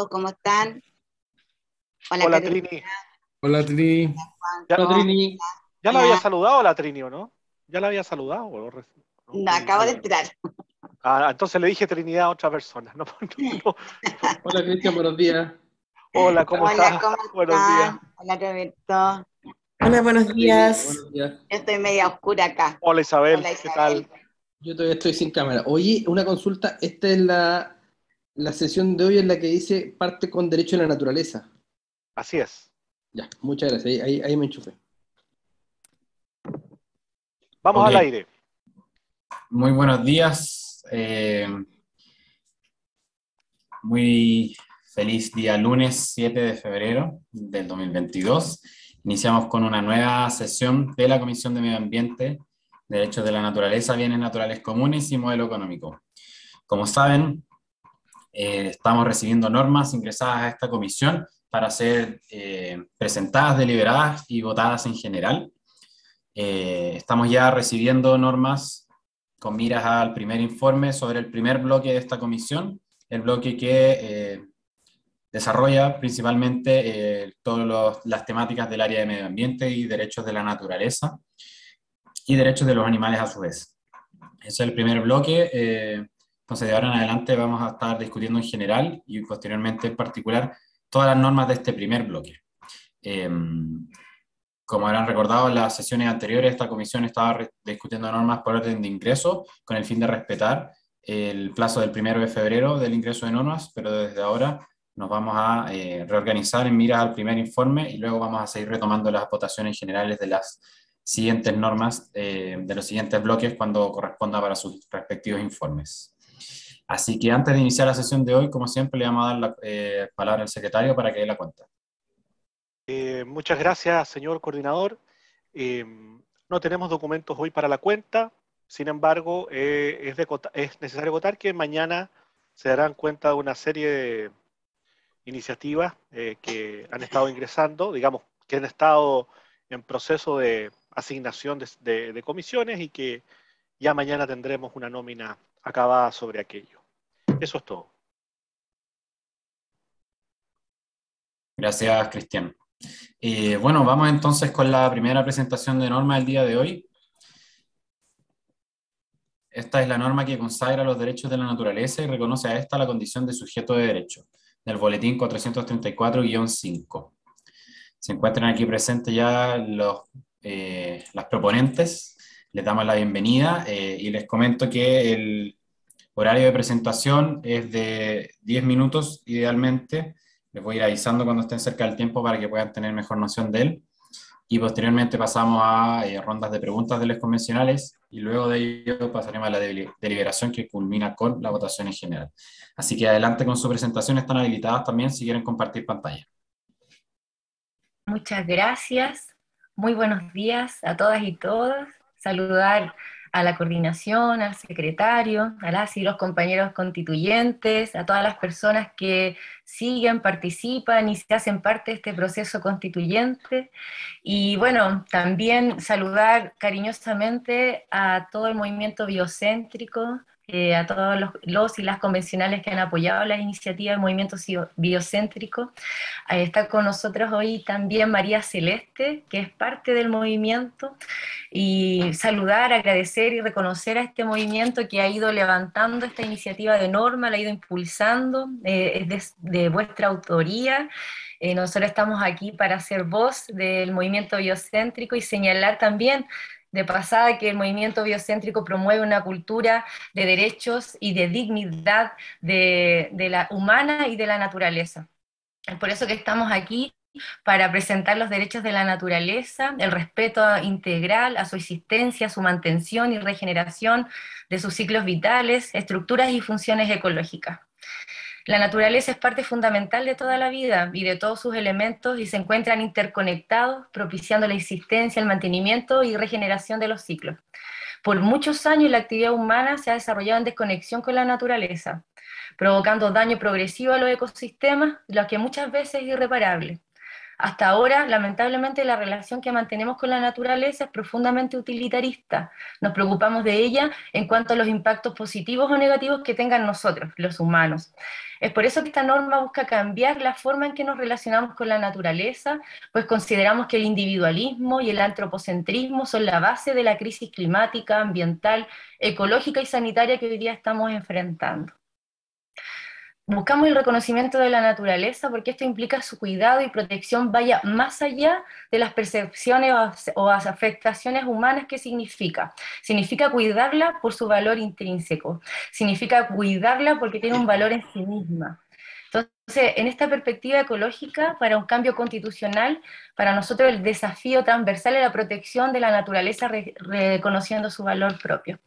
Todos, ¿cómo están? Hola, Trini. Hola Trini. Ya, Hola Trini. ya la había saludado la Trini, ¿o no? Ya la había saludado. ¿o no? No, acabo de entrar. Ah, entonces le dije Trinidad a otra persona. No, no, no. Hola Cristian, buenos días. Hola, ¿cómo Hola, estás? ¿cómo Buenos están? días. Hola, Roberto. Hola, buenos días. Buenos días. Yo estoy media oscura acá. Hola Isabel, Hola, ¿qué Isabel. tal? Yo todavía estoy sin cámara. Oye, una consulta. Esta es la, la sesión de hoy en la que dice parte con derecho a la naturaleza. Así es. Ya, muchas gracias. Ahí, ahí, ahí me enchufé. Vamos al aire. Muy buenos días. eh, muy feliz día lunes 7 de febrero del 2022. Iniciamos con una nueva sesión de la Comisión de Medio Ambiente, Derechos de la Naturaleza, Bienes Naturales Comunes y Modelo Económico. Como saben, eh, estamos recibiendo normas ingresadas a esta comisión para ser eh, presentadas, deliberadas y votadas en general. Eh, estamos ya recibiendo normas con miras al primer informe sobre el primer bloque de esta comisión, el bloque que eh, desarrolla principalmente eh, todas las temáticas del área de medio ambiente y derechos de la naturaleza y derechos de los animales a su vez. Ese es el primer bloque. Eh, entonces, de ahora en adelante vamos a estar discutiendo en general y posteriormente en particular todas las normas de este primer bloque. Em, como habrán recordado, en las sesiones anteriores esta comisión estaba discutiendo normas por orden de ingreso con el fin de respetar el plazo del primero de febrero del ingreso de normas, pero desde ahora nos vamos a eh, reorganizar en miras al primer informe y luego vamos a seguir retomando las votaciones generales de las siguientes normas, eh, de los siguientes bloques cuando corresponda para sus respectivos informes. Así que antes de iniciar la sesión de hoy, como siempre, le vamos a dar la eh, palabra al secretario para que dé la cuenta. Eh, muchas gracias, señor coordinador. Eh, no tenemos documentos hoy para la cuenta, sin embargo, es, necesario votar que mañana se darán cuenta de una serie de iniciativas que han estado ingresando, digamos, que han estado en proceso de asignación de comisiones y que ya mañana tendremos una nómina acabada sobre aquello. Eso es todo. Gracias, Cristian. Eh, bueno, vamos entonces con la primera presentación de norma del día de hoy. Esta es la norma que consagra los derechos de la naturaleza y reconoce a esta la condición de sujeto de derecho, del boletín 434-5. Se encuentran aquí presentes ya los, eh, las proponentes. Les damos la bienvenida eh, y les comento que el horario de presentación es de 10 minutos idealmente. Les voy a ir avisando cuando estén cerca del tiempo para que puedan tener mejor noción de él. Y posteriormente pasamos a eh, rondas de preguntas de los convencionales y luego de ello pasaremos a la deli- deliberación que culmina con la votación en general. Así que adelante con su presentación, están habilitadas también si quieren compartir pantalla. Muchas gracias. Muy buenos días a todas y todos. Saludar a la coordinación, al secretario, a las y los compañeros constituyentes, a todas las personas que siguen, participan y se hacen parte de este proceso constituyente. Y bueno, también saludar cariñosamente a todo el movimiento biocéntrico, eh, a todos los, los y las convencionales que han apoyado las iniciativas del movimiento biocéntrico. Ahí está con nosotros hoy también María Celeste, que es parte del movimiento, y saludar, agradecer y reconocer a este movimiento que ha ido levantando esta iniciativa de norma, la ha ido impulsando, eh, es de, de vuestra autoría. Eh, nosotros estamos aquí para hacer voz del movimiento biocéntrico y señalar también de pasada que el movimiento biocéntrico promueve una cultura de derechos y de dignidad de, de la humana y de la naturaleza. Es por eso que estamos aquí para presentar los derechos de la naturaleza, el respeto integral a su existencia, su mantención y regeneración de sus ciclos vitales, estructuras y funciones ecológicas. La naturaleza es parte fundamental de toda la vida y de todos sus elementos y se encuentran interconectados, propiciando la existencia, el mantenimiento y regeneración de los ciclos. Por muchos años la actividad humana se ha desarrollado en desconexión con la naturaleza, provocando daño progresivo a los ecosistemas, lo que muchas veces es irreparable. Hasta ahora, lamentablemente, la relación que mantenemos con la naturaleza es profundamente utilitarista. Nos preocupamos de ella en cuanto a los impactos positivos o negativos que tengan nosotros, los humanos. Es por eso que esta norma busca cambiar la forma en que nos relacionamos con la naturaleza, pues consideramos que el individualismo y el antropocentrismo son la base de la crisis climática, ambiental, ecológica y sanitaria que hoy día estamos enfrentando. Buscamos el reconocimiento de la naturaleza porque esto implica su cuidado y protección vaya más allá de las percepciones o las afectaciones humanas que significa. Significa cuidarla por su valor intrínseco, significa cuidarla porque tiene un valor en sí misma. Entonces, en esta perspectiva ecológica, para un cambio constitucional, para nosotros el desafío transversal es la protección de la naturaleza reconociendo su valor propio.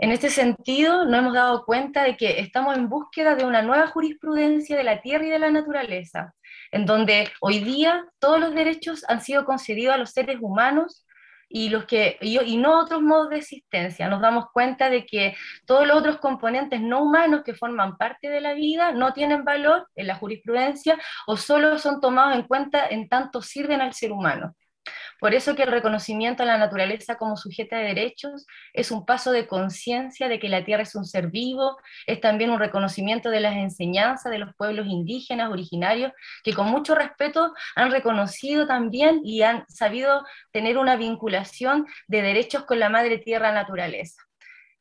En este sentido, nos hemos dado cuenta de que estamos en búsqueda de una nueva jurisprudencia de la tierra y de la naturaleza, en donde hoy día todos los derechos han sido concedidos a los seres humanos y, los que, y, no otros modos de existencia. Nos damos cuenta de que todos los otros componentes no humanos que forman parte de la vida no tienen valor en la jurisprudencia o solo son tomados en cuenta en tanto sirven al ser humano. Por eso que el reconocimiento a la naturaleza como sujeta de derechos es un paso de conciencia de que la tierra es un ser vivo, es también un reconocimiento de las enseñanzas de los pueblos indígenas originarios que con mucho respeto han reconocido también y han sabido tener una vinculación de derechos con la madre tierra naturaleza,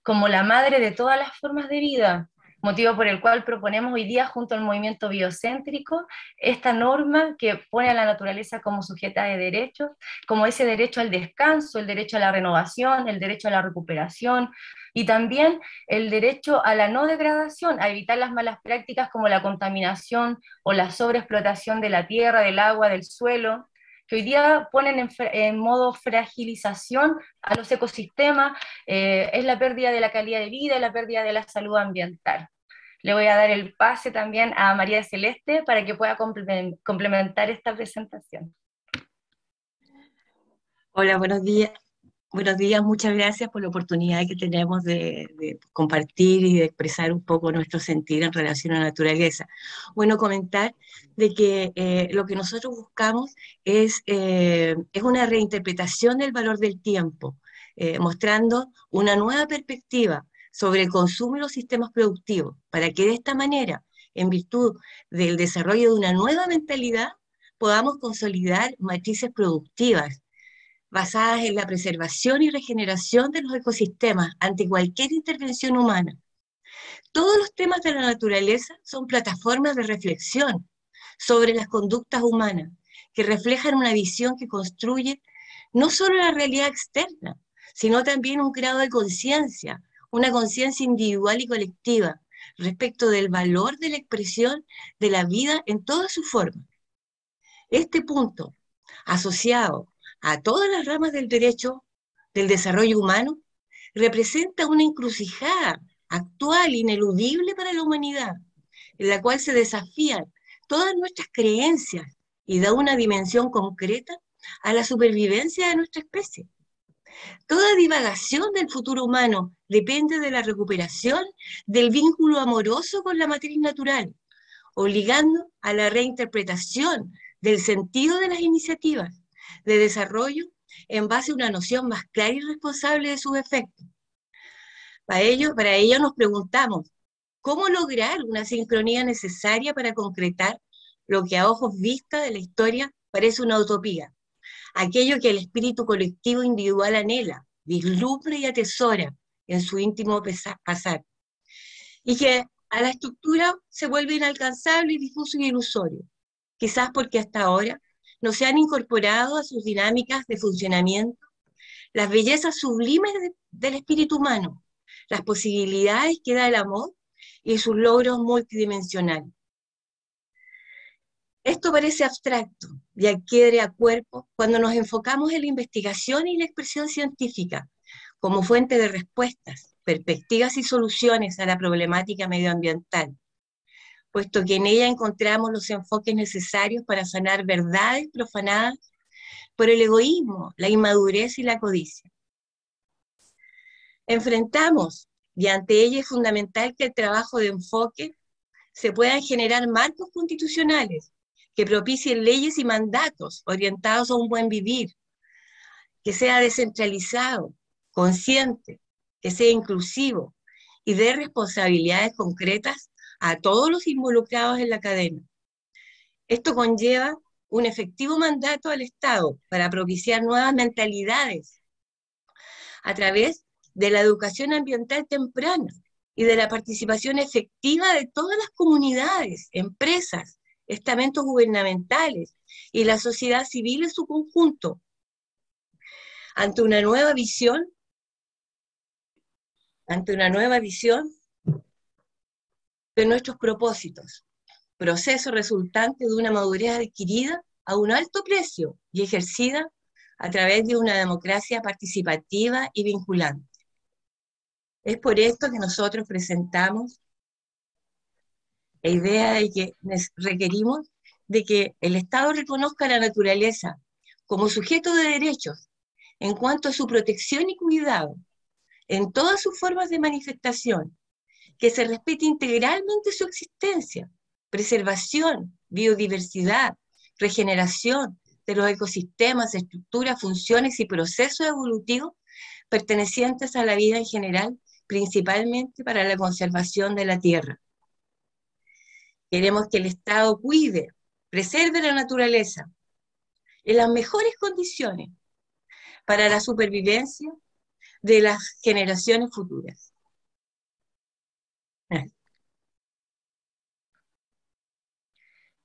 como la madre de todas las formas de vida, motivo por el cual proponemos hoy día junto al movimiento biocéntrico esta norma que pone a la naturaleza como sujeta de derechos, como ese derecho al descanso, el derecho a la renovación, el derecho a la recuperación y también el derecho a la no degradación, a evitar las malas prácticas como la contaminación o la sobreexplotación de la tierra, del agua, del suelo, que hoy día ponen en, modo fragilización a los ecosistemas, eh, es la pérdida de la calidad de vida y la pérdida de la salud ambiental. Le voy a dar el pase también a María Celeste para que pueda complementar esta presentación. Hola, buenos días. Buenos días, muchas gracias por la oportunidad que tenemos de, compartir y de expresar un poco nuestro sentir en relación a la naturaleza. Bueno, comentar de que eh, lo que nosotros buscamos es, eh, es una reinterpretación del valor del tiempo, eh, mostrando una nueva perspectiva sobre el consumo y los sistemas productivos, para que de esta manera, en virtud del desarrollo de una nueva mentalidad, podamos consolidar matrices productivas basadas en la preservación y regeneración de los ecosistemas ante cualquier intervención humana. Todos los temas de la naturaleza son plataformas de reflexión sobre las conductas humanas que reflejan una visión que construye no solo la realidad externa, sino también un grado de conciencia, una conciencia individual y colectiva respecto del valor de la expresión de la vida en todas sus formas. Este punto, asociado a todas las ramas del derecho del desarrollo humano, representa una encrucijada actual, ineludible para la humanidad, en la cual se desafían todas nuestras creencias y da una dimensión concreta a la supervivencia de nuestra especie. Toda divagación del futuro humano depende de la recuperación del vínculo amoroso con la matriz natural, obligando a la reinterpretación del sentido de las iniciativas de desarrollo en base a una noción más clara y responsable de sus efectos. Para ello, para ello nos preguntamos, ¿cómo lograr una sincronía necesaria para concretar lo que a ojos vistas de la historia parece una utopía? Aquello que el espíritu colectivo individual anhela, vislumbra y atesora en su íntimo pasar. Y que a la estructura se vuelve inalcanzable y difuso y ilusorio. Quizás porque hasta ahora no se han incorporado a sus dinámicas de funcionamiento las bellezas sublimes del espíritu humano, las posibilidades que da el amor y sus logros multidimensionales. Esto parece abstracto y adquiere a cuerpo cuando nos enfocamos en la investigación y la expresión científica como fuente de respuestas, perspectivas y soluciones a la problemática medioambiental puesto que en ella encontramos los enfoques necesarios para sanar verdades profanadas por el egoísmo, la inmadurez y la codicia. Enfrentamos, y ante ella es fundamental que el trabajo de enfoque se puedan generar marcos constitucionales que propicien leyes y mandatos orientados a un buen vivir, que sea descentralizado, consciente, que sea inclusivo y dé responsabilidades concretas a todos los involucrados en la cadena. Esto conlleva un efectivo mandato al Estado para propiciar nuevas mentalidades a través de la educación ambiental temprana y de la participación efectiva de todas las comunidades, empresas, estamentos gubernamentales y la sociedad civil en su conjunto, ante una nueva visión, ante una nueva visión de nuestros propósitos, proceso resultante de una madurez adquirida a un alto precio y ejercida a través de una democracia participativa y vinculante. Es por esto que nosotros presentamos la idea de que requerimos de que el Estado reconozca la naturaleza como sujeto de derechos en cuanto a su protección y cuidado en todas sus formas de manifestación, que se respete integralmente su existencia, preservación, biodiversidad, regeneración de los ecosistemas, estructuras, funciones y procesos evolutivos pertenecientes a la vida en general, principalmente para la conservación de la tierra. Queremos que el Estado cuide, preserve la naturaleza en las mejores condiciones para la supervivencia de las generaciones futuras.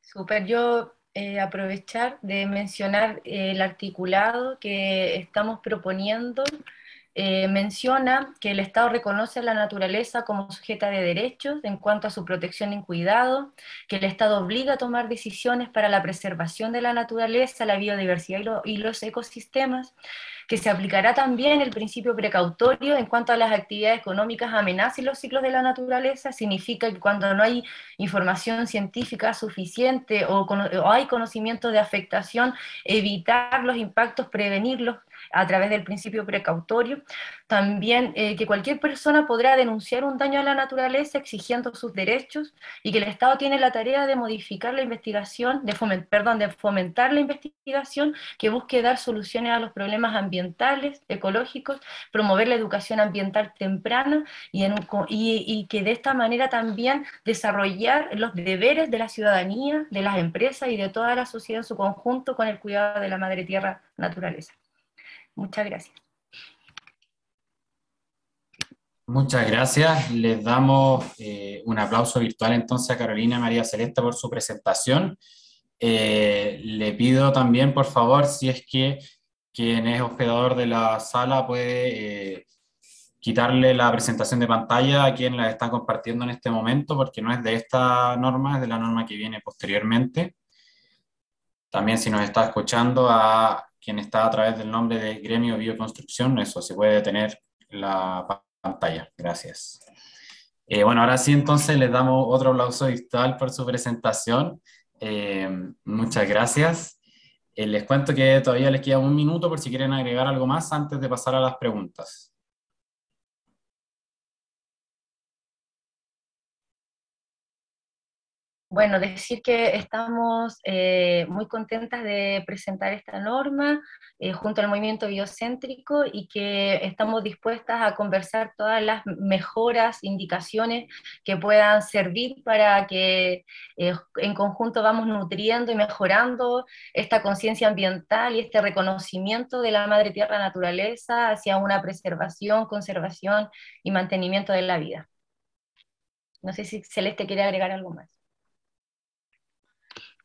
Super, yo eh, aprovechar de mencionar el articulado que estamos proponiendo eh, menciona que el Estado reconoce a la naturaleza como sujeta de derechos en cuanto a su protección y cuidado, que el Estado obliga a tomar decisiones para la preservación de la naturaleza, la biodiversidad y, los ecosistemas, que se aplicará también el principio precautorio en cuanto a las actividades económicas amenazas los ciclos de la naturaleza, significa que cuando no hay información científica suficiente o, o hay conocimiento de afectación, evitar los impactos, prevenirlos, a través del principio precautorio. También eh, que cualquier persona podrá denunciar un daño a la naturaleza exigiendo sus derechos y que el Estado tiene la tarea de modificar la investigación, de perdón, de fomentar la investigación que busque dar soluciones a los problemas ambientales, ecológicos, promover la educación ambiental temprana y, y que de esta manera también desarrollar los deberes de la ciudadanía, de las empresas y de toda la sociedad en su conjunto con el cuidado de la madre tierra naturaleza. Muchas gracias. Muchas gracias. Les damos eh, un aplauso virtual entonces a Carolina María Celeste por su presentación. Eh, le pido también, por favor, si es que quien es hospedador de la sala puede eh, quitarle la presentación de pantalla a quien la está compartiendo en este momento, porque no es de esta norma, es de la norma que viene posteriormente. También si nos está escuchando a quien está a través del nombre de Gremio Bioconstrucción, eso se puede detener la pantalla. Gracias. Eh, bueno, ahora sí, entonces les damos otro aplauso virtual por su presentación. Eh, muchas gracias. Eh, les cuento que todavía les queda un minuto por si quieren agregar algo más antes de pasar a las preguntas. Bueno, decir que estamos eh, muy contentas de presentar esta norma eh, junto al movimiento biocéntrico y que estamos dispuestas a conversar todas las mejoras, indicaciones que puedan servir para que eh, en conjunto vamos nutriendo y mejorando esta conciencia ambiental y este reconocimiento de la madre tierra naturaleza hacia una preservación, conservación y mantenimiento de la vida. No sé si Celeste quiere agregar algo más.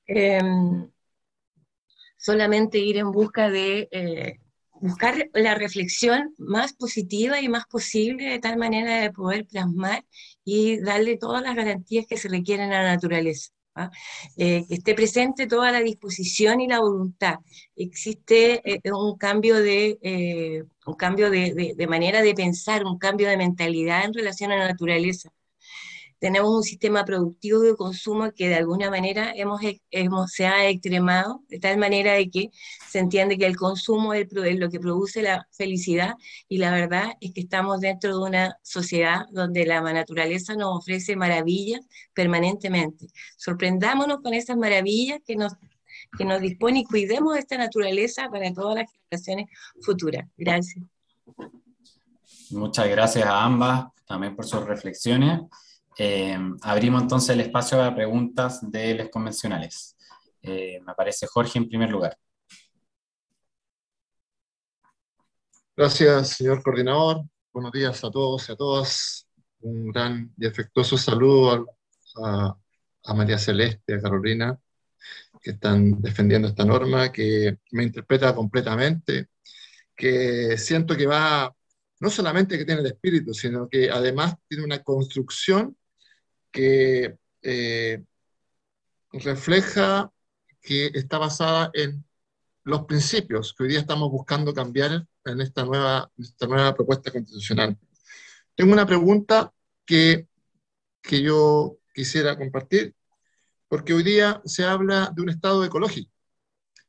Em, solamente ir en busca de eh, buscar la reflexión más positiva y más posible, de tal manera de poder plasmar y darle todas las garantías que se requieren a la naturaleza. ¿ah? Eh, que esté presente toda la disposición y la voluntad. Existe eh, un cambio, de, un cambio de, de, manera de pensar, un cambio de mentalidad en relación a la naturaleza. Tenemos un sistema productivo de consumo que de alguna manera hemos, hemos, se ha extremado, de tal manera de que se entiende que el consumo es, lo que produce la felicidad y la verdad es que estamos dentro de una sociedad donde la naturaleza nos ofrece maravillas permanentemente. Sorprendámonos con esas maravillas que nos, que nos dispone y cuidemos de esta naturaleza para todas las generaciones futuras. Gracias. Muchas gracias a ambas también por sus reflexiones. Eh, abrimos entonces el espacio a preguntas de los convencionales. Eh, me aparece Jorge en primer lugar. Gracias, señor coordinador. Buenos días a todos y a todas. Un gran y afectuoso saludo a, a María Celeste, a Carolina, que están defendiendo esta norma, que me interpreta completamente, que siento que va, no solamente que tiene el espíritu, sino que además tiene una construcción que eh, refleja que está basada en los principios que hoy día estamos buscando cambiar en esta nueva, esta nueva propuesta constitucional. Tengo una pregunta que, que yo quisiera compartir, porque hoy día se habla de un estado ecológico.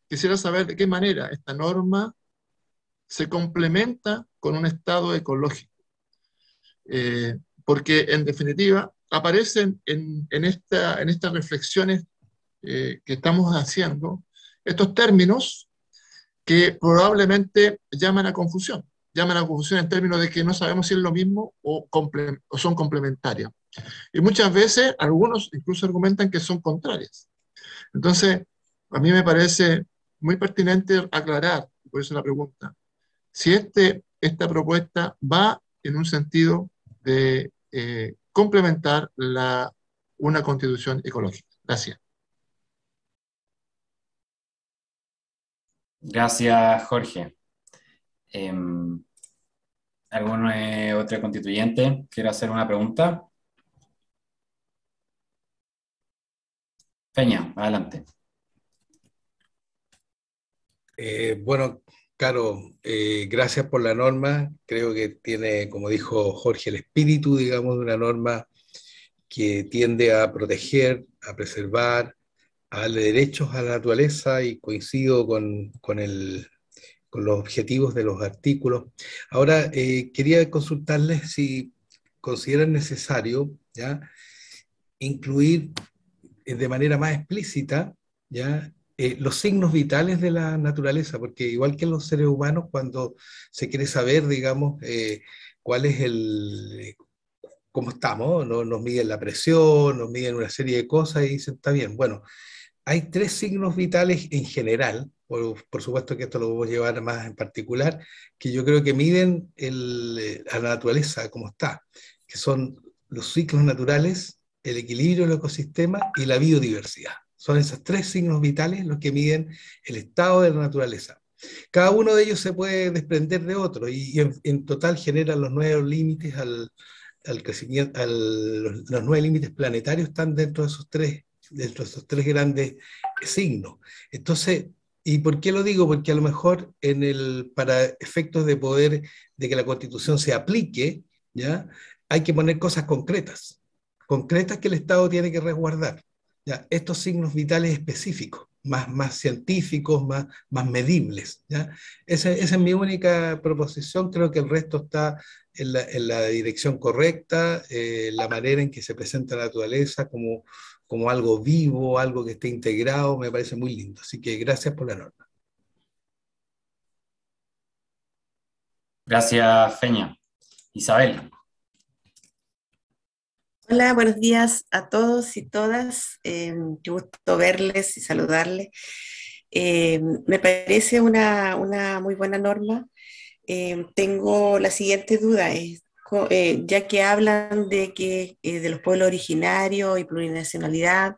Quisiera saber de qué manera esta norma se complementa con un estado ecológico. Eh, porque en definitiva aparecen en, en, esta, en estas reflexiones eh, que estamos haciendo estos términos que probablemente llaman a confusión, llaman a confusión en términos de que no sabemos si es lo mismo o, o son complementarias. Y muchas veces algunos incluso argumentan que son contrarias. Entonces, a mí me parece muy pertinente aclarar, por eso la pregunta, si este, esta propuesta va en un sentido de eh, complementar la, una constitución ecológica. Gracias. Gracias, Jorge. Eh, ¿Algún eh, otro constituyente quiere hacer una pregunta? Peña, adelante. Eh, bueno, Caro, eh, gracias por la norma. Creo que tiene, como dijo Jorge, el espíritu, digamos, de una norma que tiende a proteger, a preservar, a darle derechos a la naturaleza y coincido con, con, los objetivos de los artículos. Ahora, eh, quería consultarles si consideran necesario ¿ya? incluir de manera más explícita ¿ya? Eh, los signos vitales de la naturaleza, porque igual que los seres humanos, cuando se quiere saber, digamos, eh, cuál es el, cómo estamos, ¿no? nos miden la presión, nos miden una serie de cosas y dicen, está bien, bueno, hay tres signos vitales en general, por, por supuesto que esto lo voy a llevar más en particular, que yo creo que miden el, a la naturaleza como está, que son los ciclos naturales, el equilibrio del ecosistema y la biodiversidad. Son esos tres signos vitales los que miden el estado de la naturaleza. Cada uno de ellos se puede desprender de otro y, en, total generan los nueve límites al, crecimiento, los, nueve límites planetarios están dentro de esos tres, dentro de esos tres grandes signos. Entonces, ¿y por qué lo digo? Porque a lo mejor en el, para efectos de poder de que la constitución se aplique, ¿ya? hay que poner cosas concretas, concretas que el Estado tiene que resguardar estos signos vitales específicos, más, más científicos, más, más medibles. ¿ya? Esa, es mi única proposición, creo que el resto está en la, dirección correcta, eh, la manera en que se presenta la naturaleza como, como algo vivo, algo que esté integrado, me parece muy lindo. Así que gracias por la norma. Gracias, Feña. Isabel. Hola, buenos días a todos y todas. Eh, gusto verles y saludarles. Eh, me parece una, muy buena norma. Eh, tengo la siguiente duda, ya que hablan de que de los pueblos originarios y plurinacionalidad,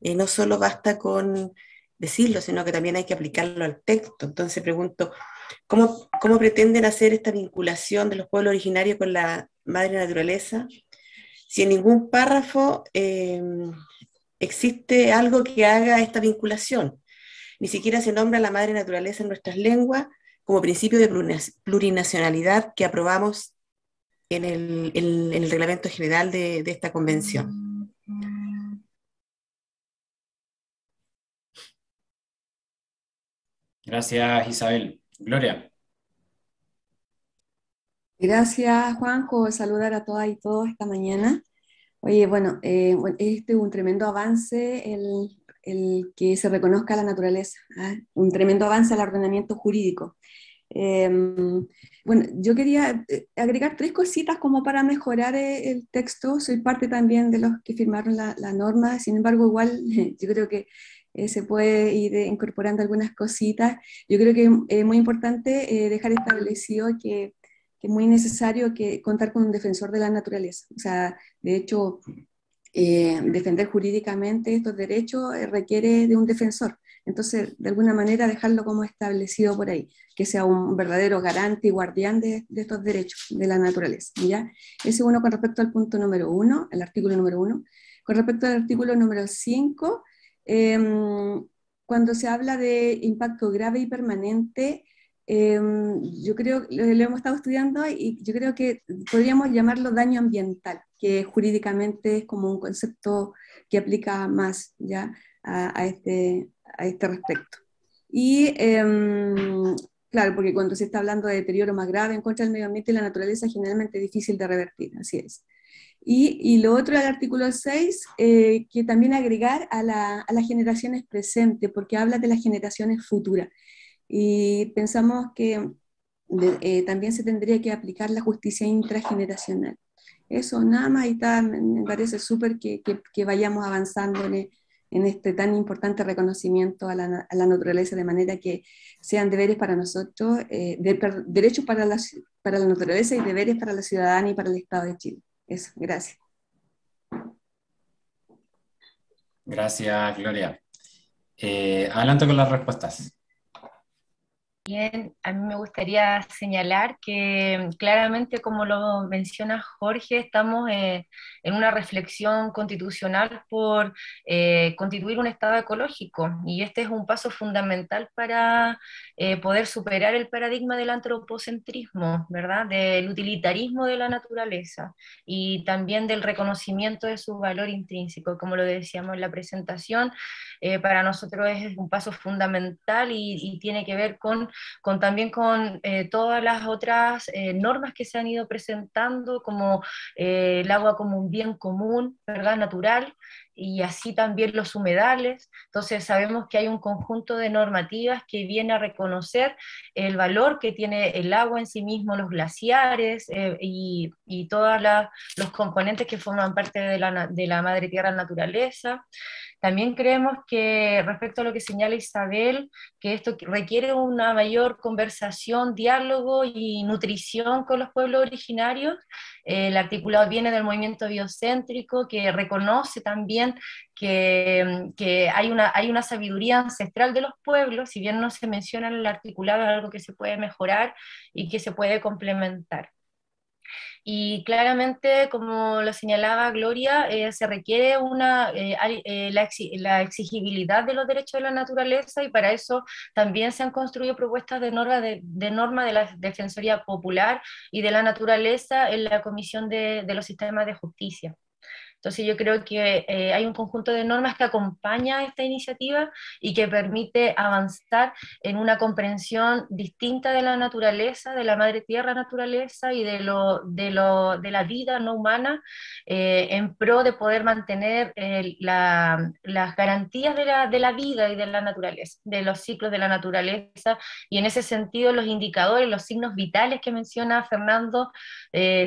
no solo basta con decirlo, sino que también hay que aplicarlo al texto. Entonces pregunto, ¿cómo, cómo pretenden hacer esta vinculación de los pueblos originarios con la madre naturaleza? Si en ningún párrafo em, existe algo que haga esta vinculación. Ni siquiera se nombra la madre naturaleza en nuestras lenguas como principio de plurinacionalidad que aprobamos en el, en el reglamento general de, de esta convención. Gracias, Isabel. Gloria. Gracias, Juanjo. Saludar a todas y todos esta mañana. Oye, bueno, eh, este es un tremendo avance el, el, que se reconozca la naturaleza, ¿ah? un tremendo avance al ordenamiento jurídico. Eh, bueno, yo quería eh, agregar tres cositas como para mejorar eh, el texto. Soy parte también de los que firmaron la, la norma, sin embargo, igual yo creo que eh, se puede ir incorporando algunas cositas. Yo creo que es muy importante eh, dejar establecido que, que, muy necesario que contar con un defensor de la naturaleza. O sea, de hecho, eh, defender jurídicamente estos derechos requiere de un defensor. Entonces, de alguna manera, dejarlo como establecido por ahí, que sea un verdadero garante y guardián de, de estos derechos de la naturaleza. ¿ya? Ese uno con respecto al punto número uno, el artículo número uno. Con respecto al artículo número cinco, Em, cuando se habla de impacto grave y permanente, em, yo creo, lo, lo, hemos estado estudiando y yo creo que podríamos llamarlo daño ambiental, que jurídicamente es como un concepto que aplica más ya a, a este, a este respecto. Y em, claro, porque cuando se está hablando de deterioro más grave en contra del medio ambiente y la naturaleza, generalmente es difícil de revertir, así es. Y, y, lo otro del artículo 6, eh, que también agregar a, la, a, las generaciones presentes, porque habla de las generaciones futuras. Y pensamos que eh, también se tendría que aplicar la justicia intrageneracional. Eso, nada más, y está, me parece súper que, que, vayamos avanzando en, en, este tan importante reconocimiento a la, la, naturaleza, de manera que sean deberes para nosotros, eh, de, derechos para la, para la naturaleza y deberes para la ciudadanía y para el Estado de Chile. Eso, gracias. Gracias, Gloria. Eh, adelante con las respuestas. Bien, a mí me gustaría señalar que claramente, como lo menciona Jorge, estamos eh, en una reflexión constitucional por eh, constituir un Estado ecológico y este es un paso fundamental para eh, poder superar el paradigma del antropocentrismo, ¿verdad? Del utilitarismo de la naturaleza y también del reconocimiento de su valor intrínseco. Como lo decíamos en la presentación, para nosotros es un paso fundamental y, y tiene que ver con con también con eh, todas las otras eh, normas que se han ido presentando, como eh, el agua como un bien común, ¿verdad? Natural, y así también los humedales. Entonces sabemos que hay un conjunto de normativas que viene a reconocer el valor que tiene el agua en sí mismo, los glaciares eh, y, y todos los componentes que forman parte de la, de la madre tierra naturaleza. También creemos que respecto a lo que señala Isabel, que esto requiere una mayor conversación, diálogo y nutrición con los pueblos originarios. El articulado viene del movimiento biocéntrico que reconoce también que, que, hay, una, hay una sabiduría ancestral de los pueblos, si bien no se menciona en el articulado, es algo que se puede mejorar y que se puede complementar. Y claramente, como lo señalaba Gloria, eh, se requiere una, eh, eh, la, exigibilidad de los derechos de la naturaleza y para eso también se han construido propuestas de norma de, norma de la Defensoría Popular y de la Naturaleza en la Comisión de los Sistemas de Justicia. Entonces yo creo que eh, hay un conjunto de normas que acompaña esta iniciativa y que permite avanzar en una comprensión distinta de la naturaleza, de la madre tierra naturaleza y de, lo, de, lo, de la vida no humana eh, en pro de poder mantener eh, la, las garantías de la, de la vida y de la naturaleza, de los ciclos de la naturaleza. Y en ese sentido los indicadores, los signos vitales que menciona Fernando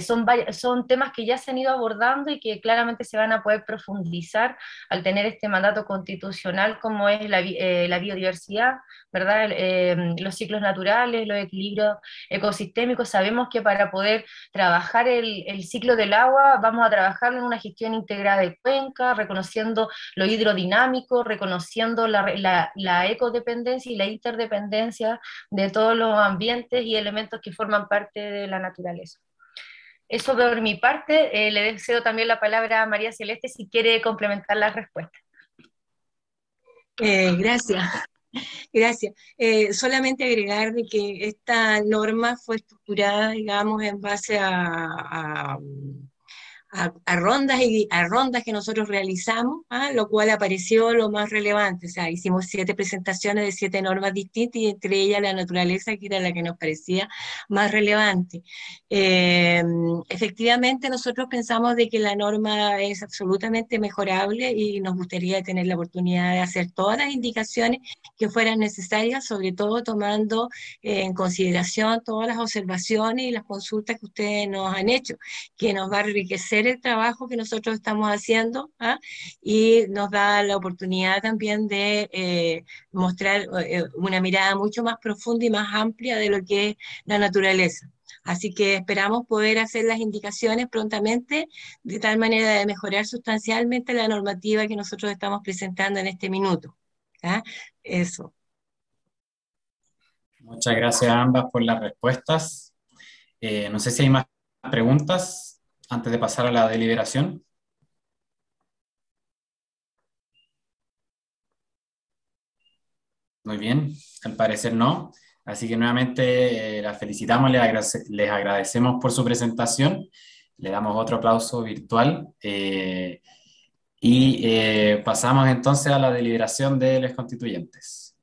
son, son temas que ya se han ido abordando y que claramente se van a poder profundizar al tener este mandato constitucional como es la, eh, la biodiversidad, ¿verdad? Eh, los ciclos naturales, los equilibrios ecosistémicos. Sabemos que para poder trabajar el, el, ciclo del agua vamos a trabajar en una gestión integrada de cuenca, reconociendo lo hidrodinámico, reconociendo la, la, la ecodependencia y la interdependencia de todos los ambientes y elementos que forman parte de la naturaleza. Eso por mi parte, eh, le deseo también la palabra a María Celeste si quiere complementar la respuesta. Eh, gracias. Gracias. Eh, solamente agregar de que esta norma fue estructurada, digamos, en base a a, rondas y a rondas que nosotros realizamos, ¿ah? lo cual apareció lo más relevante. O sea, hicimos siete presentaciones de siete normas distintas y entre ellas la naturaleza, que era la que nos parecía más relevante. Eh, efectivamente, nosotros pensamos de que la norma es absolutamente mejorable y nos gustaría tener la oportunidad de hacer todas las indicaciones que fueran necesarias, sobre todo tomando eh, en consideración todas las observaciones y las consultas que ustedes nos han hecho, que nos va a enriquecer el trabajo que nosotros estamos haciendo ¿ah? y nos da la oportunidad también de eh, mostrar eh, una mirada mucho más profunda y más amplia de lo que es la naturaleza. Así que esperamos poder hacer las indicaciones prontamente de tal manera de mejorar sustancialmente la normativa que nosotros estamos presentando en este minuto. ¿ah? Eso. Muchas gracias a ambas por las respuestas. Eh, no sé si hay más preguntas antes de pasar a la deliberación? Muy bien, al parecer no. Así que nuevamente eh, las felicitamos, les, agradecemos por su presentación. Le damos otro aplauso virtual. Eh, y eh, pasamos entonces a la deliberación de los constituyentes.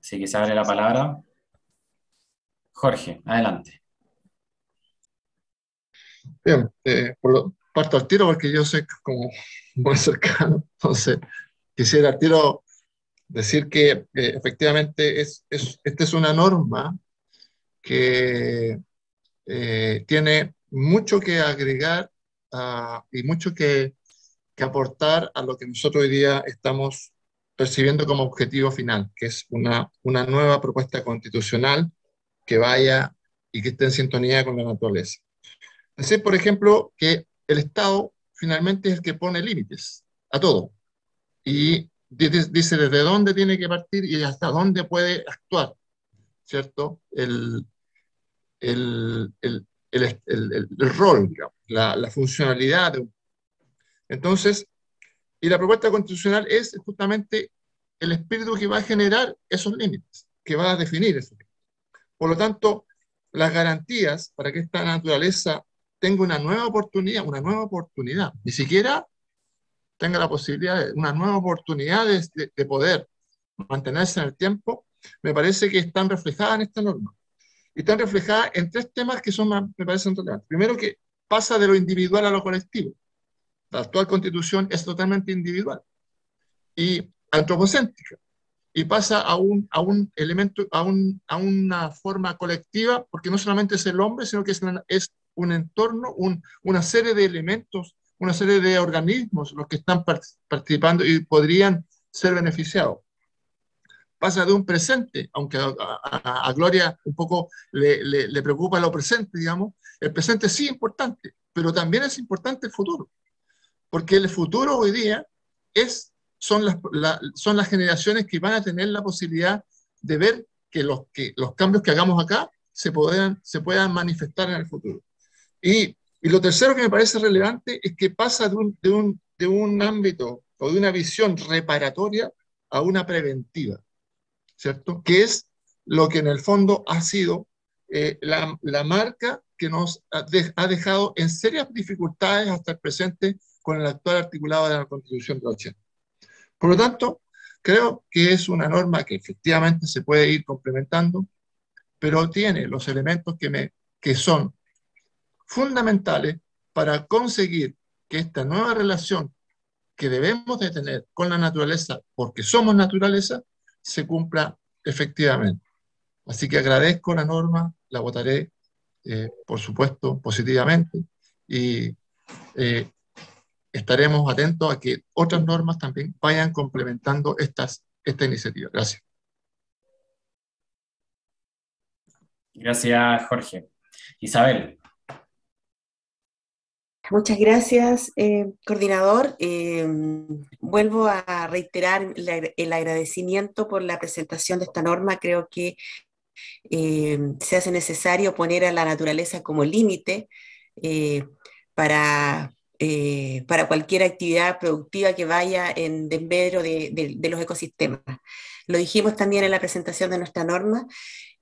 Así que se abre la palabra. Jorge, adelante. Bien, eh, por lo, parto al tiro porque yo soy como muy cercano, entonces quisiera al tiro decir que eh, efectivamente es, esta es una norma que eh, tiene mucho que agregar y mucho que, que, aportar a lo que nosotros hoy día estamos percibiendo como objetivo final, que es una, una nueva propuesta constitucional que vaya y que esté en sintonía con la naturaleza. Decir, por ejemplo, que el Estado finalmente es el que pone límites a todo. Y dice desde dónde tiene que partir y hasta dónde puede actuar, ¿cierto? El, el, el, el rol, digamos, la, la funcionalidad. De Entonces, y la propuesta constitucional es justamente el espíritu que va a generar esos límites, que va a definir esos límites. Por lo tanto, las garantías para que esta naturaleza tengo una nueva oportunidad, una nueva oportunidad, ni siquiera tenga la posibilidad de una nueva oportunidad de, de, poder mantenerse en el tiempo, me parece que están reflejadas en esta norma. Y están reflejadas en tres temas que son más, me parecen relevantes. Primero, que pasa de lo individual a lo colectivo. La actual constitución es totalmente individual y antropocéntrica. Y pasa a un, a un elemento, a, un, a una forma colectiva, porque no solamente es el hombre, sino que es, es un entorno, una serie de elementos, una serie de organismos los que están participando y podrían ser beneficiados. Pasa de un presente, aunque a, Gloria un poco le, preocupa lo presente, digamos, el presente sí es importante, pero también es importante el futuro, porque el futuro hoy día es, son, las, son las generaciones que van a tener la posibilidad de ver que los, que los cambios que hagamos acá se puedan, se puedan manifestar en el futuro. Y, lo tercero que me parece relevante es que pasa de un, de, un, de un ámbito o de una visión reparatoria a una preventiva, ¿cierto? Que es lo que en el fondo ha sido eh, la, la, marca que nos ha, dejado en serias dificultades hasta el presente con el actual articulado de la Constitución de 80. Por lo tanto, creo que es una norma que efectivamente se puede ir complementando, pero tiene los elementos que, me, que son fundamentales para conseguir que esta nueva relación que debemos de tener con la naturaleza, porque somos naturaleza, se cumpla efectivamente. Así que agradezco la norma, la votaré, eh, por supuesto, positivamente y eh, estaremos atentos a que otras normas también vayan complementando estas, esta iniciativa. Gracias. Gracias, Jorge. Isabel. Muchas gracias, eh, coordinador. Eh, vuelvo a reiterar el agradecimiento por la presentación de esta norma. Creo que eh, se hace necesario poner a la naturaleza como límite para para cualquier actividad productiva que vaya en desmedro de, de, de los ecosistemas. Lo dijimos también en la presentación de nuestra norma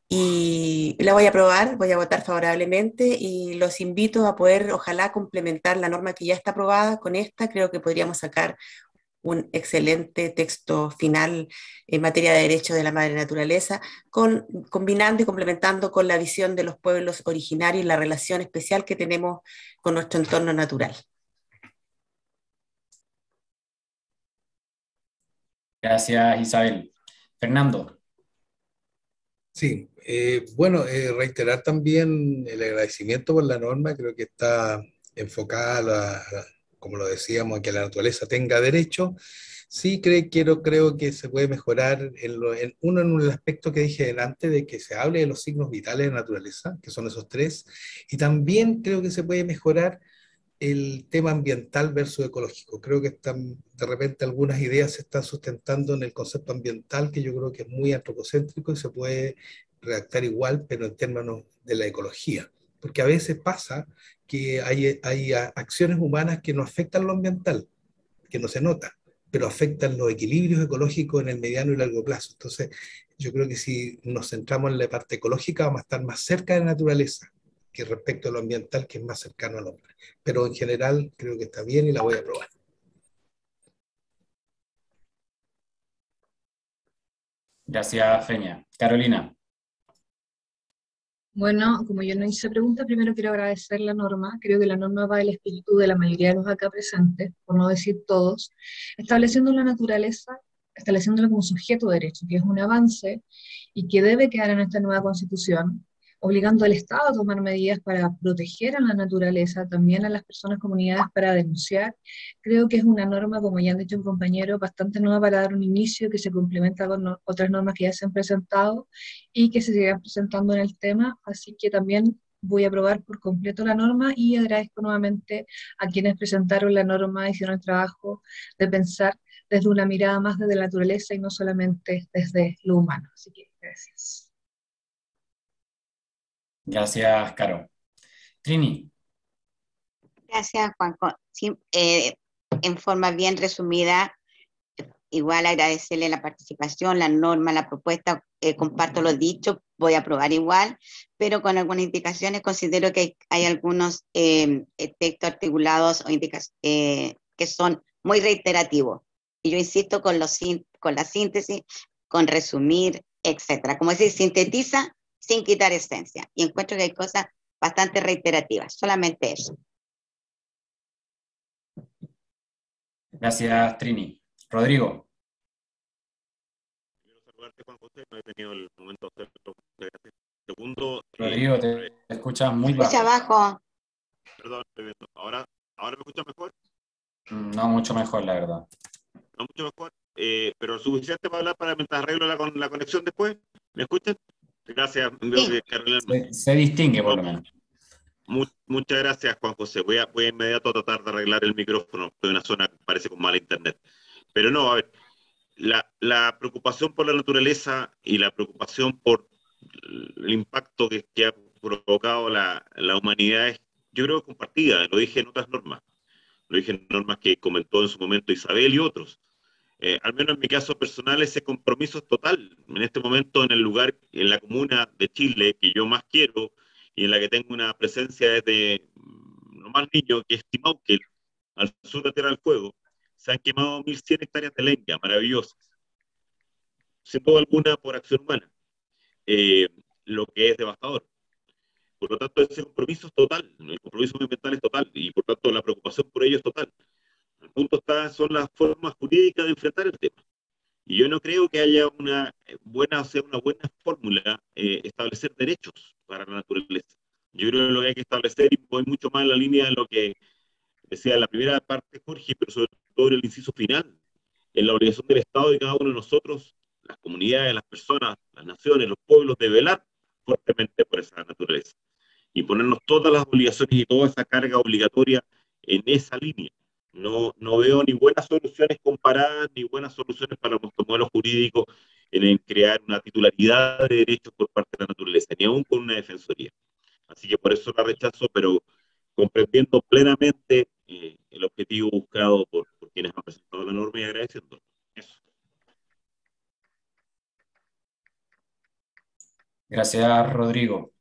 y la voy a aprobar, voy a votar favorablemente y los invito a poder, ojalá, complementar la norma que ya está aprobada con esta. Creo que podríamos sacar un excelente texto final en materia de derechos de la madre naturaleza, con, combinando y complementando con la visión de los pueblos originarios y la relación especial que tenemos con nuestro entorno natural. Gracias, Isabel. Fernando. Sí, eh, bueno, eh, reiterar también el agradecimiento por la norma, creo que está enfocada, a, como lo decíamos, a que la naturaleza tenga derecho. Sí, creo, quiero, creo que se puede mejorar en, uno en el aspecto que dije antes de que se hable de los signos vitales de la naturaleza, que son esos tres, y también creo que se puede mejorar el tema ambiental versus ecológico. Creo que de repente algunas ideas se están sustentando en el concepto ambiental, que yo creo que es muy antropocéntrico y se puede redactar igual, pero en términos de la ecología. Porque a veces pasa que hay, hay acciones humanas que no afectan lo ambiental, que no se nota, pero afectan los equilibrios ecológicos en el mediano y largo plazo. Entonces, yo creo que si nos centramos en la parte ecológica, vamos a estar más cerca de la naturaleza que respecto a lo ambiental, que es más cercano al hombre. Pero en general creo que está bien y la voy a aprobar. Gracias, Feña. Carolina. Bueno, como yo no hice pregunta, primero quiero agradecer la norma. Creo que la norma va del espíritu de la mayoría de los acá presentes, por no decir todos, estableciendo la naturaleza, estableciéndola como sujeto de derecho, que es un avance y que debe quedar en esta nueva constitución, obligando al Estado a tomar medidas para proteger a la naturaleza, también a las personas, comunidades para denunciar. Creo que es una norma, como ya han dicho un compañero, bastante nueva para dar un inicio que se complementa con otras normas que ya se han presentado y que se siguen presentando en el tema, así que también voy a aprobar por completo la norma y agradezco nuevamente a quienes presentaron la norma, hicieron el trabajo de pensar desde una mirada más desde la naturaleza y no solamente desde lo humano. Así que gracias. Gracias, Caro. Trini. Gracias, Juanjo. Sí, eh, en forma bien resumida, igual agradecerle la participación, la norma, la propuesta, eh, comparto lo dicho, voy a aprobar igual, pero con algunas indicaciones considero que hay, algunos eh, textos articulados o eh, que son muy reiterativos. Y yo insisto con, los, con la síntesis, con resumir, etcétera. Como decir, sintetiza sin quitar esencia. Y encuentro que hay cosas bastante reiterativas, solamente eso. Gracias, Trini. Rodrigo. Quiero saludarte, Juan José, no he tenido el momento de hacerlo. Segundo. Rodrigo, te escuchas muy bajo. Escucha abajo. Perdón. ¿Ahora, ¿Ahora me escuchas mejor? No mucho mejor, la verdad. No mucho mejor, eh, pero suficiente para hablar para mientras arreglo la, la conexión después. ¿Me escuchan? Gracias, sí. Carolina. Se, se, distingue por lo menos. muchas gracias, Juan José. Voy a, voy a inmediato tratar de arreglar el micrófono. Estoy en una zona que parece con mala internet. Pero no, a ver, la, la preocupación por la naturaleza y la preocupación por el impacto que, que ha provocado la, la, humanidad es, yo creo, compartida. Lo dije en otras normas. Lo dije en normas que comentó en su momento Isabel y otros. Eh, al menos en mi caso personal, ese compromiso es total. En este momento, en el lugar, en la comuna de Chile que yo más quiero y en la que tengo una presencia desde mm, lo más niño, que es Timauquel, al sur de Tierra del Fuego, se han quemado 1.100 hectáreas de leña, maravillosas, sin duda alguna por acción humana, eh, lo que es devastador. Por lo tanto, ese compromiso es total, el compromiso ambiental es total y por tanto la preocupación por ello es total. El punto está, son las formas jurídicas de enfrentar el tema. Y yo no creo que haya una buena, o sea, una buena fórmula eh, establecer derechos para la naturaleza. Yo creo que lo que hay que establecer, y voy mucho más en la línea de lo que decía la primera parte Jorge, pero sobre todo en el inciso final, en la obligación del Estado de cada uno de nosotros, las comunidades, las personas, las naciones, los pueblos, de velar fuertemente por esa naturaleza y ponernos todas las obligaciones y toda esa carga obligatoria en esa línea. No, no veo ni buenas soluciones comparadas ni buenas soluciones para nuestro modelo jurídico en crear una titularidad de derechos por parte de la naturaleza, ni aún con una defensoría. Así que por eso la rechazo, pero comprendiendo plenamente eh, el objetivo buscado por, quienes han presentado la norma y agradeciendo. Eso. Gracias, Rodrigo.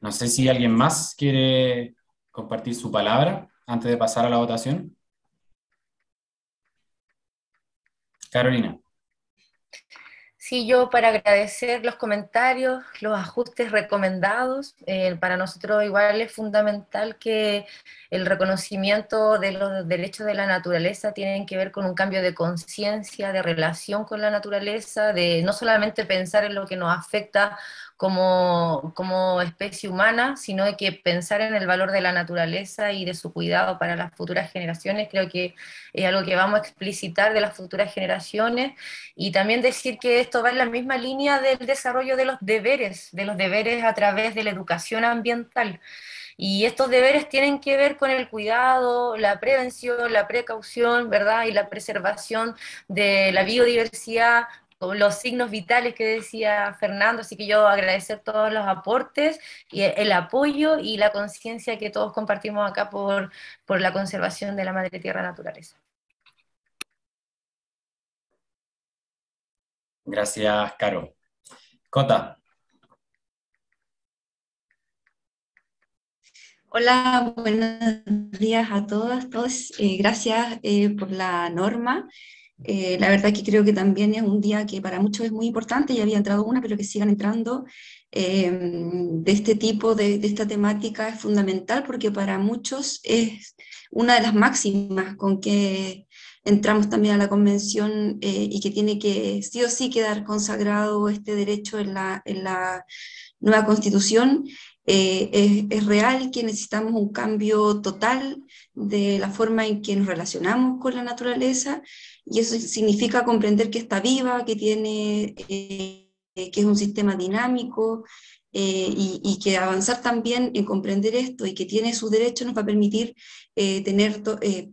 No sé si alguien más quiere compartir su palabra antes de pasar a la votación. Carolina. Sí, yo para agradecer los comentarios, los ajustes recomendados, eh, para nosotros igual es fundamental que el reconocimiento de los derechos de la naturaleza tienen que ver con un cambio de conciencia, de relación con la naturaleza, de no solamente pensar en lo que nos afecta como, como especie humana, sino de que pensar en el valor de la naturaleza y de su cuidado para las futuras generaciones. Creo que es algo que vamos a explicitar de las futuras generaciones y también decir que esto va en la misma línea del desarrollo de los deberes, de los deberes a través de la educación ambiental. Y estos deberes tienen que ver con el cuidado, la prevención, la precaución, ¿verdad? Y la preservación de la biodiversidad, los signos vitales que decía Fernando, así que yo agradecer todos los aportes y el apoyo y la conciencia que todos compartimos acá por, por la conservación de la madre tierra naturaleza. Gracias, Caro. Cota. Hola, buenos días a todas, todos. Eh, gracias eh, por la norma. Eh, la verdad que creo que también es un día que para muchos es muy importante, ya había entrado una, pero que sigan entrando em, de este tipo, de, de, esta temática es fundamental porque para muchos es una de las máximas con que entramos también a la convención eh, y que tiene que sí o sí quedar consagrado este derecho en la, en la nueva constitución. Eh, es, es, real que necesitamos un cambio total de la forma en que nos relacionamos con la naturaleza y eso significa comprender que está viva, que, tiene, eh, que es un sistema dinámico eh, y, que avanzar también en comprender esto y que tiene sus derechos nos va a permitir eh, tener,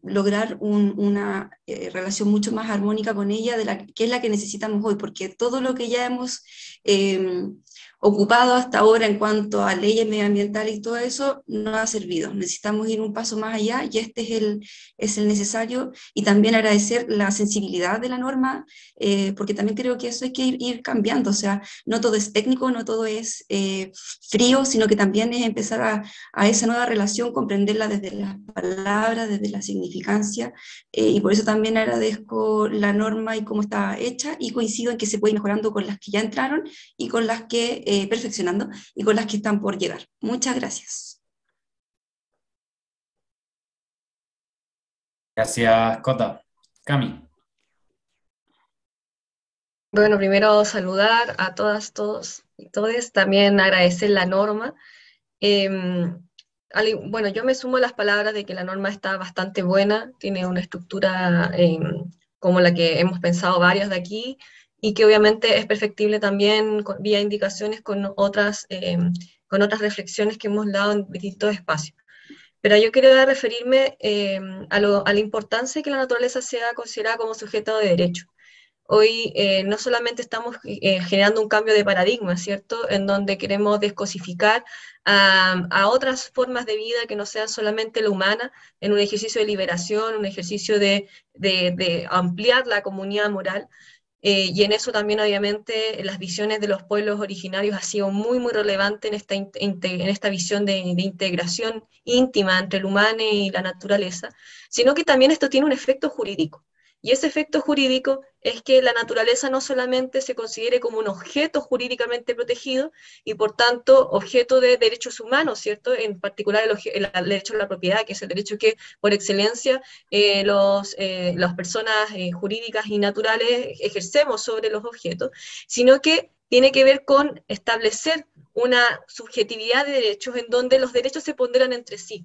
lograr un, una relación mucho más armónica con ella, de la, que es la que necesitamos hoy, porque todo lo que ya hemos em, ocupado hasta ahora en cuanto a leyes medioambientales y todo eso no ha servido. Necesitamos ir un paso más allá y este es el, es el necesario. Y también agradecer la sensibilidad de la norma, eh, porque también creo que eso hay que ir, ir, cambiando, o sea, no todo es técnico, no todo es eh, frío, sino que también es empezar a, a, esa nueva relación, comprenderla desde las palabras, desde la significancia, eh, y por eso también agradezco la norma y cómo está hecha y coincido en que se puede ir mejorando con las que ya entraron y con las que eh, perfeccionando y con las que están por llegar. Muchas gracias. Gracias, Cota. Cami. Bueno, primero saludar a todas, todos y todos, también agradecer la norma. Eh, bueno, yo me sumo a las palabras de que la norma está bastante buena, tiene una estructura eh, como la que hemos pensado varios de aquí, y que obviamente es perfectible también vía indicaciones con otras, eh, con otras reflexiones que hemos dado en distintos espacios. Pero yo quería referirme eh, a, lo, a, la importancia de que la naturaleza sea considerada como sujeto de derecho. Hoy eh, no solamente estamos eh, generando un cambio de paradigma, ¿cierto? En donde queremos descosificar a, a, otras formas de vida que no sean solamente la humana, en un ejercicio de liberación, un ejercicio de, de, de ampliar la comunidad moral, eh, y en eso también, obviamente, las visiones de los pueblos originarios ha sido muy, muy relevante en esta, en esta visión de, de, integración íntima entre el humano y la naturaleza, sino que también esto tiene un efecto jurídico. Y ese efecto jurídico es que la naturaleza no solamente se considere como un objeto jurídicamente protegido y por tanto objeto de derechos humanos, ¿cierto? En particular el, derecho a la propiedad, que es el derecho que por excelencia eh, eh, las personas eh, jurídicas y naturales ejercemos sobre los objetos, sino que tiene que ver con establecer una subjetividad de derechos en donde los derechos se ponderan entre sí.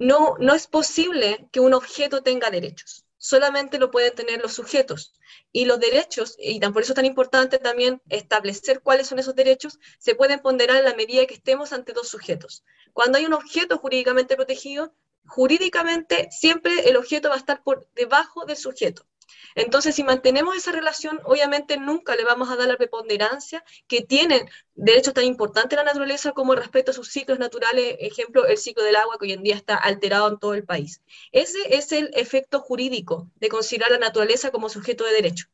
No, no es posible que un objeto tenga derechos solamente lo pueden tener los sujetos. Y los derechos, y por eso es tan importante también establecer cuáles son esos derechos, se pueden ponderar en la medida que estemos ante dos sujetos. Cuando hay un objeto jurídicamente protegido, jurídicamente siempre el objeto va a estar por debajo del sujeto. Entonces, si mantenemos esa relación, obviamente nunca le vamos a dar la preponderancia que tienen derechos tan importantes la naturaleza como el respeto a sus ciclos naturales, ejemplo, el ciclo del agua que hoy en día está alterado en todo el país. Ese es el efecto jurídico de considerar la naturaleza como sujeto de derecho.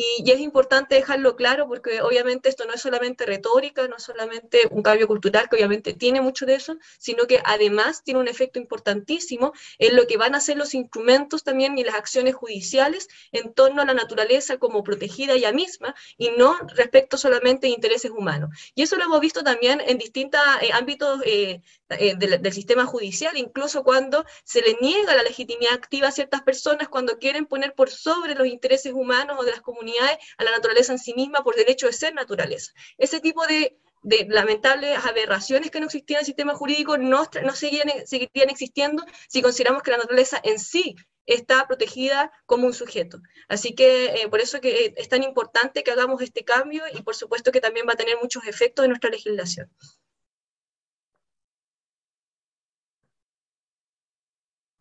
Y, es importante dejarlo claro porque obviamente esto no es solamente retórica, no es solamente un cambio cultural, que obviamente tiene mucho de eso, sino que además tiene un efecto importantísimo en lo que van a ser los instrumentos también y las acciones judiciales en torno a la naturaleza como protegida ella misma y no respecto solamente de intereses humanos. Y eso lo hemos visto también en distintos eh, ámbitos eh, eh, del, sistema judicial, incluso cuando se le niega la legitimidad activa a ciertas personas cuando quieren poner por sobre los intereses humanos o de las comunidades a la naturaleza en sí misma por derecho de ser naturaleza. Ese tipo de, lamentables aberraciones que no existían en el sistema jurídico no, no seguirían, existiendo si consideramos que la naturaleza en sí está protegida como un sujeto. Así que eh, por eso que es tan importante que hagamos este cambio y por supuesto que también va a tener muchos efectos en nuestra legislación.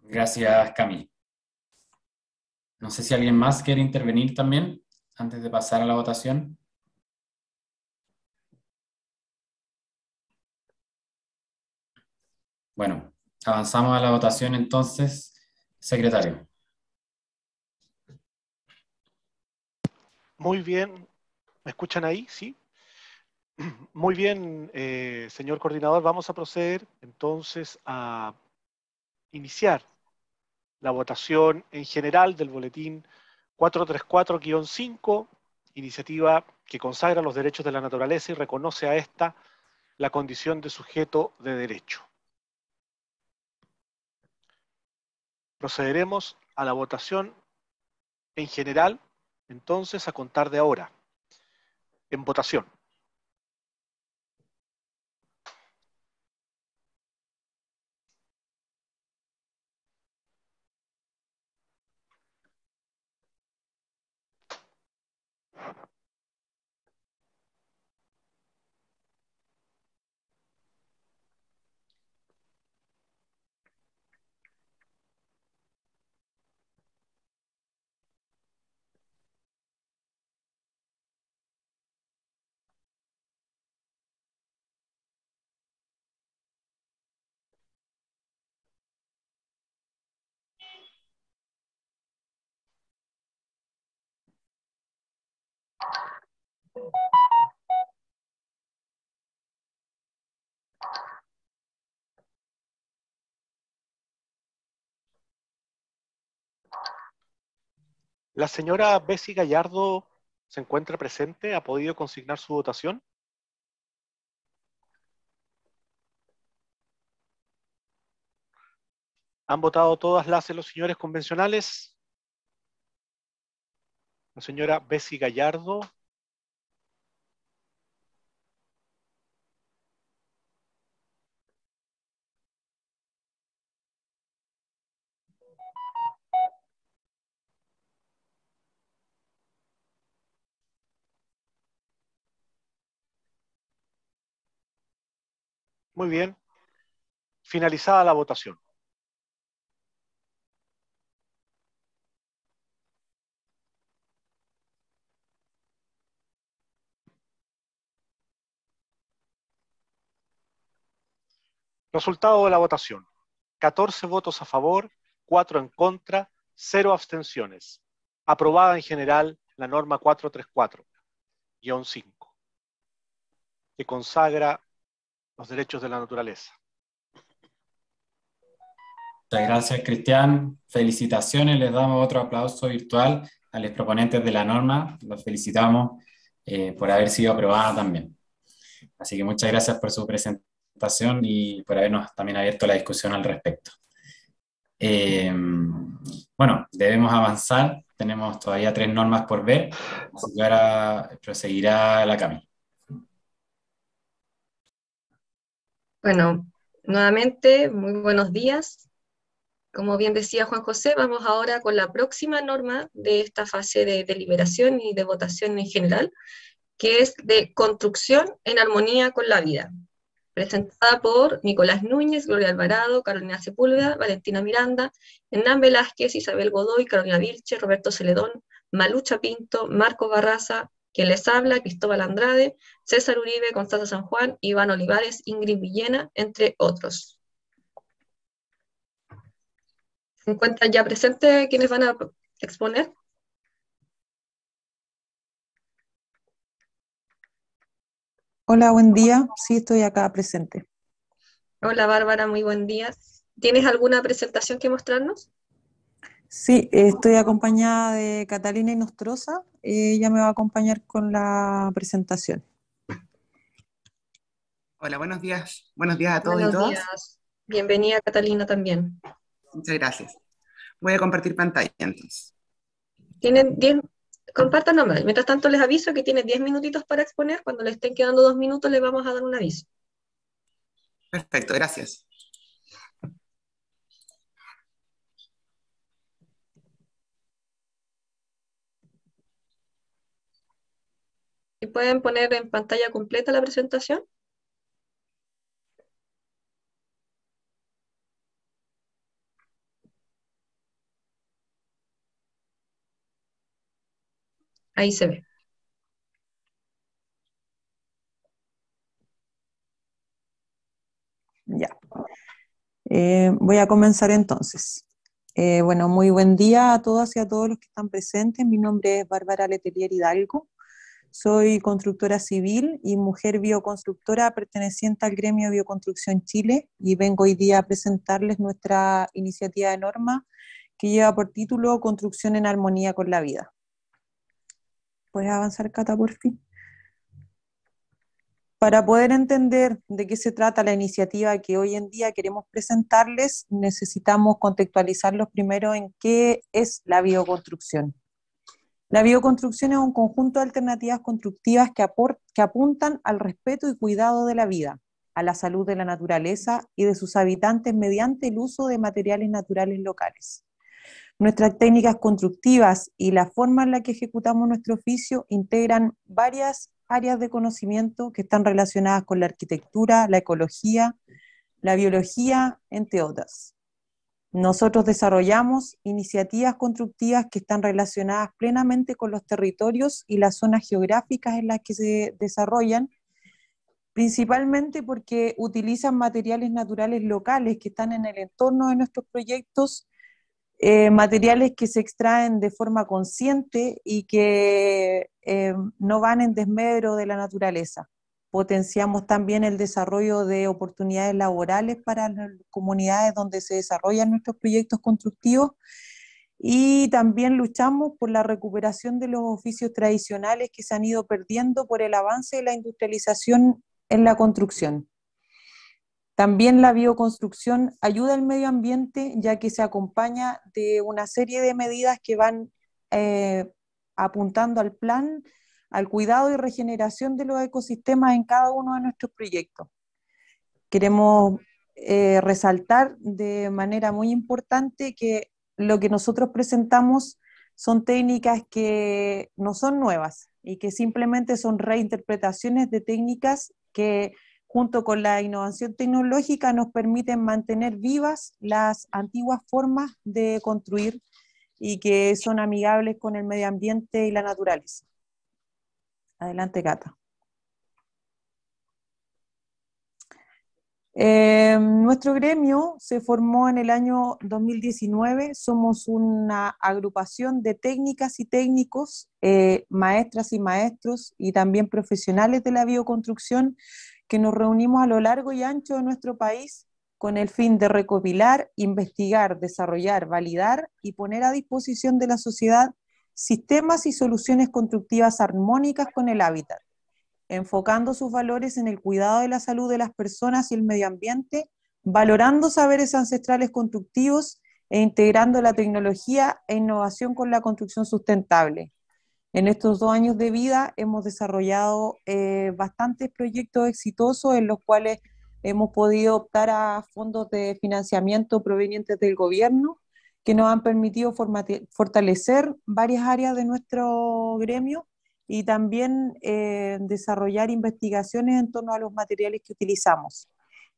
Gracias, Cami. No sé si alguien más quiere intervenir también antes de pasar a la votación? Bueno, avanzamos a la votación entonces. Secretario. Muy bien. ¿Me escuchan ahí? Sí. Muy bien, eh, señor coordinador. Vamos a proceder entonces a iniciar la votación en general del boletín 434-5, iniciativa que consagra los derechos de la naturaleza y reconoce a esta la condición de sujeto de derecho. Procederemos a la votación en general, entonces, a contar de ahora. En votación. La señora Bessie Gallardo se encuentra presente, ha podido consignar su votación. ¿Han votado todas las de los señores convencionales? La señora Bessie Gallardo. Muy bien. Finalizada la votación. Resultado de la votación. 14 votos a favor, 4 en contra, 0 abstenciones. Aprobada en general la norma 434-5, que consagra los derechos de la naturaleza. Muchas gracias, Cristian. Felicitaciones. Les damos otro aplauso virtual a los proponentes de la norma. Los felicitamos eh, por haber sido aprobada también. Así que muchas gracias por su presentación y por habernos también abierto la discusión al respecto. Eh, bueno, debemos avanzar. Tenemos todavía tres normas por ver. Así que ahora proseguirá la camino. Bueno, nuevamente, muy buenos días. Como bien decía Juan José, vamos ahora con la próxima norma de esta fase de deliberación y de votación en general, que es de construcción en armonía con la vida. presentada por Nicolás Núñez, Gloria Alvarado, Carolina Sepúlveda, Valentina Miranda, Hernán Velázquez, Isabel Godoy, Carolina Vilche, Roberto Celedón, Malucha Pinto, Marco Barraza, quien les habla, Cristóbal Andrade, César Uribe, Constanza San Juan, Iván Olivares, Ingrid Villena, entre otros. ¿Se encuentran ya presentes quienes van a exponer? Hola, buen día. Sí, estoy acá presente. Hola, Bárbara, muy buen día. ¿Tienes alguna presentación que mostrarnos? Sí, estoy acompañada de Catalina Inostroza. Ella me va a acompañar con la presentación. Hola, buenos días. Buenos días a todos Buenos y todas. días. Bienvenida, Catalina, también. Muchas gracias. Voy a compartir pantalla entonces. Tienen 10, compartan nomás. Mientras tanto les aviso que tienen 10 minutitos para exponer. Cuando le estén quedando dos minutos les vamos a dar un aviso. Perfecto, gracias. ¿Y pueden poner en pantalla completa la presentación? Ahí se ve. Ya. Eh, voy a comenzar entonces. Eh, bueno, muy buen día a todas y a todos los que están presentes. Mi nombre es Bárbara Letelier Hidalgo. Soy constructora civil y mujer bioconstructora perteneciente al gremio Bioconstrucción Chile y vengo hoy día a presentarles nuestra iniciativa de norma que lleva por título Construcción en armonía con la vida. ¿Puedes avanzar, Cata, por fin? Para poder entender de qué se trata la iniciativa que hoy en día queremos presentarles, necesitamos contextualizarlos primero en qué es la bioconstrucción. La bioconstrucción es un conjunto de alternativas constructivas que, apuntan al respeto y cuidado de la vida, a la salud de la naturaleza y de sus habitantes mediante el uso de materiales naturales locales. Nuestras técnicas constructivas y la forma en la que ejecutamos nuestro oficio integran varias áreas de conocimiento que están relacionadas con la arquitectura, la ecología, la biología, entre otras. Nosotros desarrollamos iniciativas constructivas que están relacionadas plenamente con los territorios y las zonas geográficas en las que se desarrollan, principalmente porque utilizan materiales naturales locales que están en el entorno de nuestros proyectos eh, materiales que se extraen de forma consciente y que eh, no van en desmedro de la naturaleza. Potenciamos también el desarrollo de oportunidades laborales para las comunidades donde se desarrollan nuestros proyectos constructivos y también luchamos por la recuperación de los oficios tradicionales que se han ido perdiendo por el avance de la industrialización en la construcción. También la bioconstrucción ayuda al medio ambiente ya que se acompaña de una serie de medidas que van eh, apuntando al plan, al cuidado y regeneración de los ecosistemas en cada uno de nuestros proyectos. Queremos eh, resaltar de manera muy importante que lo que nosotros presentamos son técnicas que no son nuevas y que simplemente son reinterpretaciones de técnicas que junto con la innovación tecnológica, nos permiten mantener vivas las antiguas formas de construir y que son amigables con el medio ambiente y la naturaleza. Adelante, Cata. Eh, nuestro gremio se formó en el año 2019. Somos una agrupación de técnicas y técnicos, eh, maestras y maestros y también profesionales de la bioconstrucción que nos reunimos a lo largo y ancho de nuestro país con el fin de recopilar, investigar, desarrollar, validar y poner a disposición de la sociedad sistemas y soluciones constructivas armónicas con el hábitat, enfocando sus valores en el cuidado de la salud de las personas y el medio ambiente, valorando saberes ancestrales constructivos e integrando la tecnología e innovación con la construcción sustentable, en estos dos años de vida hemos desarrollado eh, bastantes proyectos exitosos en los cuales hemos podido optar a fondos de financiamiento provenientes del gobierno que nos han permitido fortalecer varias áreas de nuestro gremio y también eh, desarrollar investigaciones en torno a los materiales que utilizamos.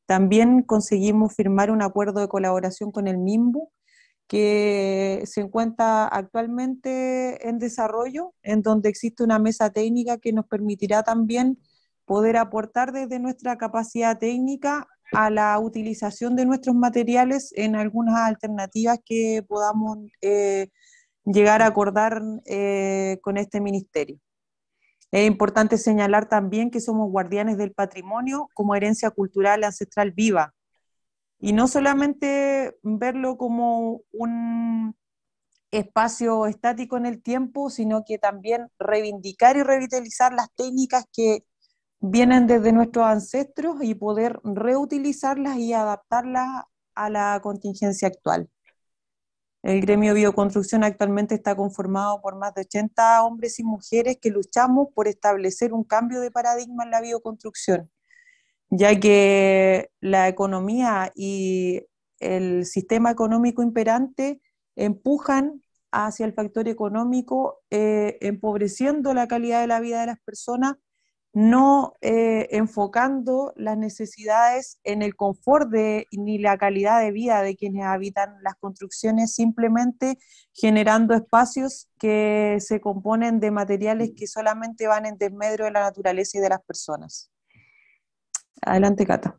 También conseguimos firmar un acuerdo de colaboración con el MIMBU, que se encuentra actualmente en desarrollo, en donde existe una mesa técnica que nos permitirá también poder aportar desde nuestra capacidad técnica a la utilización de nuestros materiales en algunas alternativas que podamos eh, llegar a acordar eh, con este ministerio. Es importante señalar también que somos guardianes del patrimonio como herencia cultural ancestral viva. Y no solamente verlo como un espacio estático en el tiempo, sino que también reivindicar y revitalizar las técnicas que vienen desde nuestros ancestros y poder reutilizarlas y adaptarlas a la contingencia actual. El gremio bioconstrucción actualmente está conformado por más de 80 hombres y mujeres que luchamos por establecer un cambio de paradigma en la bioconstrucción, ya que la economía y el sistema económico imperante empujan hacia el factor económico, eh, empobreciendo la calidad de la vida de las personas no eh, enfocando las necesidades en el confort de, ni la calidad de vida de quienes habitan las construcciones, simplemente generando espacios que se componen de materiales que solamente van en desmedro de la naturaleza y de las personas. Adelante, Cata.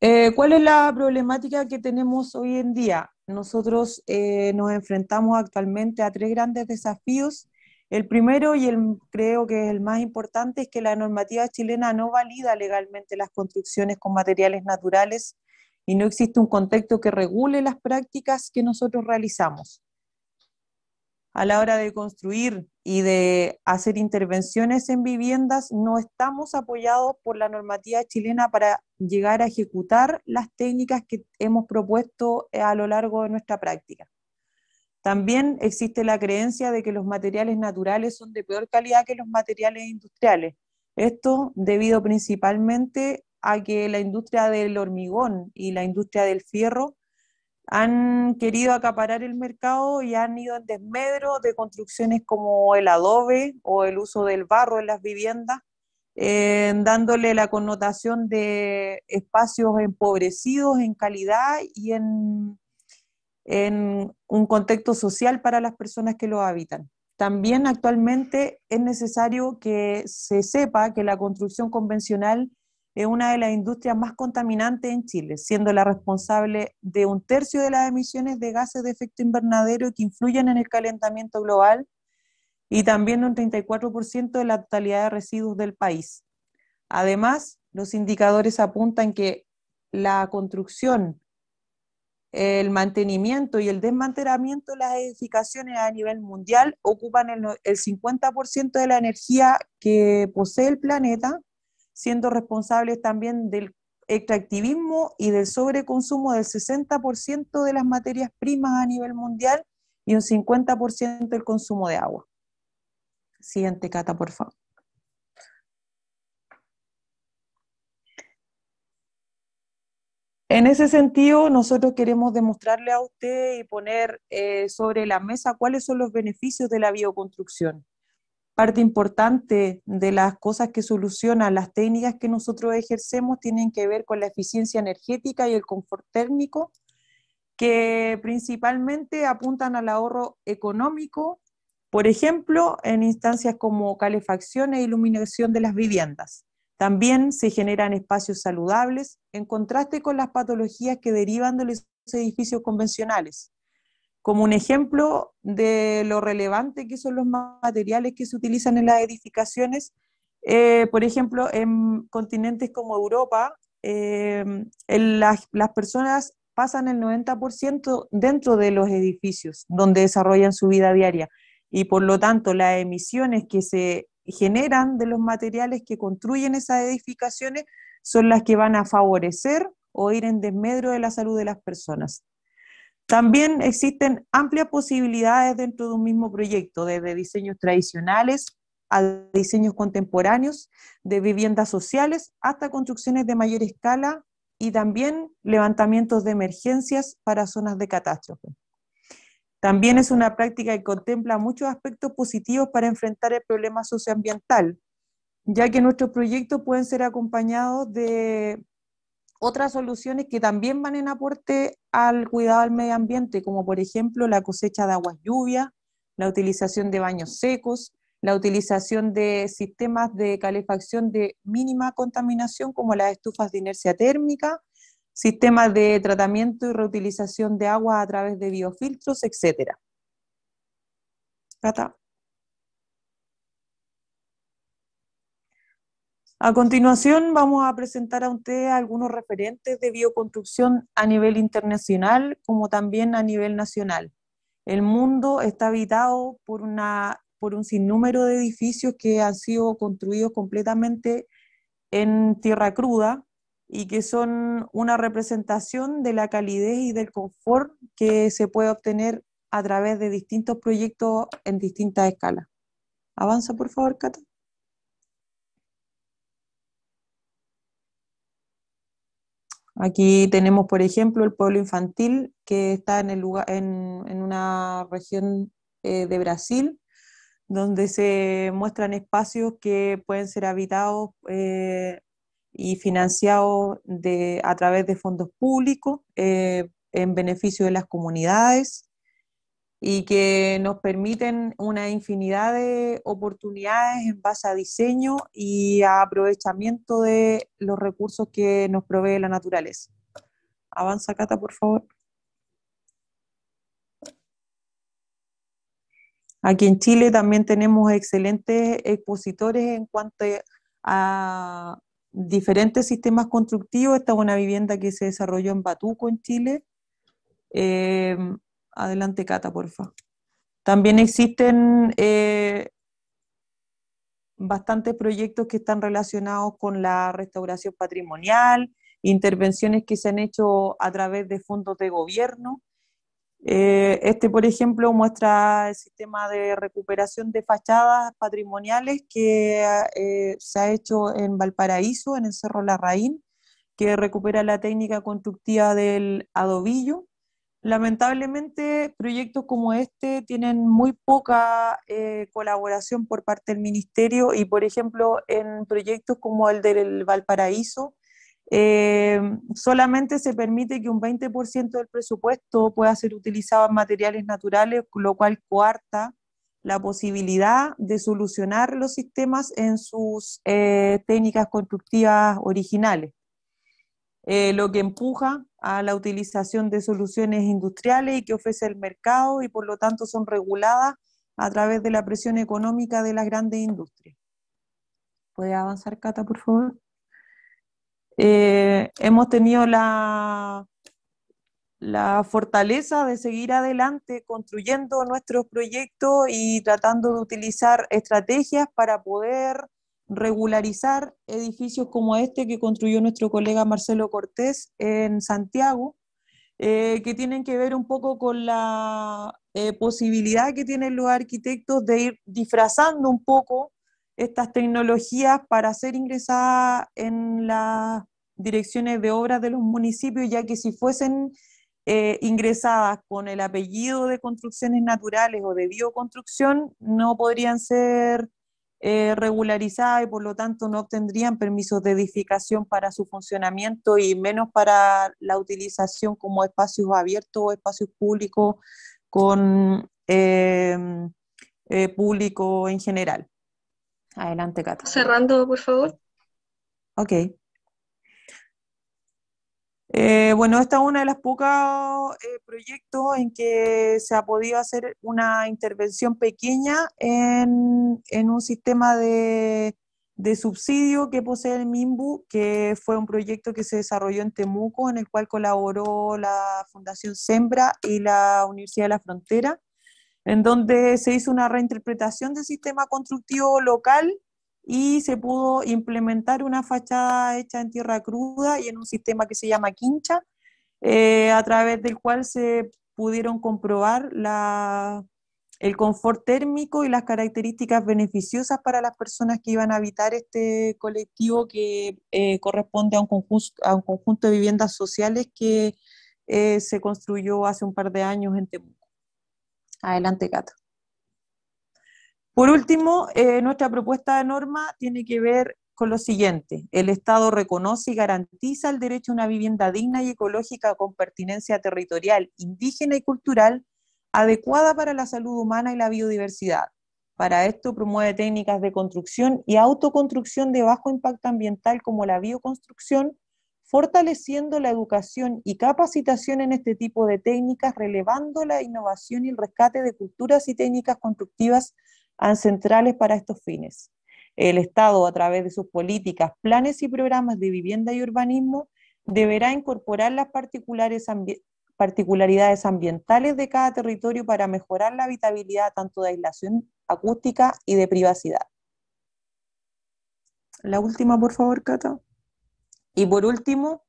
Eh, ¿Cuál es la problemática que tenemos hoy en día? Nosotros eh, nos enfrentamos actualmente a tres grandes desafíos el primero y el, creo que el más importante es que la normativa chilena no valida legalmente las construcciones con materiales naturales y no existe un contexto que regule las prácticas que nosotros realizamos. A la hora de construir y de hacer intervenciones en viviendas, no estamos apoyados por la normativa chilena para llegar a ejecutar las técnicas que hemos propuesto a lo largo de nuestra práctica. También existe la creencia de que los materiales naturales son de peor calidad que los materiales industriales. Esto debido principalmente a que la industria del hormigón y la industria del fierro han querido acaparar el mercado y han ido en desmedro de construcciones como el adobe o el uso del barro en las viviendas, dándole la connotación de espacios empobrecidos en calidad y en en un contexto social para las personas que lo habitan. También actualmente es necesario que se sepa que la construcción convencional es una de las industrias más contaminantes en Chile, siendo la responsable de un tercio de las emisiones de gases de efecto invernadero que influyen en el calentamiento global y también un 34% de la totalidad de residuos del país. Además, los indicadores apuntan que la construcción el mantenimiento y el desmantelamiento de las edificaciones a nivel mundial ocupan el, 50% de la energía que posee el planeta, siendo responsables también del extractivismo y del sobreconsumo del 60% de las materias primas a nivel mundial y un 50% del consumo de agua. Siguiente, Cata, por favor. En ese sentido, nosotros queremos demostrarle a usted y poner eh, sobre la mesa cuáles son los beneficios de la bioconstrucción. Parte importante de las cosas que solucionan las técnicas que nosotros ejercemos tienen que ver con la eficiencia energética y el confort térmico, que principalmente apuntan al ahorro económico, por ejemplo, en instancias como calefacción e iluminación de las viviendas. También se generan espacios saludables en contraste con las patologías que derivan de los edificios convencionales. Como un ejemplo de lo relevante que son los materiales que se utilizan en las edificaciones, eh, por ejemplo, en continentes como Europa, eh, las, las personas pasan el 90% dentro de los edificios donde desarrollan su vida diaria y por lo tanto las emisiones que se generan de los materiales que construyen esas edificaciones son las que van a favorecer o ir en desmedro de la salud de las personas. También existen amplias posibilidades dentro de un mismo proyecto, desde diseños tradicionales a diseños contemporáneos, de viviendas sociales hasta construcciones de mayor escala y también levantamientos de emergencias para zonas de catástrofe. También es una práctica que contempla muchos aspectos positivos para enfrentar el problema socioambiental, ya que nuestros proyectos pueden ser acompañados de otras soluciones que también van en aporte al cuidado del medio ambiente, como por ejemplo la cosecha de aguas lluvias, la utilización de baños secos, la utilización de sistemas de calefacción de mínima contaminación como las estufas de inercia térmica sistemas de tratamiento y reutilización de agua a través de biofiltros, etc. A continuación vamos a presentar a ustedes algunos referentes de bioconstrucción a nivel internacional como también a nivel nacional. El mundo está habitado por, una, por un sinnúmero de edificios que han sido construidos completamente en tierra cruda, y que son una representación de la calidez y del confort que se puede obtener a través de distintos proyectos en distintas escalas. Avanza, por favor, Cata. Aquí tenemos, por ejemplo, el pueblo infantil que está en, el lugar, en, una región eh, de Brasil, donde se muestran espacios que pueden ser habitados eh, y financiado de, a través de fondos públicos eh, en beneficio de las comunidades y que nos permiten una infinidad de oportunidades en base a diseño y aprovechamiento de los recursos que nos provee la naturaleza. Avanza, Cata, por favor. Aquí en Chile también tenemos excelentes expositores en cuanto a diferentes sistemas constructivos. Esta es una vivienda que se desarrolló en Batuco, en Chile. Eh, adelante, Cata, porfa. También existen eh, bastantes proyectos que están relacionados con la restauración patrimonial, intervenciones que se han hecho a través de fondos de gobierno eh, este, por ejemplo, muestra el sistema de recuperación de fachadas patrimoniales que eh, se ha hecho en Valparaíso, en el Cerro Larraín, que recupera la técnica constructiva del adobillo. Lamentablemente, proyectos como este tienen muy poca eh, colaboración por parte del Ministerio y, por ejemplo, en proyectos como el del Valparaíso, eh, solamente se permite que un 20% del presupuesto pueda ser utilizado en materiales naturales, lo cual coarta la posibilidad de solucionar los sistemas en sus eh, técnicas constructivas originales, eh, lo que empuja a la utilización de soluciones industriales y que ofrece el mercado y por lo tanto son reguladas a través de la presión económica de las grandes industrias. ¿Puede avanzar, Cata, por favor? Eh, hemos tenido la, fortaleza de seguir adelante construyendo nuestros proyectos y tratando de utilizar estrategias para poder regularizar edificios como este que construyó nuestro colega Marcelo Cortés en Santiago, eh, que tienen que ver un poco con la eh, posibilidad que tienen los arquitectos de ir disfrazando un poco estas tecnologías para ser ingresadas en las direcciones de obras de los municipios, ya que si fuesen eh, ingresadas con el apellido de construcciones naturales o de bioconstrucción, no podrían ser eh, regularizadas y por lo tanto no obtendrían permisos de edificación para su funcionamiento y menos para la utilización como espacios abiertos o espacios públicos con eh, público en general. Adelante, Cata. Cerrando, por favor. Ok. Eh, bueno, esta es una de las pocos eh, proyectos en que se ha podido hacer una intervención pequeña en, un sistema de, subsidio que posee el MIMBU, que fue un proyecto que se desarrolló en Temuco, en el cual colaboró la Fundación Sembra y la Universidad de la Frontera, en donde se hizo una reinterpretación del sistema constructivo local y se pudo implementar una fachada hecha en tierra cruda y en un sistema que se llama quincha, eh, a través del cual se pudieron comprobar la, el confort térmico y las características beneficiosas para las personas que iban a habitar este colectivo que eh, corresponde a un, conjunto, a un conjunto de viviendas sociales que eh, se construyó hace un par de años en Temuco. Adelante, Cata. Por último, eh, nuestra propuesta de norma tiene que ver con lo siguiente. El Estado reconoce y garantiza el derecho a una vivienda digna y ecológica con pertinencia territorial, indígena y cultural adecuada para la salud humana y la biodiversidad. Para esto promueve técnicas de construcción y autoconstrucción de bajo impacto ambiental como la bioconstrucción, fortaleciendo la educación y capacitación en este tipo de técnicas, relevando la innovación y el rescate de culturas y técnicas constructivas ancestrales para estos fines. El Estado, a través de sus políticas, planes y programas de vivienda y urbanismo, deberá incorporar las particularidades ambientales de cada territorio para mejorar la habitabilidad tanto de aislación acústica y de privacidad. La última, por favor, Cata. Y por último,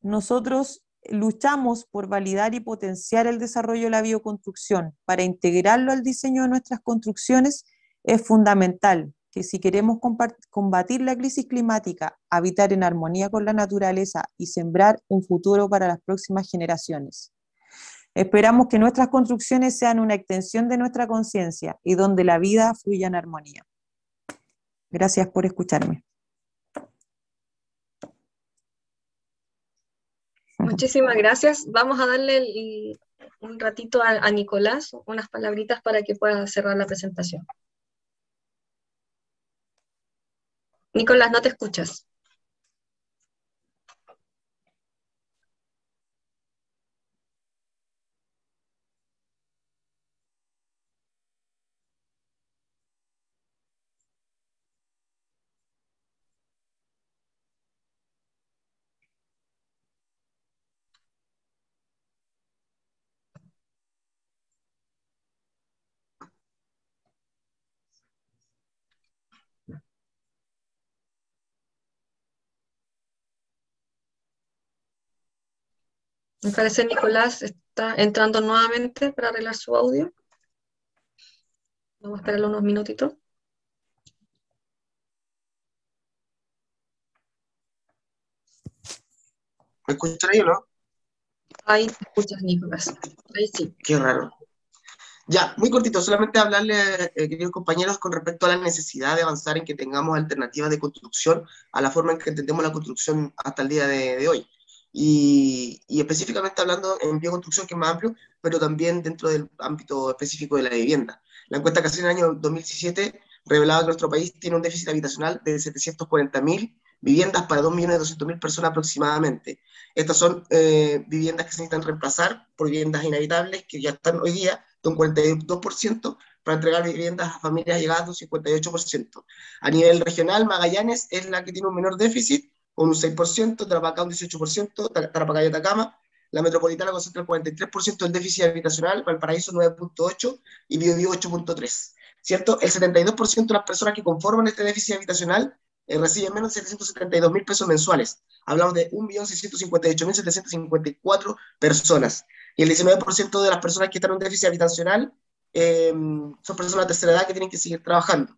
nosotros luchamos por validar y potenciar el desarrollo de la bioconstrucción. Para integrarlo al diseño de nuestras construcciones es fundamental que si queremos combatir la crisis climática, habitar en armonía con la naturaleza y sembrar un futuro para las próximas generaciones. Esperamos que nuestras construcciones sean una extensión de nuestra conciencia y donde la vida fluya en armonía. Gracias por escucharme. Muchísimas gracias. Vamos a darle un ratito a Nicolás, unas palabritas para que pueda cerrar la presentación. Nicolás, no te escuchas. Me parece Nicolás está entrando nuevamente para arreglar su audio. Vamos a esperarlo unos minutitos. ¿Me escuchan ahí o no? Ahí te escuchas, Nicolás. Ahí sí. Qué raro. Ya, muy cortito, solamente hablarle, eh, queridos compañeros, con respecto a la necesidad de avanzar en que tengamos alternativas de construcción a la forma en que entendemos la construcción hasta el día de hoy y, específicamente hablando en bioconstrucción, que es más amplio, pero también dentro del ámbito específico de la vivienda. La encuesta que hace en el año 2017 revelaba que nuestro país tiene un déficit habitacional de 740.000 viviendas para 2.200.000 personas aproximadamente. Estas son eh, viviendas que se necesitan reemplazar por viviendas inhabitables que ya están hoy día de un 42% para entregar viviendas a familias llegadas de un 58%. A nivel regional, Magallanes es la que tiene un menor déficit con un 6%, Tarapacá un 18%, Tarapacá y Atacama. La metropolitana concentra el 43% del déficit habitacional, Valparaíso 9.8% y Biobío 8.3%. ¿Cierto? El 72% de las personas que conforman este déficit habitacional eh, reciben menos de 772 mil pesos mensuales. Hablamos de 1.658.754 personas. Y el 19% de las personas que están en un déficit habitacional eh, son personas de tercera edad que tienen que seguir trabajando.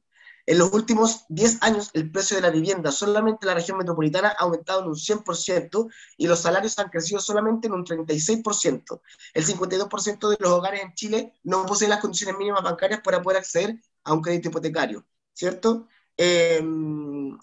En los últimos 10 años, el precio de la vivienda solamente en la región metropolitana ha aumentado en un 100% y los salarios han crecido solamente en un 36%. El 52% de los hogares en Chile no poseen las condiciones mínimas bancarias para poder acceder a un crédito hipotecario, ¿cierto? Em,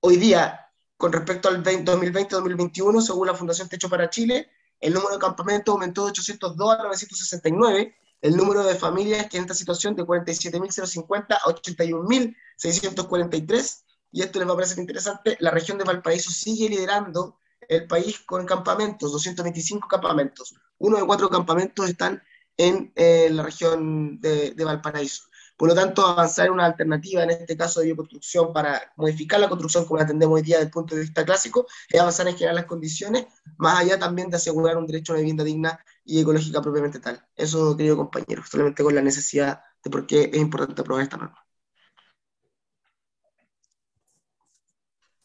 hoy día, con respecto al 2020-2021, según la Fundación Techo para Chile, el número de campamentos aumentó de 802 a 969 el número de familias que en esta situación de 47.050 a 81.643, y esto les va a parecer interesante, la región de Valparaíso sigue liderando el país con campamentos, 225 campamentos. Uno de cuatro campamentos están en eh, la región de, de Valparaíso. Por lo tanto, avanzar en una alternativa, en este caso de bioconstrucción, para modificar la construcción como la atendemos hoy día desde el punto de vista clásico, es avanzar en generar las condiciones, más allá también de asegurar un derecho a una vivienda digna y ecológica propiamente tal. Eso, querido compañero, solamente con la necesidad de por qué es importante aprobar esta norma.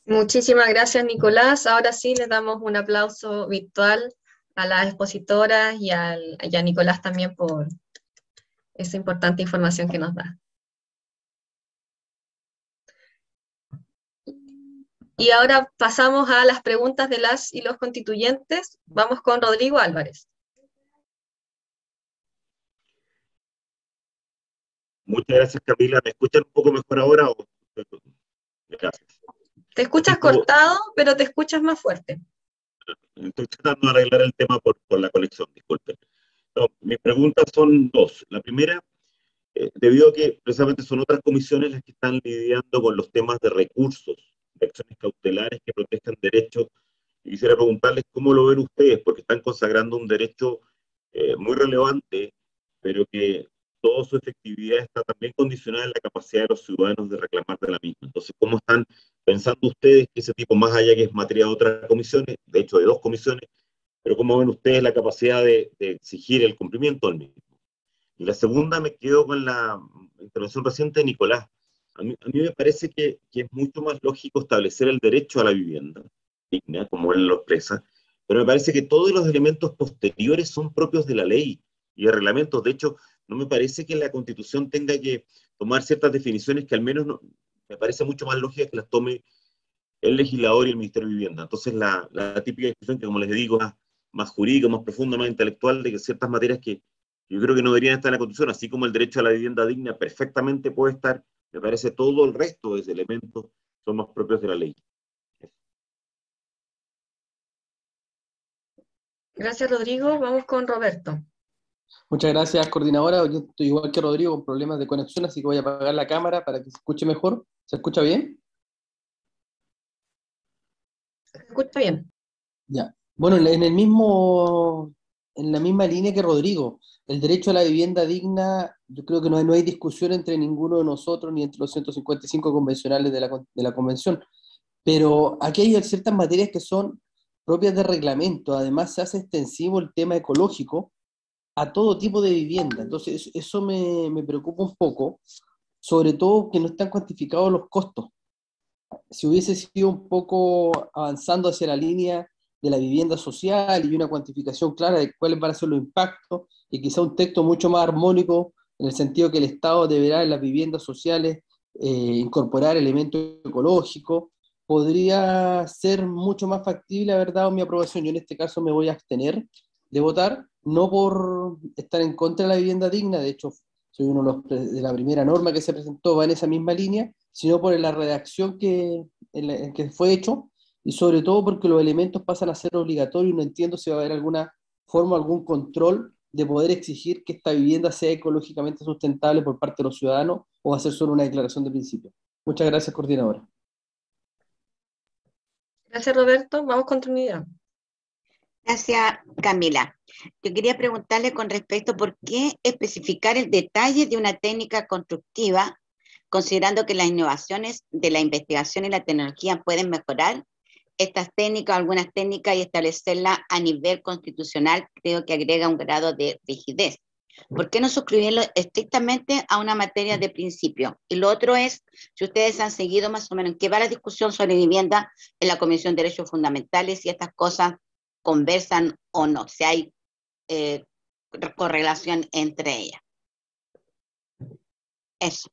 Muchísimas gracias, Nicolás. Ahora sí, les damos un aplauso virtual a las expositoras y, a Nicolás también por, esa importante información que nos da. Y ahora pasamos a las preguntas de las y los constituyentes. Vamos con Rodrigo Álvarez. Muchas gracias, Camila. ¿Me escuchan un poco mejor ahora? O... Gracias. Te escuchas cortado, pero te escuchas más fuerte. Estoy tratando de arreglar el tema por, por la conexión, disculpen. No, mis preguntas son dos. La primera, eh, debido a que precisamente son otras comisiones las que están lidiando con los temas de recursos, de acciones cautelares que protejan derechos, quisiera preguntarles cómo lo ven ustedes, porque están consagrando un derecho eh, muy relevante, pero que toda su efectividad está también condicionada en la capacidad de los ciudadanos de reclamar de la misma. Entonces, ¿cómo están pensando ustedes que ese tipo, más allá que es materia de otras comisiones, de hecho de dos comisiones, pero cómo ven ustedes la capacidad de, exigir el cumplimiento del mismo? Y la segunda me quedo con la intervención reciente de Nicolás. A mí, a mí me parece que, que, es mucho más lógico establecer el derecho a la vivienda digna, como él lo expresa, pero me parece que todos los elementos posteriores son propios de la ley y de reglamentos. De hecho, no me parece que la Constitución tenga que tomar ciertas definiciones que al menos me parece mucho más lógica que las tome el legislador y el Ministerio de Vivienda. Entonces, la, típica discusión que, como les digo, más, más jurídica, más profunda, más intelectual, de que ciertas materias que yo creo que no deberían estar en la Constitución, así como el derecho a la vivienda digna perfectamente puede estar, me parece todo el resto de ese elementos son más propios de la ley. Gracias, Rodrigo. Vamos con Roberto. Muchas gracias, coordinadora. Yo estoy igual que Rodrigo con problemas de conexión, así que voy a apagar la cámara para que se escuche mejor. ¿Se escucha bien? Se escucha bien. Ya. Bueno, en el mismo, en la misma línea que Rodrigo, el derecho a la vivienda digna, yo creo que no hay, no hay discusión entre ninguno de nosotros ni entre los 155 convencionales de la, de la convención. Pero aquí hay ciertas materias que son propias de reglamento. Además, se hace extensivo el tema ecológico a todo tipo de vivienda. Entonces, eso me, me preocupa un poco, sobre todo que no están cuantificados los costos. Si hubiese sido un poco avanzando hacia la línea de la vivienda social y una cuantificación clara de cuáles van a ser los impactos y quizá un texto mucho más armónico en el sentido que el Estado deberá en las viviendas sociales eh, incorporar elementos ecológicos, podría ser mucho más factible haber dado mi aprobación. Yo en este caso me voy a abstener de votar, no por estar en contra de la vivienda digna, de hecho soy uno de, la primera norma que se presentó, va en esa misma línea, sino por la redacción que, que fue hecho y sobre todo porque los elementos pasan a ser obligatorios y no entiendo si va a haber alguna forma, algún control de poder exigir que esta vivienda sea ecológicamente sustentable por parte de los ciudadanos o va a ser solo una declaración de principio. Muchas gracias, coordinadora. Gracias, Roberto. Vamos con Trinidad. Gracias, Camila. Yo quería preguntarle con respecto a por qué especificar el detalle de una técnica constructiva, considerando que las innovaciones de la investigación y la tecnología pueden mejorar estas técnicas, algunas técnicas, y establecerlas a nivel constitucional, creo que agrega un grado de rigidez. ¿Por qué no suscribirlo estrictamente a una materia de principio? Y lo otro es, si ustedes han seguido más o menos en qué va la discusión sobre vivienda en la Comisión de Derechos Fundamentales, y estas cosas conversan o no, si hay eh, correlación entre ellas. Eso.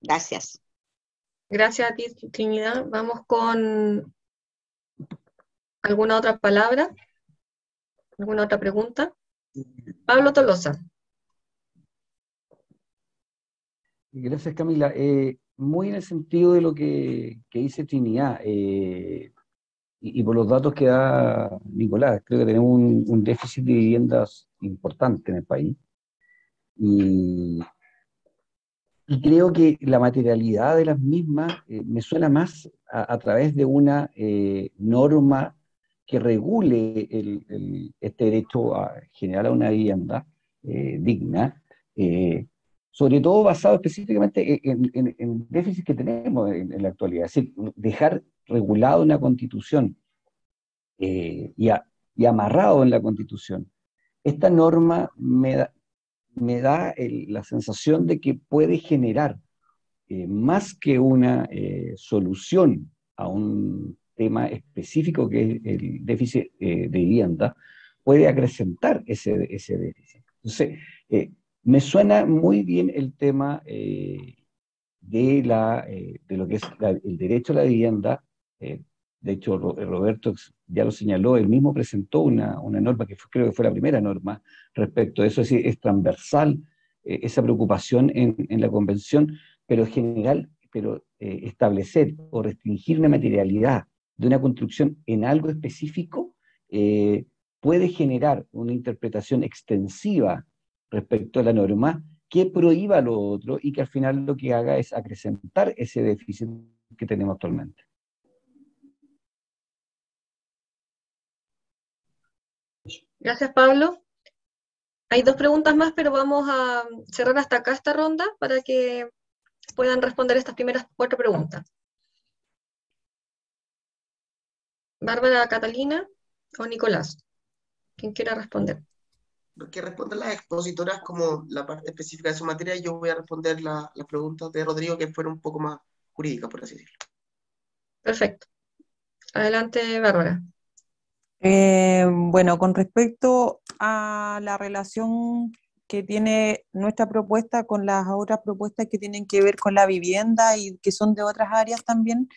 Gracias. Gracias a ti, Trinidad. Vamos con alguna otra palabra, alguna otra pregunta. Pablo Tolosa. Gracias, Camila. Eh, muy en el sentido de lo que, dice Trinidad. Eh, y, por los datos que da Nicolás, creo que tenemos un, déficit de viviendas importante en el país. Y, creo que la materialidad de las mismas eh, me suena más a, través de una norma que regule este derecho a, general a una vivienda eh, digna, sobre todo basado específicamente en, el déficit que tenemos en, en, la actualidad, es decir, dejar regulado en la Constitución eh, y, amarrado en la Constitución, esta norma me da, la sensación de que puede generar eh, más que una eh, solución a un tema específico que es el déficit de vivienda, puede acrecentar ese, ese déficit. Entonces, me suena muy bien el tema de, la, de lo que es el derecho a la vivienda de hecho, Roberto ya lo señaló, él mismo presentó una, norma que creo que fue la primera norma respecto a eso, es decir, es transversal eh, esa preocupación en, en, la convención, pero general, pero eh, establecer o restringir una materialidad de una construcción en algo específico eh, puede generar una interpretación extensiva respecto a la norma que prohíba lo otro y que al final lo que haga es acrecentar ese déficit que tenemos actualmente. Gracias, Pablo. Hay dos preguntas más, pero vamos a cerrar hasta acá esta ronda para que puedan responder estas primeras cuatro preguntas. Bárbara, Catalina o Nicolás. ¿Quién quiera responder? que respondan las expositoras como la parte específica de su materia, yo voy a responder las preguntas de Rodrigo que fueron un poco más jurídicas, por así decirlo. Perfecto. Adelante, Bárbara. Eh, bueno, con respecto a la relación que tiene nuestra propuesta con las otras propuestas que tienen que ver con la vivienda y que son de otras áreas también,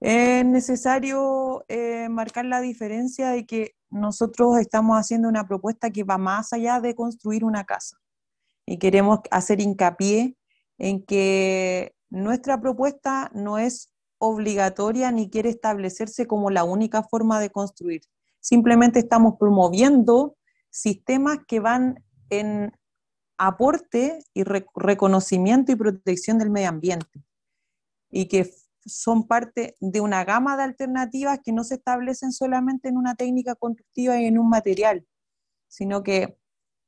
es necesario eh, marcar la diferencia de que nosotros estamos haciendo una propuesta que va más allá de construir una casa y queremos hacer hincapié en que nuestra propuesta no es obligatoria ni quiere establecerse como la única forma de construir. Simplemente estamos promoviendo sistemas que van en aporte y reconocimiento y protección del medio ambiente y que son parte de una gama de alternativas que no se establecen solamente en una técnica constructiva y en un material, sino que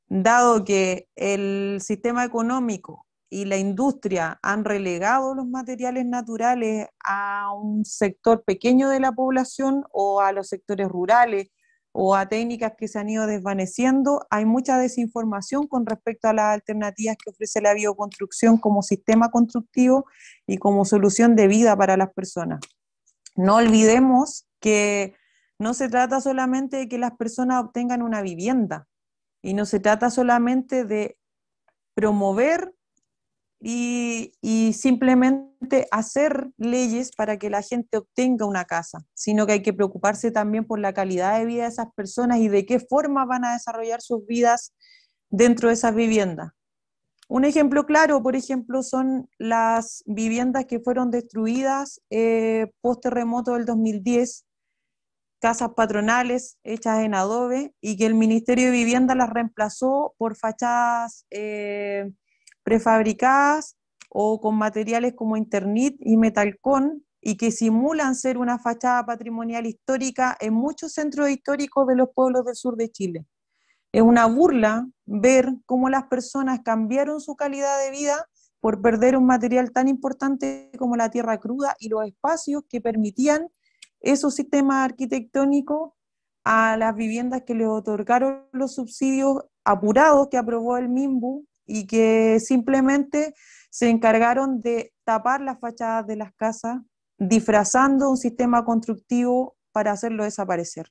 dado que el sistema económico y la industria han relegado los materiales naturales a un sector pequeño de la población o a los sectores rurales o a técnicas que se han ido desvaneciendo, hay mucha desinformación con respecto a las alternativas que ofrece la bioconstrucción como sistema constructivo y como solución de vida para las personas. No olvidemos que no se trata solamente de que las personas obtengan una vivienda y no se trata solamente de promover y, simplemente hacer leyes para que la gente obtenga una casa, sino que hay que preocuparse también por la calidad de vida de esas personas y de qué forma van a desarrollar sus vidas dentro de esas viviendas. Un ejemplo claro, por ejemplo, son las viviendas que fueron destruidas eh, post terremoto del 2010, casas patronales hechas en adobe y que el Ministerio de Vivienda las reemplazó por fachadas eh, prefabricadas o con materiales como Internit y Metalcon y que simulan ser una fachada patrimonial histórica en muchos centros históricos de los pueblos del sur de Chile. Es una burla ver cómo las personas cambiaron su calidad de vida por perder un material tan importante como la tierra cruda y los espacios que permitían esos sistemas arquitectónicos a las viviendas que les otorgaron los subsidios apurados que aprobó el MIMBU y que simplemente se encargaron de tapar las fachadas de las casas, disfrazando un sistema constructivo para hacerlo desaparecer.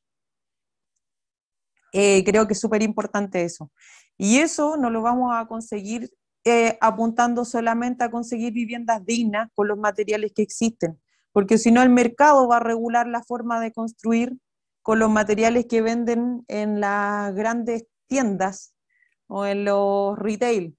Eh, creo que es súper importante eso. Y eso no lo vamos a conseguir eh, apuntando solamente a conseguir viviendas dignas con los materiales que existen, porque si no el mercado va a regular la forma de construir con los materiales que venden en las grandes tiendas o en los retail.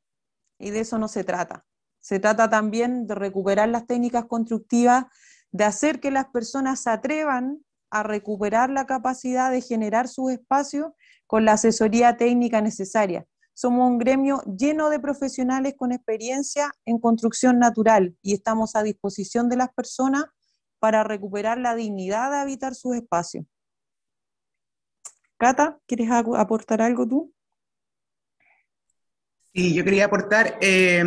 Y de eso no se trata. Se trata también de recuperar las técnicas constructivas, de hacer que las personas se atrevan a recuperar la capacidad de generar sus espacios con la asesoría técnica necesaria. Somos un gremio lleno de profesionales con experiencia en construcción natural y estamos a disposición de las personas para recuperar la dignidad de habitar sus espacios. Cata, ¿quieres aportar algo tú? Sí, yo quería aportar eh,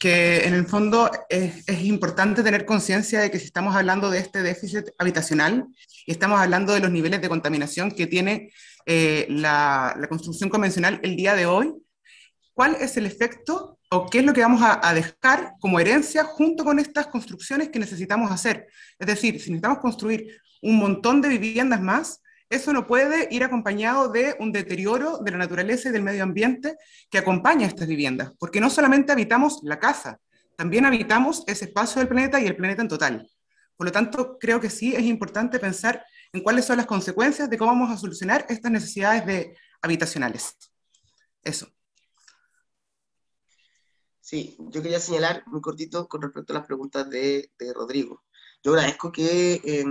que en el fondo es, importante tener conciencia de que si estamos hablando de este déficit habitacional y estamos hablando de los niveles de contaminación que tiene eh, la, construcción convencional el día de hoy, ¿cuál es el efecto o qué es lo que vamos a, a dejar como herencia junto con estas construcciones que necesitamos hacer? Es decir, si necesitamos construir un montón de viviendas más, eso no puede ir acompañado de un deterioro de la naturaleza y del medio ambiente que acompaña a estas viviendas, porque no solamente habitamos la casa, también habitamos ese espacio del planeta y el planeta en total. Por lo tanto, creo que sí es importante pensar en cuáles son las consecuencias de cómo vamos a solucionar estas necesidades de habitacionales. Eso. Sí, yo quería señalar muy cortito con respecto a las preguntas de, de Rodrigo. Yo agradezco que eh,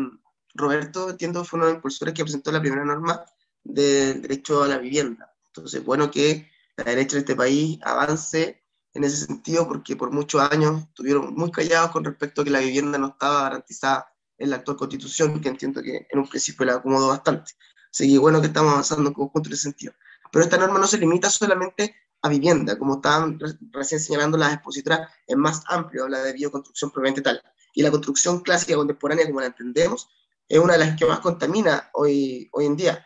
Roberto, entiendo, fue uno de los impulsores que presentó la primera norma del derecho a la vivienda. Entonces, bueno que la derecha de este país avance en ese sentido, porque por muchos años estuvieron muy callados con respecto a que la vivienda no estaba garantizada en la actual constitución, que entiendo que en un principio la acomodó bastante. Así que bueno que estamos avanzando en conjunto en ese sentido. Pero esta norma no se limita solamente a vivienda, como estaban recién señalando las expositoras, es más amplio, habla de bioconstrucción probablemente tal. Y la construcción clásica contemporánea, como la entendemos, es una de las que más contamina hoy, hoy en día.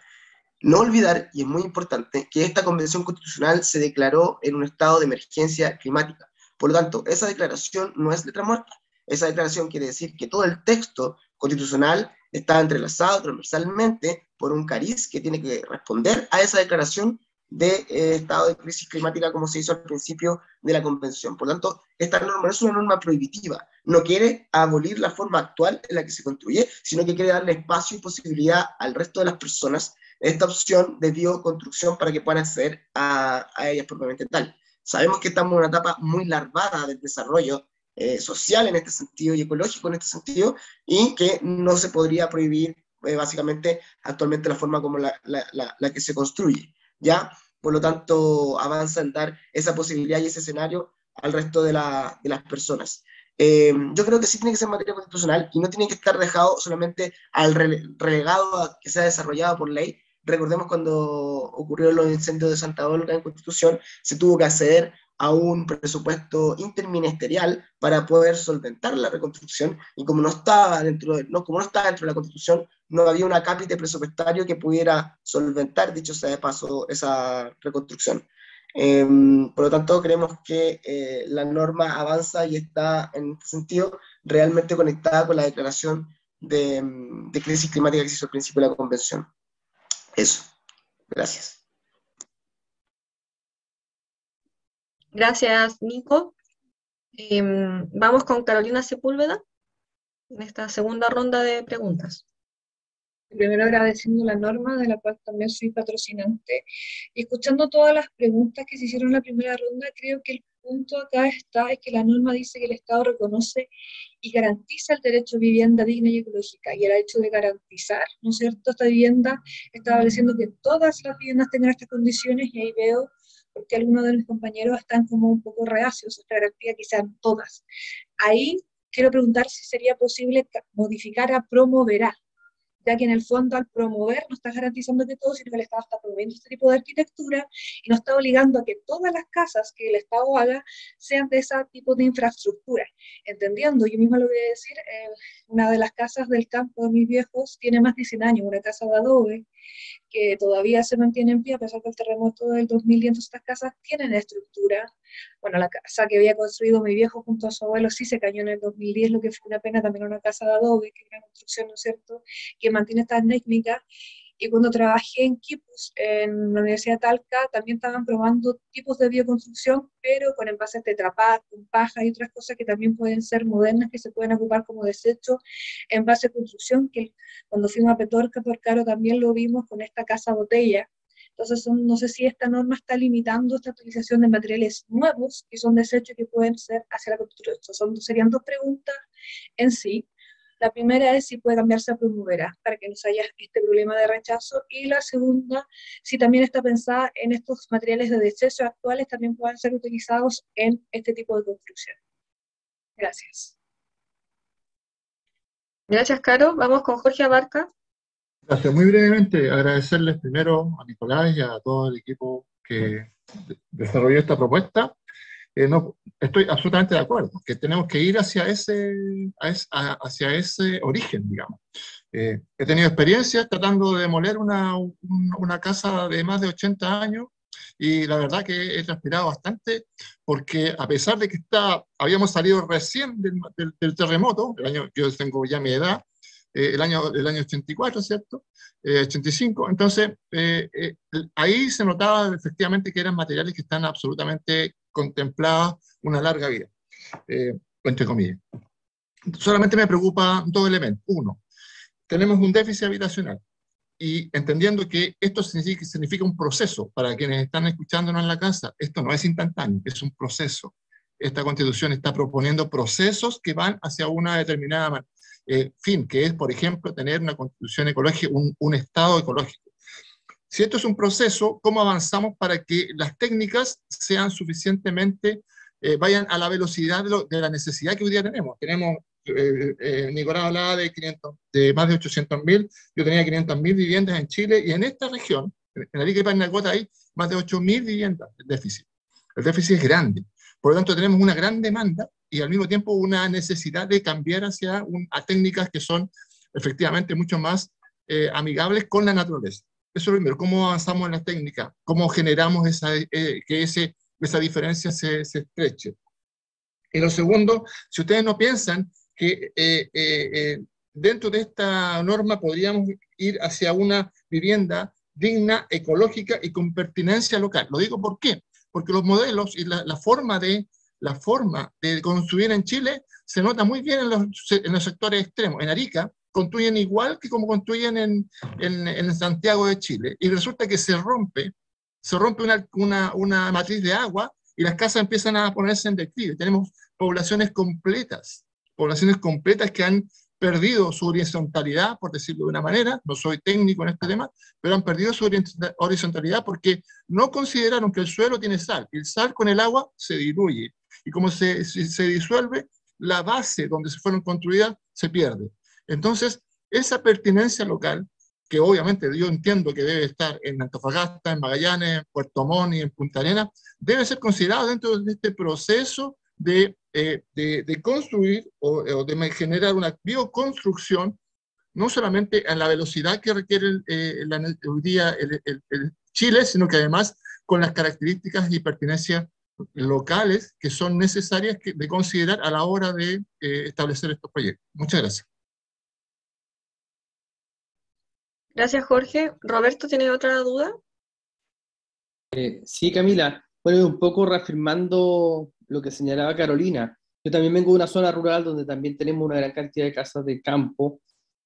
No olvidar, y es muy importante, que esta convención constitucional se declaró en un estado de emergencia climática. Por lo tanto, esa declaración no es letra muerta. Esa declaración quiere decir que todo el texto constitucional está entrelazado transversalmente por un cariz que tiene que responder a esa declaración de eh, estado de crisis climática como se hizo al principio de la convención. Por tanto, esta norma no es una norma prohibitiva, no quiere abolir la forma actual en la que se construye, sino que quiere darle espacio y posibilidad al resto de las personas esta opción de bioconstrucción para que puedan acceder a, a ellas propiamente tal. Sabemos que estamos en una etapa muy larvada del desarrollo eh, social en este sentido y ecológico en este sentido, y que no se podría prohibir eh, básicamente actualmente la forma como la, la, que se construye. ¿Ya? Por lo tanto, avanza en dar esa posibilidad y ese escenario al resto de, de las personas. Eh, yo creo que sí tiene que ser materia constitucional y no tiene que estar dejado solamente al relegado a que sea desarrollado por ley. Recordemos cuando ocurrieron los incendios de Santa Olga en Constitución, se tuvo que acceder a un presupuesto interministerial para poder solventar la reconstrucción y como no estaba dentro de, no, como no estaba dentro de la constitución, no había una cápita presupuestario que pudiera solventar, dicho sea de paso, esa reconstrucción. Em, por lo tanto, creemos que eh, la norma avanza y está en este sentido realmente conectada con la declaración de, de crisis climática que se hizo al principio de la convención. Eso. Gracias. Gracias, Nico. Em, vamos con Carolina Sepúlveda en esta segunda ronda de preguntas. Primero agradeciendo la norma, de la cual también soy patrocinante. Y escuchando todas las preguntas que se hicieron en la primera ronda, creo que el punto acá está es que la norma dice que el Estado reconoce y garantiza el derecho a vivienda digna y ecológica. Y el hecho de garantizar, ¿no es cierto?, esta vivienda, estableciendo que todas las viviendas tengan estas condiciones, y ahí veo porque algunos de mis compañeros están como un poco reacios a garantía que sean todas. Ahí quiero preguntar si sería posible modificar a promoverá, ya que en el fondo al promover no está garantizando que todo, sino que el Estado está promoviendo este tipo de arquitectura y nos está obligando a que todas las casas que el Estado haga sean de ese tipo de infraestructura. Entendiendo, yo misma lo voy a decir, eh, una de las casas del campo de mis viejos tiene más de 100 años, una casa de adobe, que todavía se mantiene en pie a pesar del terremoto del 2000 y entonces estas casas tienen estructura. Bueno, la casa que había construido mi viejo junto a su abuelo sí se cayó en el 2010, lo que fue una pena, también una casa de adobe, que es una construcción, ¿no es cierto?, que mantiene esta técnica y cuando trabajé en Kipus, en la Universidad de Talca, también estaban probando tipos de bioconstrucción, pero con envases tetrapac, con paja y otras cosas que también pueden ser modernas, que se pueden ocupar como desecho en base de construcción, que cuando fuimos a Petorca, por Caro, también lo vimos con esta casa botella. Entonces, no sé si esta norma está limitando esta utilización de materiales nuevos, que son desechos que pueden ser hacia la construcción. Son, serían dos preguntas en sí. La primera es si puede cambiarse a promovera para que no haya este problema de rechazo. Y la segunda, si también está pensada en estos materiales de desecho actuales también puedan ser utilizados en este tipo de construcción. Gracias. Gracias, Caro. Vamos con Jorge Abarca. Gracias. Muy brevemente, agradecerles primero a Nicolás y a todo el equipo que desarrolló esta propuesta. Eh, no, estoy absolutamente de acuerdo, que tenemos que ir hacia ese, hacia ese origen, digamos. Eh, he tenido experiencias tratando de demoler una, una, casa de más de 80 años y la verdad que he transpirado bastante porque a pesar de que está, habíamos salido recién del, del, terremoto, el año, yo tengo ya mi edad, eh, el, año, el año 84, ¿cierto? 85, entonces ahí se notaba efectivamente que eran materiales que están absolutamente contemplada una larga vida, eh, entre comillas. Solamente me preocupa dos elementos. Uno, tenemos un déficit habitacional y entendiendo que esto significa, un proceso para quienes están escuchándonos en la casa, esto no es instantáneo, es un proceso. esta constitución está proponiendo procesos que van hacia una determinada eh, fin, que es, por ejemplo, tener una constitución ecológica, un, estado ecológico. Si esto es un proceso, ¿cómo avanzamos para que las técnicas sean suficientemente, eh, vayan a la velocidad de, la necesidad que hoy día tenemos? Tenemos, eh, eh, Nicolás hablaba de, 500, de más de 800 mil, yo tenía 500 mil viviendas en Chile y en esta región, en Arica y Parinacota hay más de 8 mil viviendas de déficit. El déficit es grande. Por lo tanto, tenemos una gran demanda y al mismo tiempo una necesidad de cambiar hacia a técnicas que son efectivamente mucho más amigables con la naturaleza. Eso es lo primero, cómo avanzamos en la técnica, cómo generamos esa, eh, que ese, esa diferencia se, se, estreche. Y lo segundo, si ustedes no piensan que eh, eh, dentro de esta norma podríamos ir hacia una vivienda digna, ecológica y con pertinencia local. Lo digo por qué, porque los modelos y la, la forma de la forma de construir en Chile se nota muy bien en los, en los sectores extremos. En Arica, construyen igual que como construyen en, en, Santiago de Chile. Y resulta que se rompe, se rompe una, una, una, matriz de agua y las casas empiezan a ponerse en declive. Tenemos poblaciones completas, poblaciones completas que han perdido su horizontalidad, por decirlo de una manera, no soy técnico en este tema, pero han perdido su horizontalidad porque no consideraron que el suelo tiene sal, el sal con el agua se diluye, y como se, se disuelve, la base donde se fueron construidas se pierde. Entonces, esa pertinencia local, que obviamente yo entiendo que debe estar en Antofagasta, en Magallanes, en Puerto Montt y en Punta Arenas, debe ser considerado dentro de este proceso de, eh, de, construir o, de generar una bioconstrucción, no solamente en la velocidad que requiere el, eh, hoy día el, Chile, sino que además con las características y pertinencias locales que son necesarias de considerar a la hora de eh, establecer estos proyectos. Muchas gracias. Gracias, Jorge. Roberto, ¿tiene otra duda? Eh, sí, Camila. Bueno, un poco reafirmando lo que señalaba Carolina. Yo también vengo de una zona rural donde también tenemos una gran cantidad de casas de campo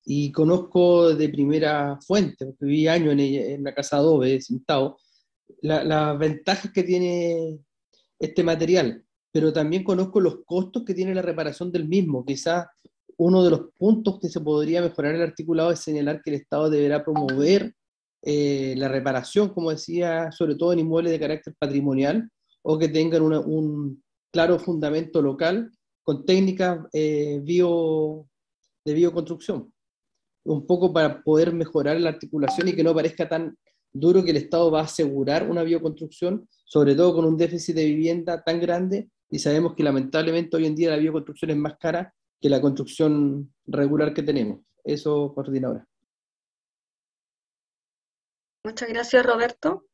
y conozco de primera fuente, viví años en, en la casa adobe Cintao, las ventajas que tiene este material, pero también conozco los costos que tiene la reparación del mismo. Quizás uno de los puntos que se podría mejorar el articulado es señalar que el Estado deberá promover eh, la reparación, como decía, sobre todo en inmuebles de carácter patrimonial o que tengan un claro fundamento local con técnicas eh, de bioconstrucción. Un poco para poder mejorar la articulación y que no parezca tan duro que el Estado va a asegurar una bioconstrucción, sobre todo con un déficit de vivienda tan grande y sabemos que lamentablemente hoy en día la bioconstrucción es más cara que la construcción regular que tenemos. Eso, coordinadora. Muchas gracias, Roberto.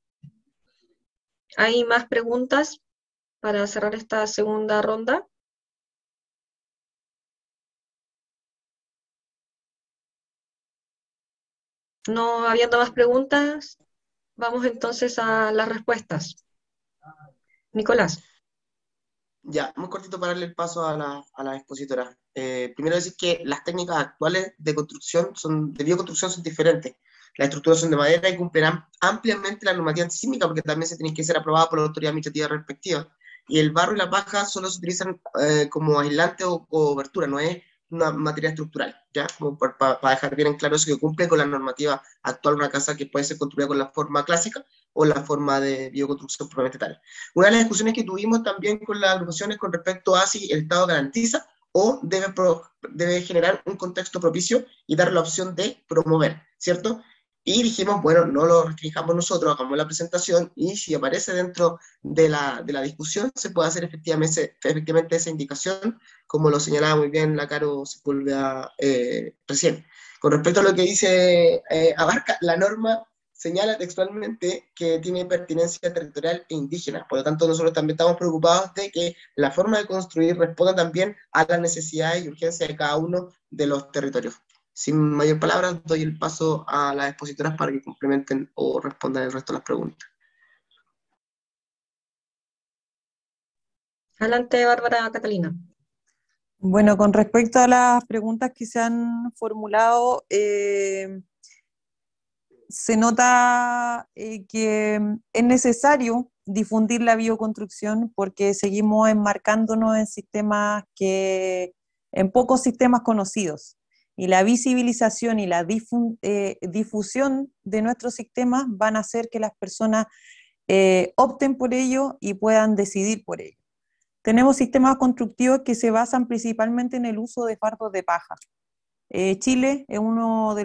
¿Hay más preguntas para cerrar esta segunda ronda? No habiendo más preguntas, vamos entonces a las respuestas. Nicolás. Ya, muy cortito para darle el paso a la, a la expositora. Eh, primero decir que las técnicas actuales de construcción, son, de bioconstrucción son diferentes. Las estructuras son de madera y cumplen ampliamente la normativa antisísmica porque también se tienen que ser aprobadas por la autoridad administrativa respectiva. Y el barro y la paja solo se utilizan eh, como aislante o cobertura, no es una materia estructural, ¿ya? Como para, dejar bien en claro eso que cumple con la normativa actual una casa que puede ser construida con la forma clásica o la forma de bioconstrucción probablemente tal. Una de las discusiones que tuvimos también con las agrupaciones con respecto a si el Estado garantiza o debe, debe generar un contexto propicio y dar la opción de promover, ¿cierto? Y dijimos, bueno, no lo restringamos nosotros, hagamos la presentación y si aparece dentro de la, de la discusión, se puede hacer efectivamente, efectivamente esa indicación, como lo señalaba muy bien la Caro Sepúlveda eh, recién. Con respecto a lo que dice eh, Abarca, la norma señala textualmente que tiene pertinencia territorial e indígena. Por lo tanto, nosotros también estamos preocupados de que la forma de construir responda también a las necesidades y urgencias de cada uno de los territorios. Sin mayor palabras, doy el paso a las expositoras para que complementen o respondan el resto de las preguntas. Adelante, Bárbara Catalina. Bueno, con respecto a las preguntas que se han formulado, eh, se nota que es necesario difundir la bioconstrucción porque seguimos enmarcándonos en sistemas que, en pocos sistemas conocidos. Y la visibilización y la difusión de nuestros sistemas van a hacer que las personas opten por ello y puedan decidir por ello. Tenemos sistemas constructivos que se basan principalmente en el uso de fardos de paja. Eh, Chile es uno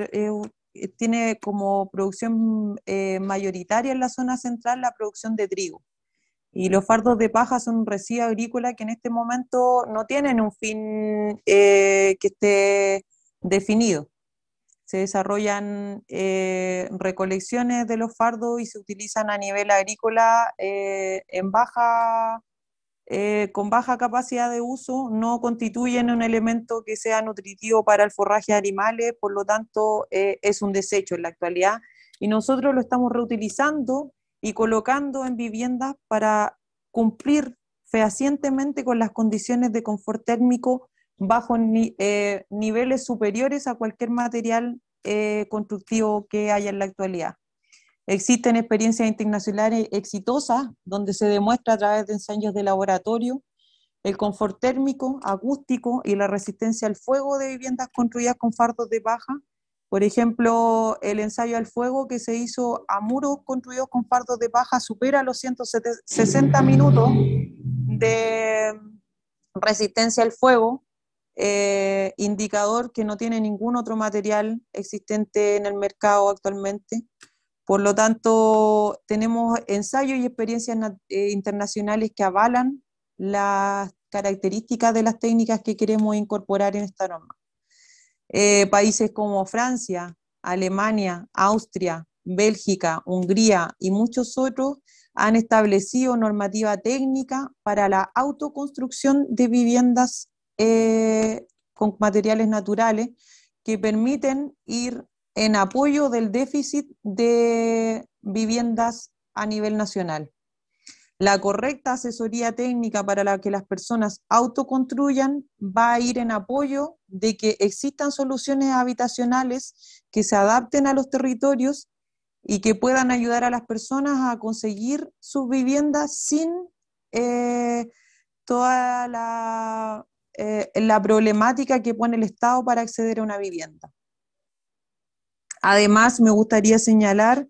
tiene como producción eh, mayoritaria en la zona central la producción de trigo. Y los fardos de paja son un residuo agrícola que en este momento no tienen un fin eh, que esté definido. Se desarrollan recolecciones de los fardos y se utilizan a nivel agrícola en baja eh, con baja capacidad de uso no constituyen un elemento que sea nutritivo para el forraje de animales, por lo tanto eh, es un desecho en la actualidad y nosotros lo estamos reutilizando y colocando en viviendas para cumplir fehacientemente con las condiciones de confort térmico bajo eh, niveles superiores a cualquier material constructivo que haya en la actualidad. Existen experiencias internacionales exitosas donde se demuestra a través de ensayos de laboratorio el confort térmico, acústico y la resistencia al fuego de viviendas construidas con fardos de paja. Por ejemplo, el ensayo al fuego que se hizo a muros construidos con fardos de paja supera los 160 minutos de resistencia al fuego, eh, indicador que no tiene ningún otro material existente en el mercado actualmente. Por lo tanto, tenemos ensayos y experiencias eh, internacionales que avalan las características de las técnicas que queremos incorporar en esta norma. Eh, países como Francia, Alemania, Austria, Bélgica, Hungría y muchos otros han establecido normativa técnica para la autoconstrucción de viviendas eh, con materiales naturales que permiten ir en apoyo del déficit de viviendas a nivel nacional. La correcta asesoría técnica para la que las personas autoconstruyan va a ir en apoyo de que existan soluciones habitacionales que se adapten a los territorios y que puedan ayudar a las personas a conseguir sus viviendas sin eh, toda la, eh, la problemática que pone el Estado para acceder a una vivienda. Además, me gustaría señalar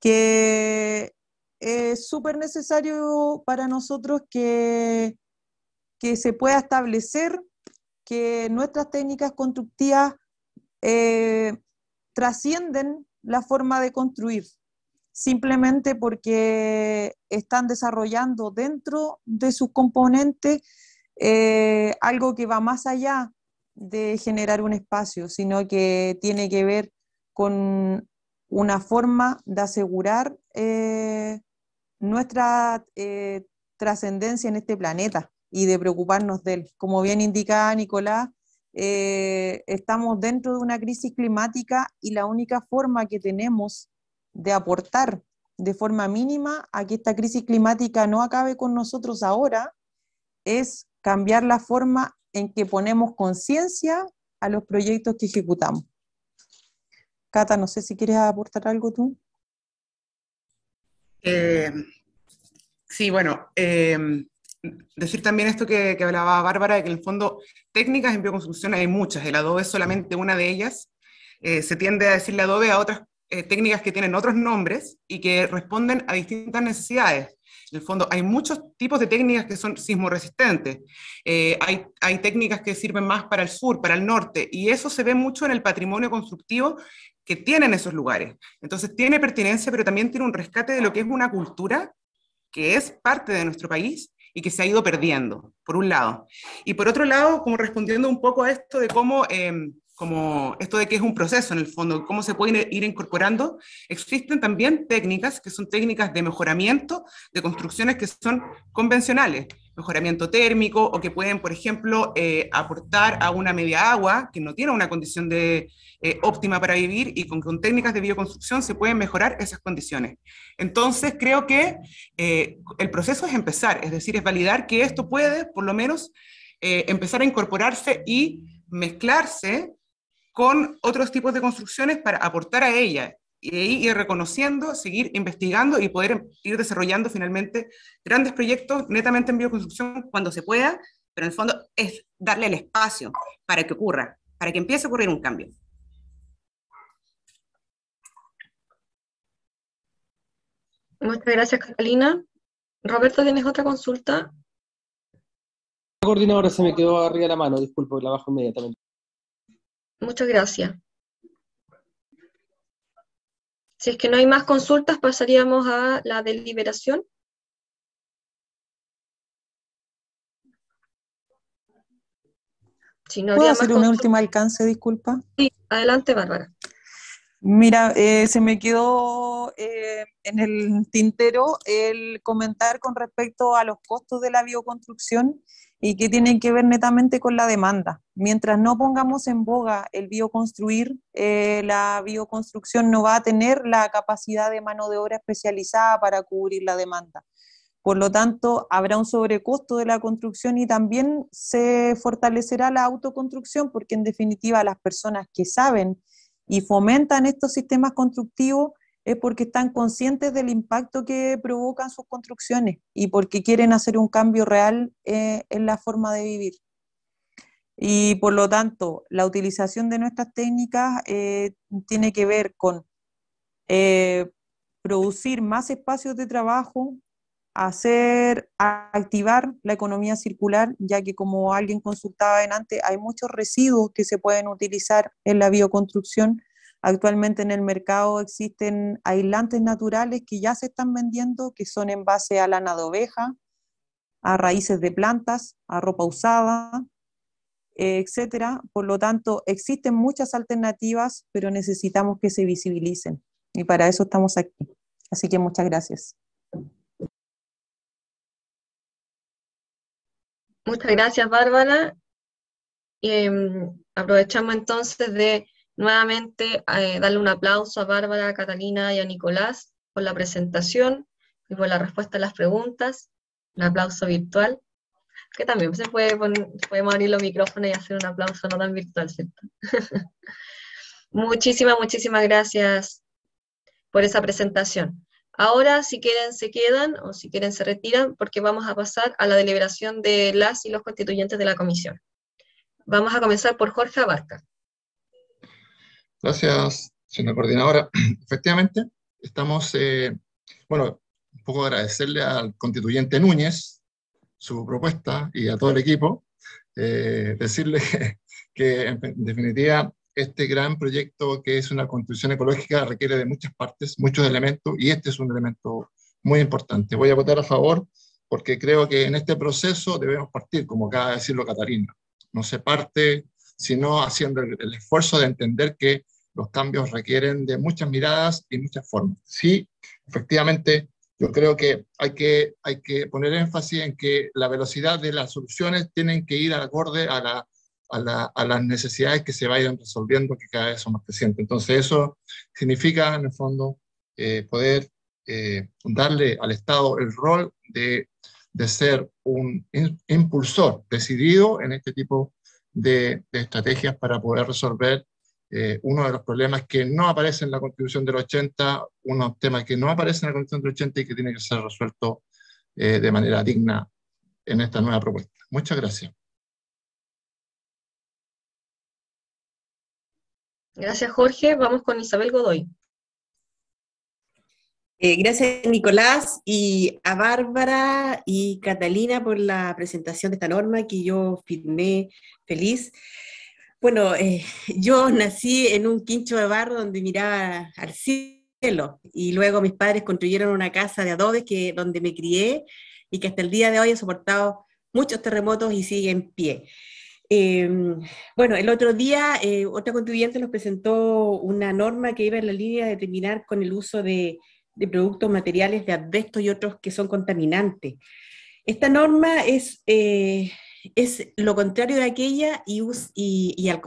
que es súper necesario para nosotros que, que se pueda establecer que nuestras técnicas constructivas eh, trascienden la forma de construir, simplemente porque están desarrollando dentro de sus componentes eh, algo que va más allá de generar un espacio, sino que tiene que ver con una forma de asegurar eh, nuestra eh, trascendencia en este planeta y de preocuparnos de él. Como bien indica Nicolás, estamos dentro de una crisis climática y la única forma que tenemos de aportar de forma mínima a que esta crisis climática no acabe con nosotros ahora es cambiar la forma en que ponemos conciencia a los proyectos que ejecutamos. Cata, no sé si quieres aportar algo tú. Eh, sí, bueno, eh, decir también esto que, hablaba Bárbara, de que en el fondo técnicas en bioconstrucción hay muchas, el adobe es solamente una de ellas. Eh, se tiende a decirle adobe a otras técnicas que tienen otros nombres y que responden a distintas necesidades. En el fondo, hay muchos tipos de técnicas que son sismoresistentes. hay, hay, técnicas que sirven más para el sur, para el norte, y eso se ve mucho en el patrimonio constructivo que tienen esos lugares. Entonces tiene pertinencia, pero también tiene un rescate de lo que es una cultura que es parte de nuestro país y que se ha ido perdiendo, por un lado. Y por otro lado, como respondiendo un poco a esto de cómo, em, como esto de que es un proceso en el fondo, cómo se pueden ir incorporando, existen también técnicas que son técnicas de mejoramiento de construcciones que son convencionales, mejoramiento térmico o que pueden, por ejemplo, eh, aportar a una media agua que no tiene una condición de, eh, óptima para vivir y con, con, técnicas de bioconstrucción se pueden mejorar esas condiciones. Entonces, creo que eh, el proceso es empezar, es decir, es validar que esto puede, por lo menos, empezar a incorporarse y mezclarse con otros tipos de construcciones para aportar a ella y ir reconociendo, seguir investigando y poder ir desarrollando finalmente grandes proyectos netamente en bioconstrucción cuando se pueda, pero en el fondo es darle el espacio para que ocurra, para que empiece a ocurrir un cambio. Muchas gracias, Catalina. Roberto, ¿tienes otra consulta? La coordinadora se me quedó arriba de la mano, disculpo, la bajo inmediatamente. Muchas gracias. Si es que no hay más consultas, pasaríamos a la deliberación. Si no ¿Puedo hacer un último alcance, disculpa? Sí, adelante, Bárbara. Mira, eh, se me quedó eh, en el tintero el comentar con respecto a los costos de la bioconstrucción y que tienen que ver netamente con la demanda. Mientras no pongamos en boga el bioconstruir, eh, la bioconstrucción no va a tener la capacidad de mano de obra especializada para cubrir la demanda. Por lo tanto, habrá un sobrecosto de la construcción y también se fortalecerá la autoconstrucción, porque en definitiva las personas que saben y fomentan estos sistemas constructivos es porque están conscientes del impacto que provocan sus construcciones y porque quieren hacer un cambio real eh, en la forma de vivir. Y por lo tanto, la utilización de nuestras técnicas eh, tiene que ver con eh, producir más espacios de trabajo, hacer activar la economía circular, ya que como alguien consultaba en antes, hay muchos residuos que se pueden utilizar en la bioconstrucción. Actualmente en el mercado existen aislantes naturales que ya se están vendiendo, que son en base a lana de oveja, a raíces de plantas, a ropa usada, etcétera. Por lo tanto, existen muchas alternativas, pero necesitamos que se visibilicen. Y para eso estamos aquí. Así que muchas gracias. Muchas gracias, Bárbara. Em, aprovechamos entonces de nuevamente eh, darle un aplauso a Bárbara, a Catalina y a Nicolás por la presentación y por la respuesta a las preguntas. Un aplauso virtual, que también se puede poner, podemos abrir los micrófonos y hacer un aplauso no tan virtual, ¿cierto? muchísimas, muchísimas gracias por esa presentación. Ahora, si quieren, se quedan o si quieren, se retiran, porque vamos a pasar a la deliberación de las y los constituyentes de la comisión. Vamos a comenzar por Jorge Abarca. Gracias, señora coordinadora. Efectivamente, estamos, eh, bueno, un poco agradecerle al constituyente Núñez su propuesta y a todo el equipo, eh, decirle que en definitiva este gran proyecto que es una construcción ecológica requiere de muchas partes, muchos elementos, y este es un elemento muy importante. Voy a votar a favor porque creo que en este proceso debemos partir, como acaba de decirlo Catarina. No se parte sino haciendo el, esfuerzo de entender que los cambios requieren de muchas miradas y muchas formas. Sí, efectivamente, yo creo que hay, que hay que poner énfasis en que la velocidad de las soluciones tienen que ir acorde a la a, las necesidades que se vayan resolviendo, que cada vez son más crecientes. Entonces eso significa, en el fondo, eh, poder eh, darle al Estado el rol de, de ser un impulsor decidido en este tipo de estrategias para poder resolver eh, uno de los problemas que no aparece en la Constitución del 80, unos temas que no aparecen en la Constitución del 80 y que tiene que ser resuelto de manera digna en esta nueva propuesta. Muchas gracias. Gracias, Jorge. Vamos con Isabel Godoy. Eh, gracias, Nicolás, y a Bárbara y Catalina por la presentación de esta norma que yo firmé feliz. Bueno, eh, yo nací en un quincho de barro donde miraba al cielo y luego mis padres construyeron una casa de adobe que, donde me crié y que hasta el día de hoy ha soportado muchos terremotos y sigue en pie. Em, bueno, el otro día eh, otra contribuyente nos presentó una norma que iba en la línea de terminar con el uso de, productos materiales de asbesto y otros que son contaminantes. Esta norma es, eh, es lo contrario de aquella y,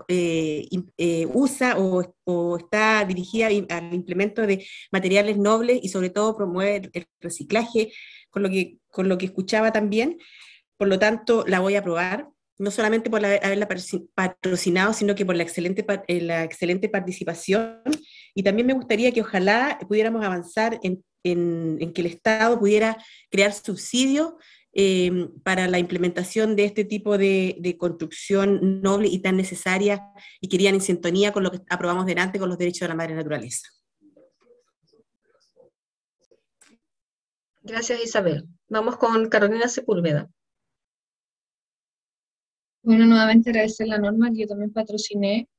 eh, usa o, está dirigida al implemento de materiales nobles y sobre todo promueve el reciclaje, con lo que, con lo que escuchaba también. Por lo tanto, la voy a aprobar no solamente por haberla patrocinado, sino que por la excelente, eh, la excelente participación Y también me gustaría que ojalá pudiéramos avanzar en, que el Estado pudiera crear subsidios eh, para la implementación de este tipo de, de, construcción noble y tan necesaria y que irían en sintonía con lo que aprobamos delante con los derechos de la madre naturaleza. Gracias, Isabel. Vamos con Carolina Sepúlveda. Bueno, nuevamente agradecer la norma que yo también patrociné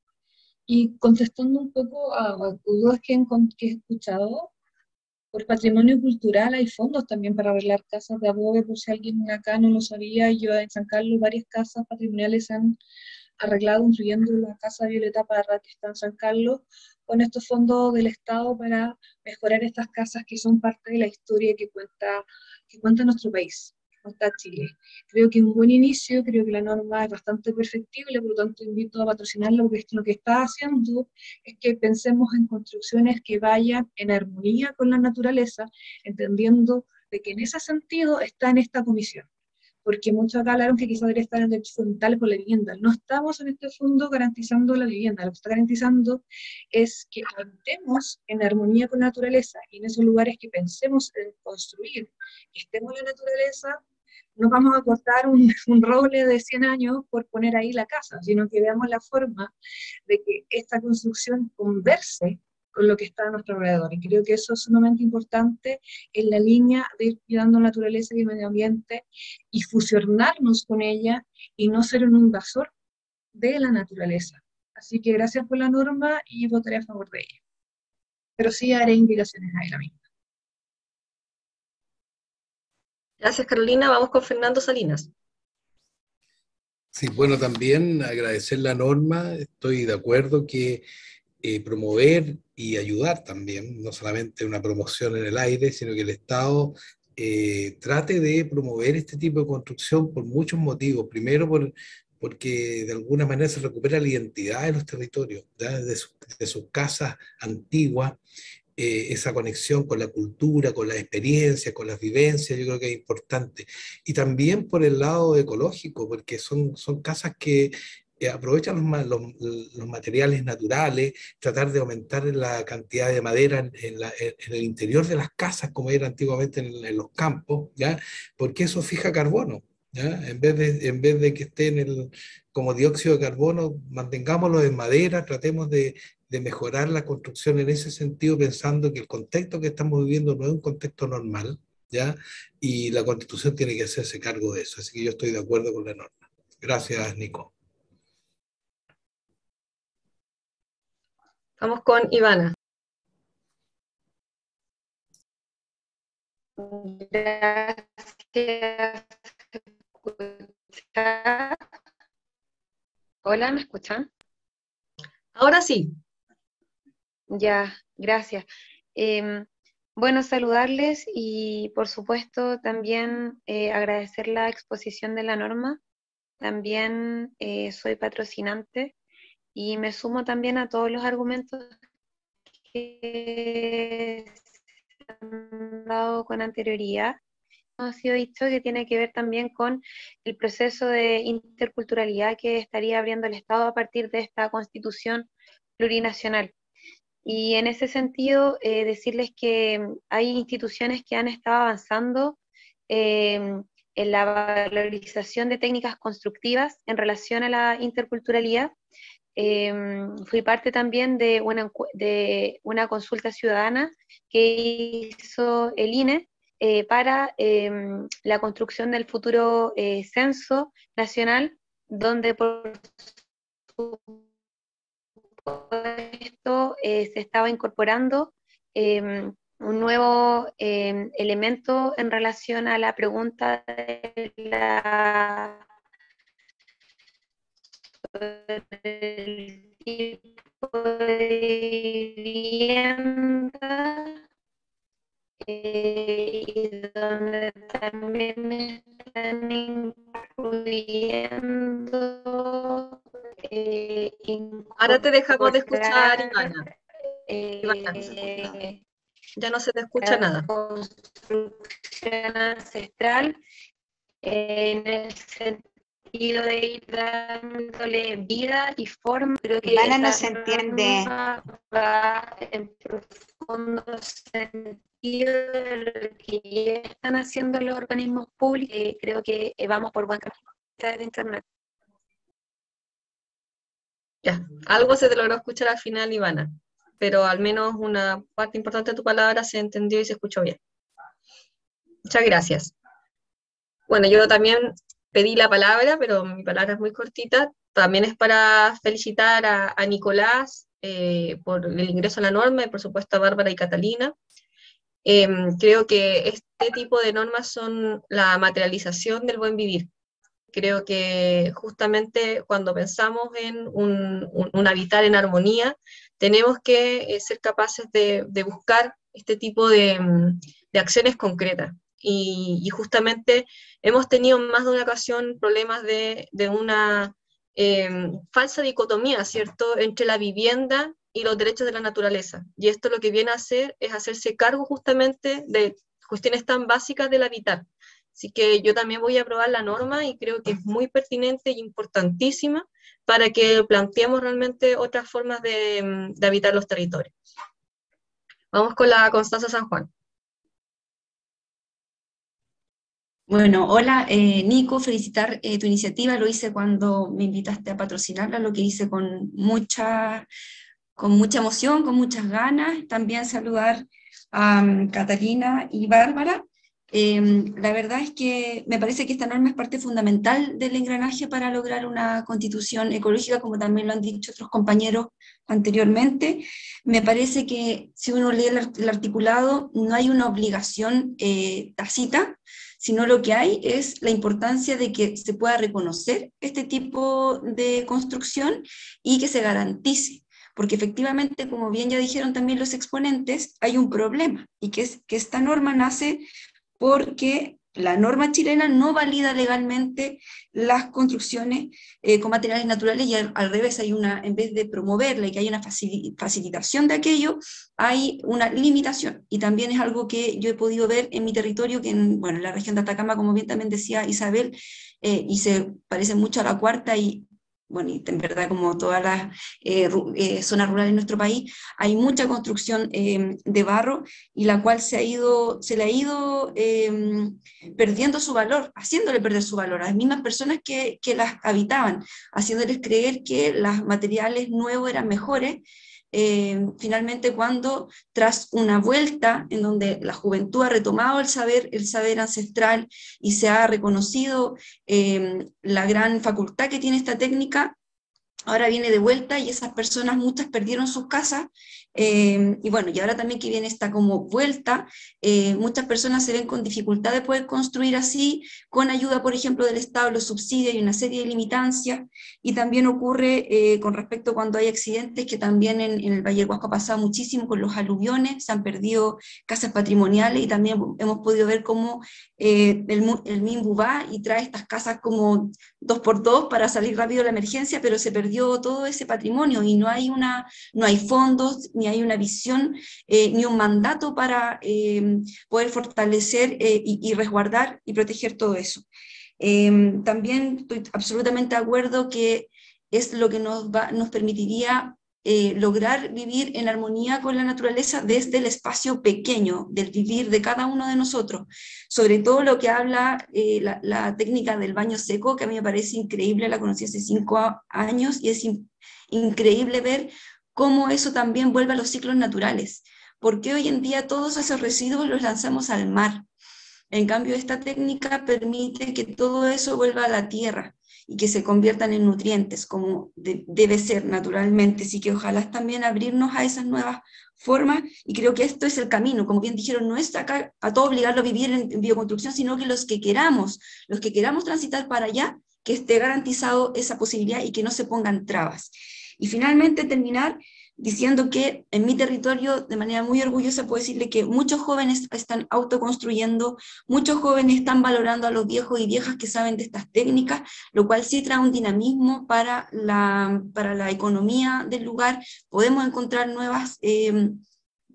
y contestando un poco a, dudas que, he escuchado, por patrimonio cultural hay fondos también para arreglar casas de adobe, por si alguien acá no lo sabía, yo en San Carlos varias casas patrimoniales han arreglado, incluyendo la Casa Violeta Parra que está en San Carlos, con estos fondos del Estado para mejorar estas casas que son parte de la historia que cuenta, que cuenta nuestro país, cuenta Chile. Creo que un buen inicio, creo que la norma es bastante perfectible, por lo tanto invito a patrocinarlo, porque lo que está haciendo es que pensemos en construcciones que vayan en armonía con la naturaleza, entendiendo de que en ese sentido está en esta comisión porque muchos acá hablaron que quizás debería estar en derechos fundamentales por la vivienda. No estamos en este fondo garantizando la vivienda, lo que está garantizando es que habitemos en armonía con la naturaleza y en esos lugares que pensemos en construir, que estemos en la naturaleza, no vamos a cortar un, roble de 100 años por poner ahí la casa, sino que veamos la forma de que esta construcción converse con lo que está a nuestro alrededor. Y creo que eso es sumamente importante en la línea de ir cuidando la naturaleza y el medio ambiente y fusionarnos con ella y no ser un invasor de la naturaleza. Así que gracias por la norma y votaré a favor de ella. Pero sí haré indicaciones a ella misma. Gracias, Carolina. Vamos con Fernando Salinas. Sí, bueno, también agradecer la norma. Estoy de acuerdo que eh, promover y ayudar también, no solamente una promoción en el aire, sino que el Estado eh, trate de promover este tipo de construcción por muchos motivos. Primero, por, porque de alguna manera se recupera la identidad de los territorios, De, sus casas antiguas, eh, esa conexión con la cultura, con la experiencia, con las vivencias, yo creo que es importante. Y también por el lado ecológico, porque son, son casas que aprovechan los, los, materiales naturales, tratar de aumentar la cantidad de madera en, el interior de las casas, como era antiguamente en, los campos, ¿ya? porque eso fija carbono. ¿ya? En, vez de, en vez de que esté en el, como dióxido de carbono, mantengámoslo en madera, tratemos de, de mejorar la construcción en ese sentido, pensando que el contexto que estamos viviendo no es un contexto normal, ¿ya? y la constitución tiene que hacerse cargo de eso. Así que yo estoy de acuerdo con la norma. Gracias, Nico. Vamos con Ivana. Gracias. Hola, ¿me escuchan? Ahora sí. Ya, gracias. Em, bueno, saludarles y por supuesto también eh, agradecer la exposición de la norma. También eh, soy patrocinante y me sumo también a todos los argumentos que se han dado con anterioridad. Ha sido dicho que tiene que ver también con el proceso de interculturalidad que estaría abriendo el Estado a partir de esta constitución plurinacional. Y en ese sentido, eh, decirles que hay instituciones que han estado avanzando eh, en la valorización de técnicas constructivas en relación a la interculturalidad. Em, fui parte también de una, de una consulta ciudadana que hizo el INE eh, para em, la construcción del futuro eh, censo nacional, donde por supuesto eh, se estaba incorporando em, un nuevo elemento en relación a la pregunta de la el vivienda eh, y donde también están incluyendo eh, ahora te dejamos de escuchar Ivana, eh, ya no se te escucha nada construcción ancestral en el sentido de ir dándole vida y forma. Creo que Ivana no se entiende. Va en profundo sentido lo que ya están haciendo los organismos públicos. Eh, creo que eh, vamos por buen camino. Ya, algo se te logró escuchar al final, Ivana, pero al menos una parte importante de tu palabra se entendió y se escuchó bien. Muchas gracias. Bueno, yo también pedí la palabra, pero mi palabra es muy cortita. También es para felicitar a, a Nicolás eh, por el ingreso a la norma y por supuesto a Bárbara y Catalina. Em, creo que este tipo de normas son la materialización del buen vivir. Creo que justamente cuando pensamos en un, un- un habitar en armonía, tenemos que eh, ser capaces de, de buscar este tipo de, mm, de acciones concretas. Y, y justamente hemos tenido en más de una ocasión problemas de, de una em, falsa dicotomía, ¿cierto?, entre la vivienda y los derechos de la naturaleza. Y esto lo que viene a hacer es hacerse cargo justamente de cuestiones tan básicas del habitar. Así que yo también voy a aprobar la norma y creo que es muy pertinente y importantísima para que planteemos realmente otras formas de, mm, de habitar los territorios. Vamos con la Constanza San Juan. Bueno, hola eh, Nico, felicitar eh, tu iniciativa, lo hice cuando me invitaste a patrocinarla, lo que hice con mucha, con mucha emoción, con muchas ganas. También saludar a mm, Catalina y Bárbara. Em, la verdad es que me parece que esta norma es parte fundamental del engranaje para lograr una constitución ecológica, como también lo han dicho otros compañeros anteriormente. Me parece que si uno lee el, art- el articulado, no hay una obligación eh, tácita, sino lo que hay es la importancia de que se pueda reconocer este tipo de construcción y que se garantice. Porque efectivamente, como bien ya dijeron también los exponentes, hay un problema y que es que esta norma nace porque la norma chilena no valida legalmente las construcciones eh, con materiales naturales y al, revés hay una, en vez de promoverla y que hay una facili- facilitación de aquello, hay una limitación. Y también es algo que yo he podido ver en mi territorio, que en, bueno, en la región de Atacama, como bien también decía Isabel, eh, y se parece mucho a la cuarta y bueno, y en verdad como todas las eh, eh, zonas rurales en nuestro país, hay mucha construcción eh, de barro y la cual se, ha ido, se le ha ido eh, perdiendo su valor, haciéndole perder su valor a las mismas personas que, que las habitaban, haciéndoles creer que los materiales nuevos eran mejores. Eh, finalmente cuando tras una vuelta en donde la juventud ha retomado el saber, el saber ancestral y se ha reconocido eh, la gran facultad que tiene esta técnica, ahora viene de vuelta y esas personas muchas perdieron sus casas eh, y bueno, y ahora también que viene esta como vuelta, eh, muchas personas se ven con dificultad de poder construir así, con ayuda, por ejemplo, del Estado, los subsidios y una serie de limitancias, y también ocurre eh, con respecto cuando hay accidentes, que también en, en el Valle del Huasco ha pasado muchísimo con los aluviones, se han perdido casas patrimoniales y también hemos podido ver cómo eh, el, el MIMBU va y trae estas casas como dos por dos para salir rápido de la emergencia, pero se perdió todo ese patrimonio y no hay, una, no hay fondos, ni hay una visión, eh, ni un mandato para eh, poder fortalecer eh, y, y resguardar y proteger todo eso. Eh, también estoy absolutamente de acuerdo que es lo que nos, va, nos permitiría eh, lograr vivir en armonía con la naturaleza desde el espacio pequeño, del vivir de cada uno de nosotros. Sobre todo lo que habla eh, la, técnica del baño seco, que a mí me parece increíble, la conocí hace cinco años y es in- increíble ver cómo eso también vuelve a los ciclos naturales. Porque hoy en día todos esos residuos los lanzamos al mar. En cambio, esta técnica permite que todo eso vuelva a la tierra y que se conviertan en nutrientes, como de- debe ser naturalmente. Así que ojalá también abrirnos a esas nuevas formas y creo que esto es el camino. Como bien dijeron, no es a todo obligarlo a vivir en, en bioconstrucción, sino que los que queramos, los que queramos transitar para allá, que esté garantizado esa posibilidad y que no se pongan trabas. Y finalmente terminar diciendo que en mi territorio, de manera muy orgullosa, puedo decirle que muchos jóvenes están autoconstruyendo, muchos jóvenes están valorando a los viejos y viejas que saben de estas técnicas, lo cual sí trae un dinamismo para la, para la economía del lugar. Podemos encontrar nuevas... eh,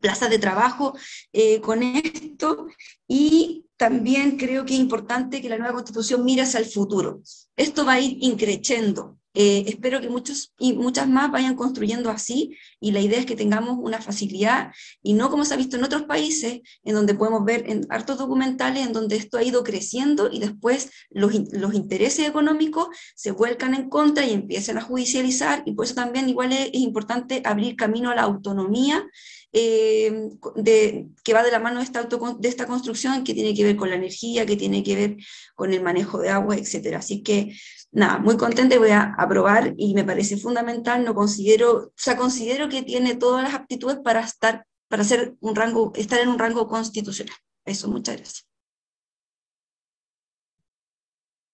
plazas de trabajo eh, con esto y también creo que es importante que la nueva constitución mire hacia el futuro. Esto va a ir increciendo. Eh, espero que muchos y muchas más vayan construyendo así y la idea es que tengamos una facilidad y no como se ha visto en otros países, en donde podemos ver en hartos documentales en donde esto ha ido creciendo y después los, los intereses económicos se vuelcan en contra y empiezan a judicializar y por eso también igual es, importante abrir camino a la autonomía eh, de, que va de la mano de esta, de esta construcción, que tiene que ver con la energía, que tiene que ver con el manejo de agua, etc. Así que, nada, muy contenta, voy a aprobar y me parece fundamental, no considero, o sea, considero que tiene todas las aptitudes para estar, para hacer un rango, estar en un rango constitucional. Eso, muchas gracias.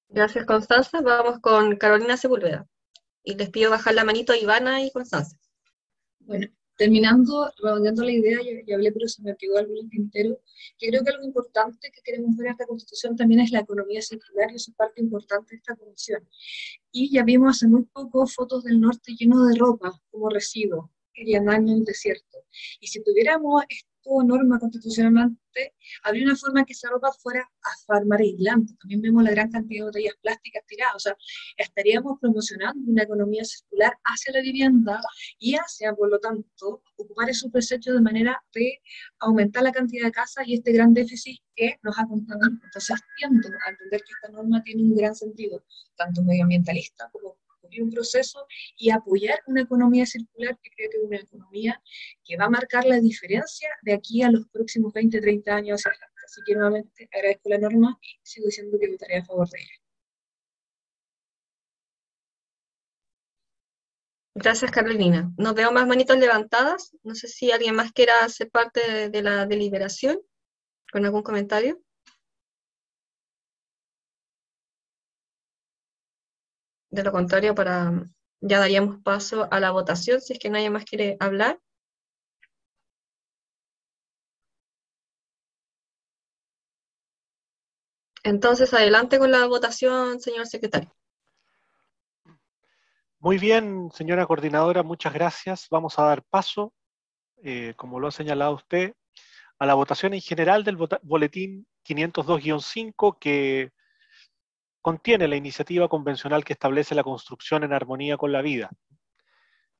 Gracias, Constanza. Vamos con Carolina Sepúlveda. Y les pido bajar la manito a Ivana y Constanza. Bueno, terminando, redondeando la idea, ya, hablé, pero se me quedó algo en el tintero, que creo que algo importante que queremos ver en esta constitución también es la economía circular, y eso es parte importante de esta comisión. Y ya vimos hace muy poco fotos del norte lleno de ropa como residuo, y andando en el desierto. Y si tuviéramos norma constitucionalmente, habría una forma que esa ropa fuera a mar aislante. También vemos la gran cantidad de botellas plásticas tiradas. O sea, estaríamos promocionando una economía circular hacia la vivienda y hacia, por lo tanto, ocupar esos desechos de manera de aumentar la cantidad de casas y este gran déficit que nos contaminado. Entonces, tiendo a entender que esta norma tiene un gran sentido, tanto medioambientalista como un proceso y apoyar una economía circular que creo que es una economía que va a marcar la diferencia de aquí a los próximos 20, 30 años Así que nuevamente agradezco la norma y sigo diciendo que votaré a favor de ella. Gracias, Carolina. No veo más manitos levantadas. No sé si alguien más quiera ser parte de la deliberación con algún comentario. De lo contrario, para, ya daríamos paso a la votación, si es que nadie más quiere hablar. Entonces, adelante con la votación, señor secretario. Muy bien, señora coordinadora, muchas gracias. Vamos a dar paso, eh, como lo ha señalado usted, a la votación en general del boletín 502-5 que contiene la iniciativa convencional que establece la construcción en armonía con la vida,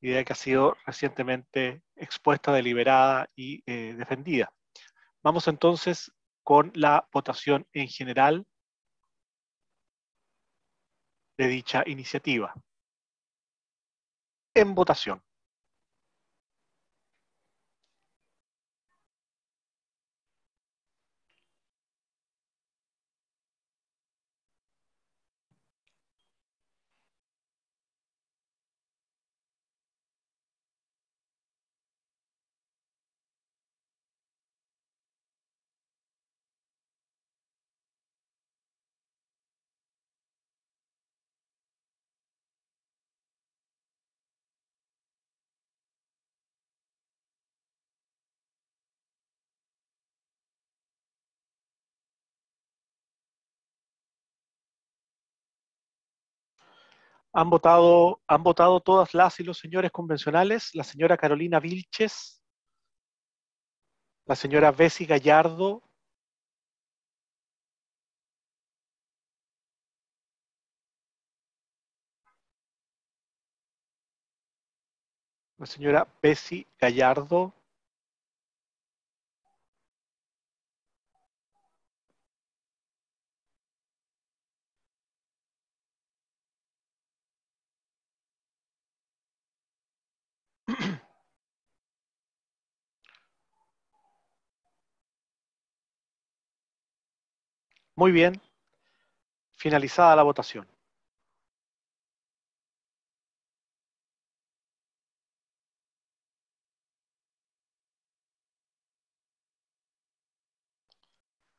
idea que ha sido recientemente expuesta, deliberada y eh, defendida. Vamos entonces con la votación en general de dicha iniciativa. En votación. Han votado, han votado todas las y los señores convencionales, la señora Carolina Vilches, la señora Bessie Gallardo, la señora Bessie Gallardo, Muy bien. Finalizada la votación.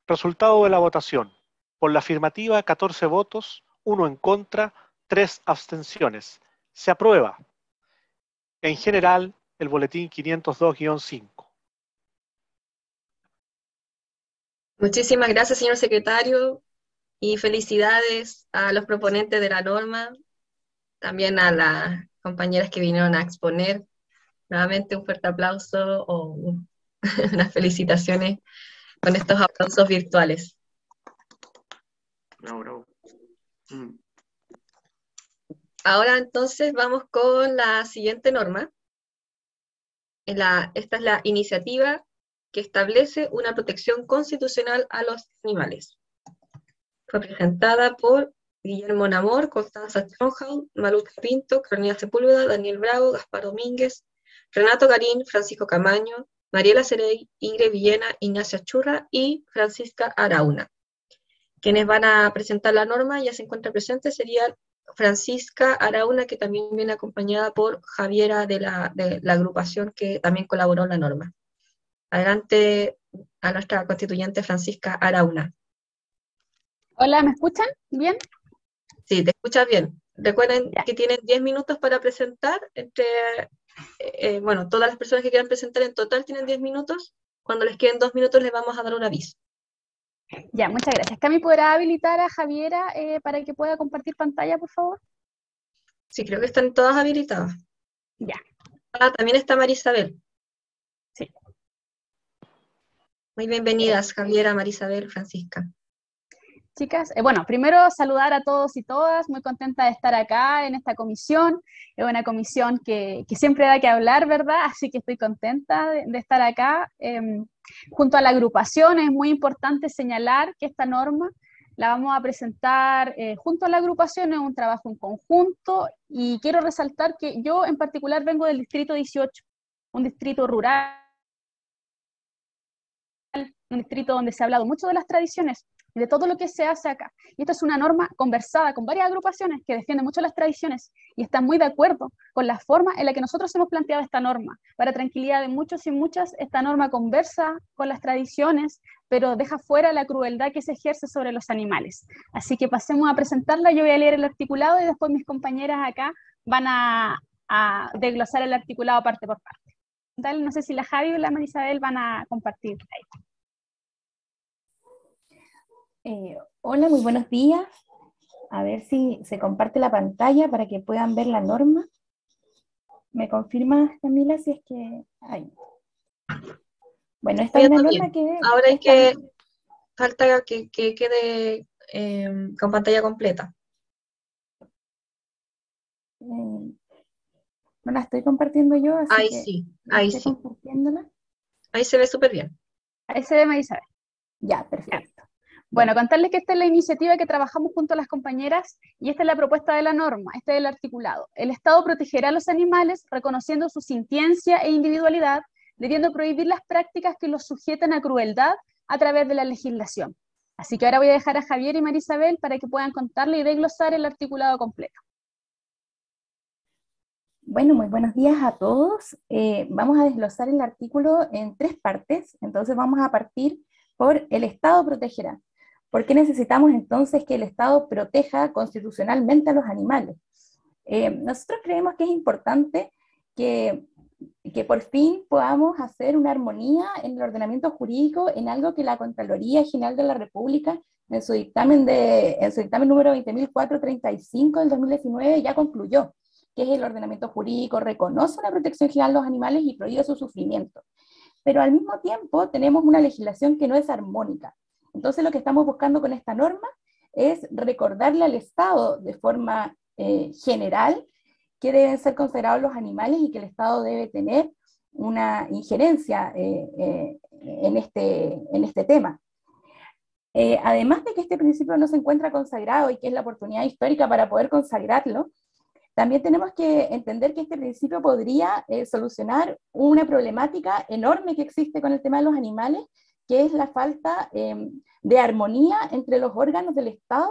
Resultado de la votación. Por la afirmativa, 14 votos, 1 en contra, 3 abstenciones. Se aprueba. En general, el boletín 502-5. Muchísimas gracias, señor secretario, y felicidades a los proponentes de la norma, también a las compañeras que vinieron a exponer. Nuevamente un fuerte aplauso o Unas felicitaciones con estos aplausos virtuales. Mm. Ahora entonces vamos con la siguiente norma. esta es la iniciativa establece una protección constitucional a los animales. Fue presentada por Guillermo Namor, Constanza Stronghold, Maluca Pinto, Carolina Sepúlveda, Daniel Bravo, Gaspar Domínguez, Renato Garín, Francisco Camaño, Mariela Cerey, Ingrid Villena, Ignacia Churra y Francisca Arauna. Quienes van a presentar la norma ya se encuentran presentes serían Francisca Arauna, que también viene acompañada por Javiera de la agrupación que también colaboró en la norma. Adelante a nuestra constituyente Francisca Arauna. Hola, ¿me escuchan bien? Sí, te escuchas bien. Recuerden que tienen 10 minutos para presentar. Entre, eh, eh, bueno, todas las personas que quieran presentar en total tienen 10 minutos. Cuando les queden dos minutos les vamos a dar un aviso. Ya, muchas gracias. ¿Cami podrá habilitar a Javiera eh, para que pueda compartir pantalla, por favor? Sí, creo que están todas habilitadas. Ya. Ah, también está Marisabel. Sí. Muy bienvenidas, Javiera, Marisabel, Francisca. Chicas, eh, bueno, primero saludar a todos y todas, muy contenta de estar acá en esta comisión, es una comisión que, siempre da que hablar, ¿verdad? Así que estoy contenta de, estar acá. Em, junto a la agrupación es muy importante señalar que esta norma la vamos a presentar eh, junto a la agrupación, es un trabajo en conjunto y quiero resaltar que yo en particular vengo del distrito 18, un distrito rural, un distrito donde se ha hablado mucho de las tradiciones de todo lo que se hace acá. Y esto es una norma conversada con varias agrupaciones que defienden mucho las tradiciones y están muy de acuerdo con la forma en la que nosotros hemos planteado esta norma. Para tranquilidad de muchos y muchas, esta norma conversa con las tradiciones, pero deja fuera la crueldad que se ejerce sobre los animales. Así que pasemos a presentarla. Yo voy a leer el articulado y después mis compañeras acá van a, desglosar el articulado parte por parte. Dale, no sé si la Javi o la Marisabel van a compartir ahí. Eh, hola, muy buenos días. A ver si se comparte la pantalla para que puedan ver la norma. ¿Me confirma, Camila, si es que hay? Bueno, esta es una norma que... Ahora hay que... Falta que, quede em, con pantalla completa. Eh, no la estoy compartiendo yo, así ahí sí, ahí sí. Ahí se ve súper bien. Ahí se ve Marisabel. Ya, perfecto. Bueno, contarles que esta es la iniciativa que trabajamos junto a las compañeras y esta es la propuesta de la norma, este es el articulado. El Estado protegerá a los animales reconociendo su sintiencia e individualidad, debiendo prohibir las prácticas que los sujetan a crueldad a través de la legislación. Así que ahora voy a dejar a Javier y Marisabel para que puedan contarle y desglosar el articulado completo. Bueno, muy buenos días a todos. Eh, vamos a desglosar el artículo en tres partes. Entonces vamos a partir por el Estado protegerá. ¿Por qué necesitamos entonces que el Estado proteja constitucionalmente a los animales? Eh, nosotros creemos que es importante que, que, por fin podamos hacer una armonía en el ordenamiento jurídico en algo que la Contraloría General de la República en su dictamen, de, en su dictamen número 20.435 del 2019 ya concluyó, que es el ordenamiento jurídico, reconoce la protección general de los animales y prohíbe su sufrimiento. Pero al mismo tiempo tenemos una legislación que no es armónica. Entonces lo que estamos buscando con esta norma es recordarle al Estado de forma eh, general que deben ser considerados los animales y que el Estado debe tener una injerencia eh, eh, en, este, en este tema. además de que este principio no se encuentra consagrado y que es la oportunidad histórica para poder consagrarlo, también tenemos que entender que este principio podría solucionar una problemática enorme que existe con el tema de los animales que es la falta em, de armonía entre los órganos del Estado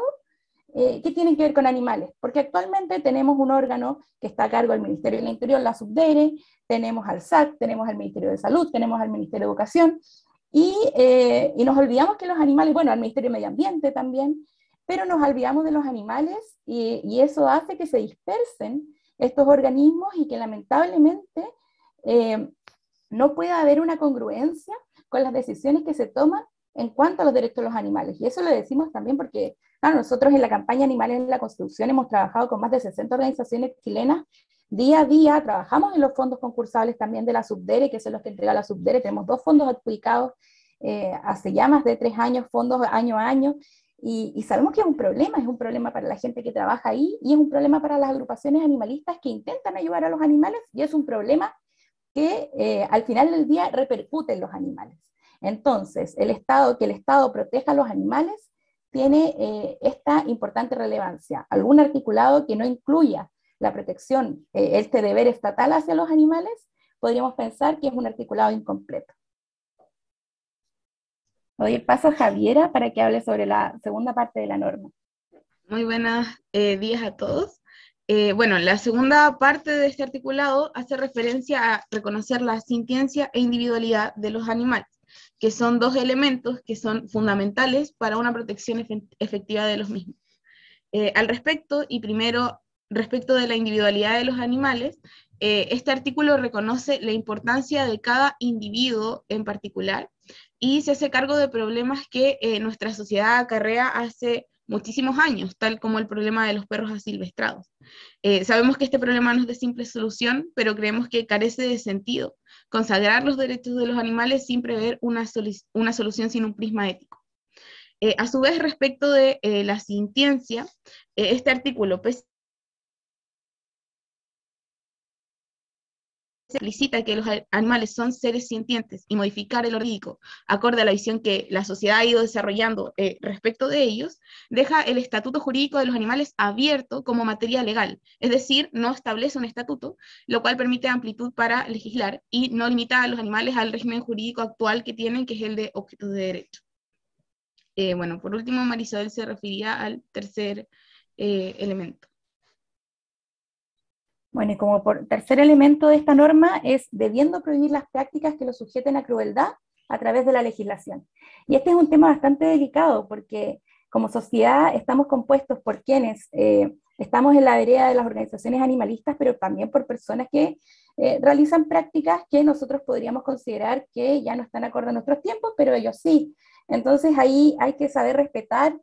eh, que tienen que ver con animales, porque actualmente tenemos un órgano que está a cargo del Ministerio del Interior, la SUBDERE, tenemos al SAC, tenemos al Ministerio de Salud, tenemos al Ministerio de Educación, y, eh, y nos olvidamos que los animales, bueno, al Ministerio de Medio Ambiente también, pero nos olvidamos de los animales y, eso hace que se dispersen estos organismos y que lamentablemente eh, no pueda haber una congruencia con las decisiones que se toman en cuanto a los derechos de los animales. Y eso lo decimos también porque nosotros en la campaña Animales en la Constitución hemos trabajado con más de 60 organizaciones chilenas Día a día trabajamos en los fondos concursables también de la Subdere, que son los que entrega la Subdere. Tenemos dos fondos adjudicados eh, hace ya más de tres años, fondos año a año, y, sabemos que es un problema, es un problema para la gente que trabaja ahí y es un problema para las agrupaciones animalistas que intentan ayudar a los animales y es un problema que eh, al final del día repercute en los animales. Entonces, el Estado, que el Estado proteja a los animales, tiene eh, esta importante relevancia. Algún articulado que no incluya la protección, eh, este deber estatal hacia los animales, podríamos pensar que es un articulado incompleto. Doy paso a Javiera para que hable sobre la segunda parte de la norma. Muy buenos días a todos. Eh, bueno, la segunda parte de este articulado hace referencia a reconocer la sintiencia e individualidad de los animales, que son dos elementos que son fundamentales para una protección efectiva de los mismos. al respecto, y primero respecto de la individualidad de los animales, eh, este artículo reconoce la importancia de cada individuo en particular y se hace cargo de problemas que eh, nuestra sociedad acarrea hace muchísimos años, tal como el problema de los perros asilvestrados. Eh, sabemos que este problema no es de simple solución, pero creemos que carece de sentido consagrar los derechos de los animales sin prever una, una solución sin un prisma ético. a su vez, respecto de la sintiencia, este artículo, explicita que los animales son seres sintientes y modificar el orgánico acorde a la visión que la sociedad ha ido desarrollando eh, respecto de ellos, deja el estatuto jurídico de los animales abierto como materia legal, es decir, no establece un estatuto, lo cual permite amplitud para legislar y no limita a los animales al régimen jurídico actual que tienen, que es el de objetos de derecho. Eh, bueno, por último, Marisabel se refería al tercer eh, elemento. Bueno, y como por tercer elemento de esta norma es debiendo prohibir las prácticas que lo sujeten a crueldad a través de la legislación. Y este es un tema bastante delicado porque como sociedad estamos compuestos por quienes eh, estamos en la vereda de las organizaciones animalistas, pero también por personas que eh, realizan prácticas que nosotros podríamos considerar que ya no están acorde a nuestros tiempos, pero ellos sí. Entonces ahí hay que saber respetar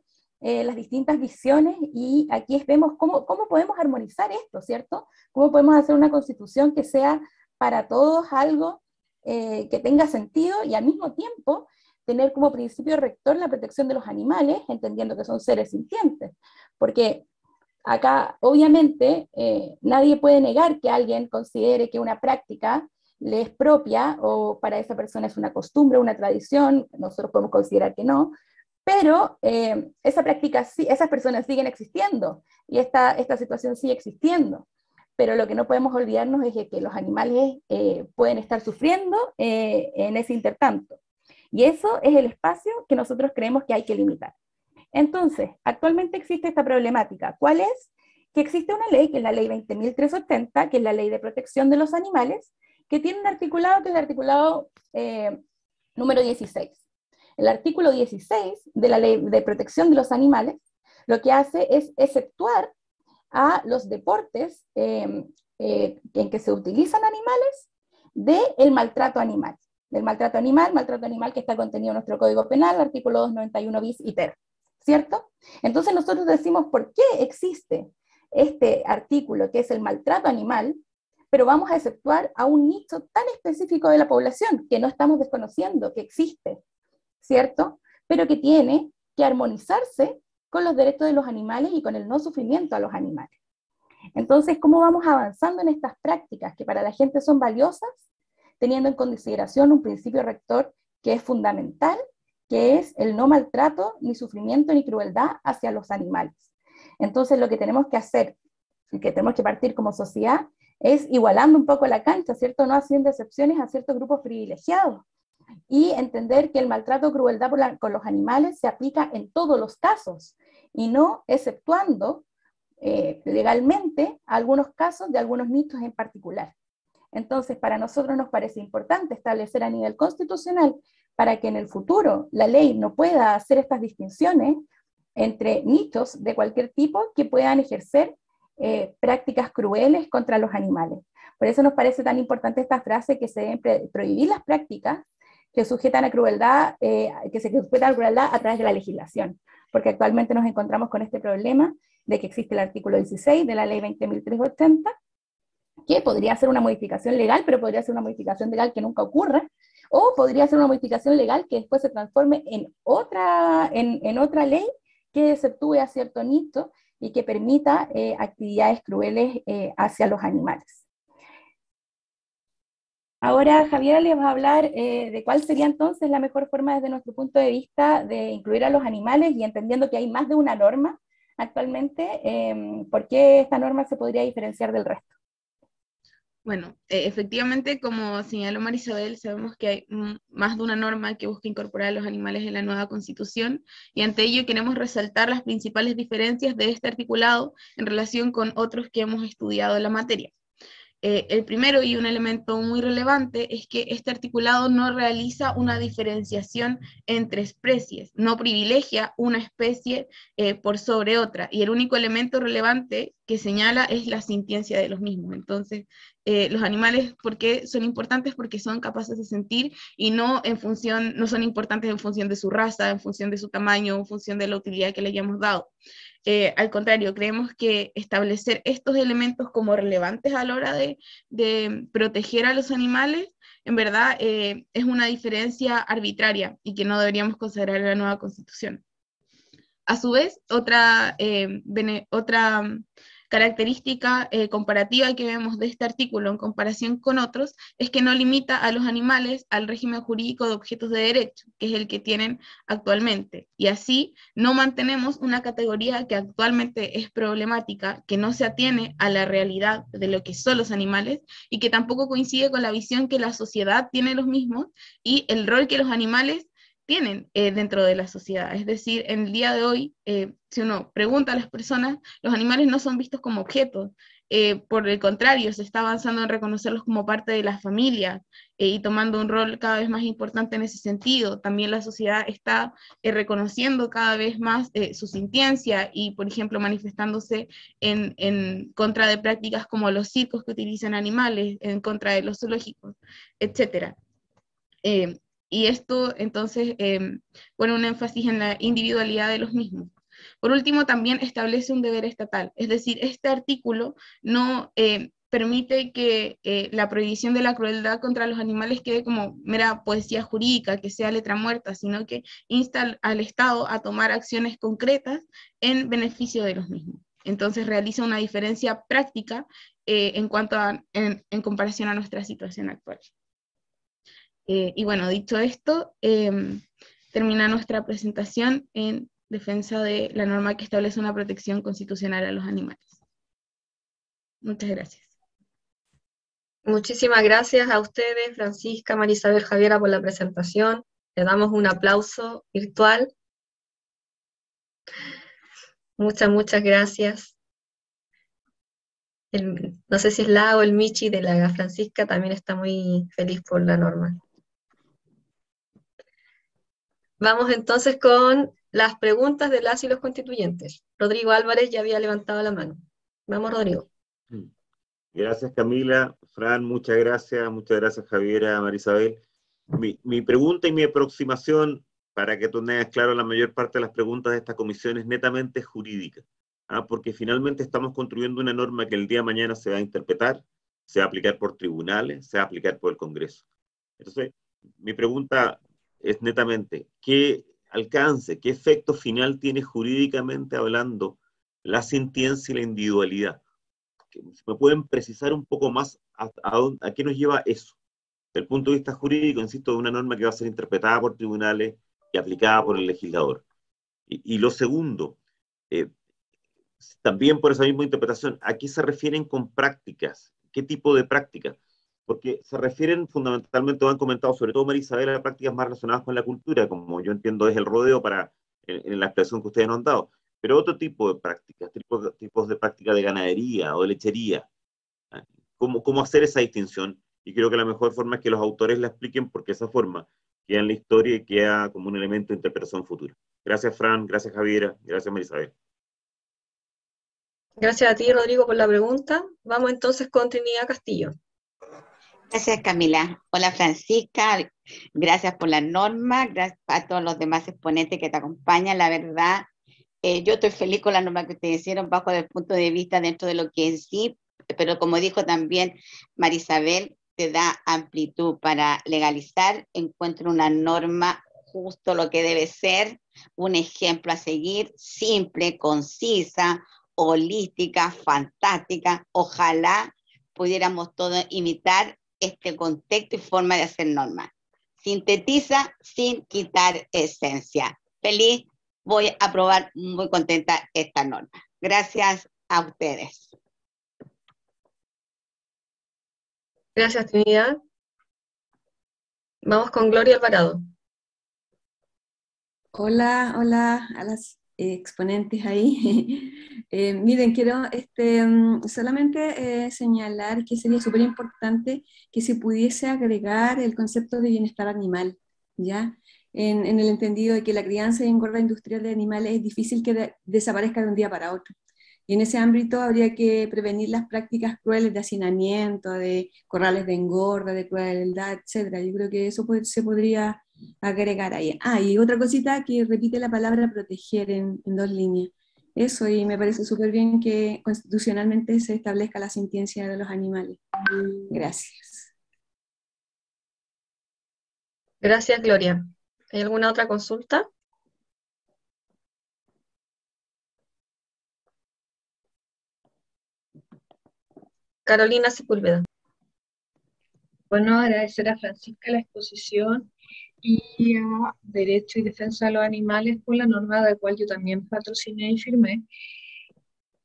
eh, las distintas visiones y aquí vemos cómo, cómo podemos armonizar esto, ¿cierto? Cómo podemos hacer una constitución que sea para todos algo eh, que tenga sentido y al mismo tiempo tener como principio rector la protección de los animales, entendiendo que son seres sintientes. Porque acá, obviamente, eh, nadie puede negar que alguien considere que una práctica le es propia o para esa persona es una costumbre, una tradición, nosotros podemos considerar que no, pero eh, esa práctica, esas personas siguen existiendo y esta, esta situación sigue existiendo. Pero lo que no podemos olvidarnos es que los animales eh, pueden estar sufriendo eh, en ese intertanto. Y eso es el espacio que nosotros creemos que hay que limitar. Entonces, actualmente existe esta problemática. ¿Cuál es? Que existe una ley, que es la ley 20.380, que es la ley de protección de los animales, que tiene un articulado que es el articulado número 16. El artículo 16 de la Ley de Protección de los Animales lo que hace es exceptuar a los deportes em, eh, en que se utilizan animales del maltrato animal. Del maltrato animal, maltrato animal que está contenido en nuestro Código Penal, artículo 291 bis y ter. ¿Cierto? Entonces nosotros decimos por qué existe este artículo que es el maltrato animal, pero vamos a exceptuar a un nicho tan específico de la población que no estamos desconociendo que existe, ¿cierto? Pero que tiene que armonizarse con los derechos de los animales y con el no sufrimiento a los animales. Entonces, ¿cómo vamos avanzando en estas prácticas que para la gente son valiosas, teniendo en consideración un principio rector que es fundamental, que es el no maltrato, ni sufrimiento, ni crueldad hacia los animales? Entonces, lo que tenemos que hacer, que tenemos que partir como sociedad, es igualando un poco la cancha, ¿cierto? No haciendo excepciones a ciertos grupos privilegiados, y entender que el maltrato o crueldad con los animales se aplica en todos los casos y no exceptuando eh, legalmente algunos casos de algunos mitos en particular. Entonces, para nosotros nos parece importante establecer a nivel constitucional para que en el futuro la ley no pueda hacer estas distinciones entre nichos de cualquier tipo que puedan ejercer eh, prácticas crueles contra los animales. Por eso nos parece tan importante esta frase que se deben prohibir las prácticas que sujetan a crueldad, eh, que se sujetan a crueldad a través de la legislación, porque actualmente nos encontramos con este problema de que existe el artículo 16 de la ley 20.380, que podría ser una modificación legal, pero podría ser una modificación legal que nunca ocurra, o podría ser una modificación legal que después se transforme en otra, en, otra ley que exceptúe a cierto nicho y que permita eh, actividades crueles eh, hacia los animales. Ahora Javier les va a hablar eh, de cuál sería entonces la mejor forma desde nuestro punto de vista de incluir a los animales y entendiendo que hay más de una norma actualmente, em, ¿por qué esta norma se podría diferenciar del resto? Bueno, eh, efectivamente, como señaló Marisabel, sabemos que hay más de una norma que busca incorporar a los animales en la nueva constitución y ante ello queremos resaltar las principales diferencias de este articulado en relación con otros que hemos estudiado en la materia. Eh, el primero y un elemento muy relevante es que este articulado no realiza una diferenciación entre especies, no privilegia una especie eh, por sobre otra, y el único elemento relevante que señala es la sintiencia de los mismos. Entonces, eh, los animales, ¿por qué son importantes? Porque son capaces de sentir y no en función, no son importantes en función de su raza, en función de su tamaño, en función de la utilidad que le hayamos dado. Eh, al contrario, creemos que establecer estos elementos como relevantes a la hora de, proteger a los animales, en verdad eh, es una diferencia arbitraria y que no deberíamos considerar en la nueva constitución. A su vez, otra, eh, otra característica eh, comparativa que vemos de este artículo en comparación con otros es que no limita a los animales al régimen jurídico de objetos de derecho, que es el que tienen actualmente. Y así no mantenemos una categoría que actualmente es problemática, que no se atiene a la realidad de lo que son los animales y que tampoco coincide con la visión que la sociedad tiene los mismos y el rol que los animales tienen eh, dentro de la sociedad. Es decir, en el día de hoy, eh, si uno pregunta a las personas, los animales no son vistos como objetos. Eh, por el contrario, se está avanzando en reconocerlos como parte de la familia y tomando un rol cada vez más importante en ese sentido. También la sociedad está reconociendo cada vez más su sintiencia y, por ejemplo, manifestándose en, en, contra de prácticas como los circos que utilizan animales, en contra de los zoológicos, etc. Y esto entonces em, pone un énfasis en la individualidad de los mismos. Por último, también establece un deber estatal, es decir, este artículo no em, permite que eh, la prohibición de la crueldad contra los animales quede como mera poesía jurídica, que sea letra muerta, sino que insta al Estado a tomar acciones concretas en beneficio de los mismos. Entonces realiza una diferencia práctica eh, en cuanto a, en comparación a nuestra situación actual. Eh, y bueno, dicho esto, em, termina nuestra presentación en defensa de la norma que establece una protección constitucional a los animales. Muchas gracias. Muchísimas gracias a ustedes, Francisca, Marisabel, Javiera, por la presentación. Le damos un aplauso virtual. Muchas, muchas gracias. no sé si es la o el Michi de la Francisca también está muy feliz por la norma. Vamos entonces con las preguntas de las y los constituyentes. Rodrigo Álvarez ya había levantado la mano. Vamos, Rodrigo. Gracias, Camila. Fran, muchas gracias. Muchas gracias, Javiera, Marisabel. Mi, mi pregunta y mi aproximación, para que tú tengas claro la mayor parte de las preguntas de esta comisión, es netamente jurídica. ¿ah? Porque finalmente estamos construyendo una norma que el día de mañana se va a interpretar, se va a aplicar por tribunales, se va a aplicar por el Congreso. Entonces, mi pregunta es netamente qué alcance, qué efecto final tiene jurídicamente hablando la sintiencia y la individualidad. ¿Me pueden precisar un poco más a, qué nos lleva eso? Desde el punto de vista jurídico, insisto, de una norma que va a ser interpretada por tribunales y aplicada por el legislador. Y, lo segundo, eh, también por esa misma interpretación, ¿a qué se refieren con prácticas? ¿Qué tipo de prácticas? Porque se refieren fundamentalmente, o han comentado sobre todo Marisabel, a prácticas más relacionadas con la cultura, como yo entiendo es el rodeo para, en, la expresión que ustedes nos han dado, pero otro tipo de prácticas, tipos de práctica de ganadería o de lechería. ¿ah? ¿Cómo, ¿Cómo hacer esa distinción? Y creo que la mejor forma es que los autores la expliquen porque esa forma queda en la historia y queda como un elemento de interpretación futura. Gracias, Fran, gracias, Javiera, gracias, Marisabel. Gracias a ti, Rodrigo, por la pregunta. Vamos entonces con Trinidad Castillo. Gracias, Camila. Hola, Francisca. Gracias por la norma. Gracias a todos los demás exponentes que te acompañan. La verdad, eh, yo estoy feliz con la norma que ustedes hicieron bajo el punto de vista dentro de lo que en sí pero como dijo también Marisabel, te da amplitud para legalizar, encuentro una norma justo lo que debe ser, un ejemplo a seguir, simple, concisa, holística, fantástica. Ojalá pudiéramos todos imitar este contexto y forma de hacer normas. Sintetiza sin quitar esencia. Feliz, voy a aprobar muy contenta esta norma. Gracias a ustedes. Gracias, Trinidad. Vamos con Gloria Alvarado. Hola, hola a las exponentes ahí. Eh, miren, quiero este, mm, solamente eh, señalar que sería súper importante que se pudiese agregar el concepto de bienestar animal, ¿ya? En, el entendido de que la crianza y engorda industrial de animales es difícil que desaparezca de un día para otro. Y en ese ámbito habría que prevenir las prácticas crueles de hacinamiento, de corrales de engorda, de crueldad, etc. Yo creo que eso se podría agregar ahí. Ah, y otra cosita que repite la palabra proteger en, en dos líneas. Eso, y me parece súper bien que constitucionalmente se establezca la sintiencia de los animales. Gracias. Gracias, Gloria. ¿Hay alguna otra consulta? Carolina Sepúlveda. Bueno, agradecer a Francisca la exposición y a Derecho y Defensa de los Animales por la norma de la cual yo también patrociné y firmé.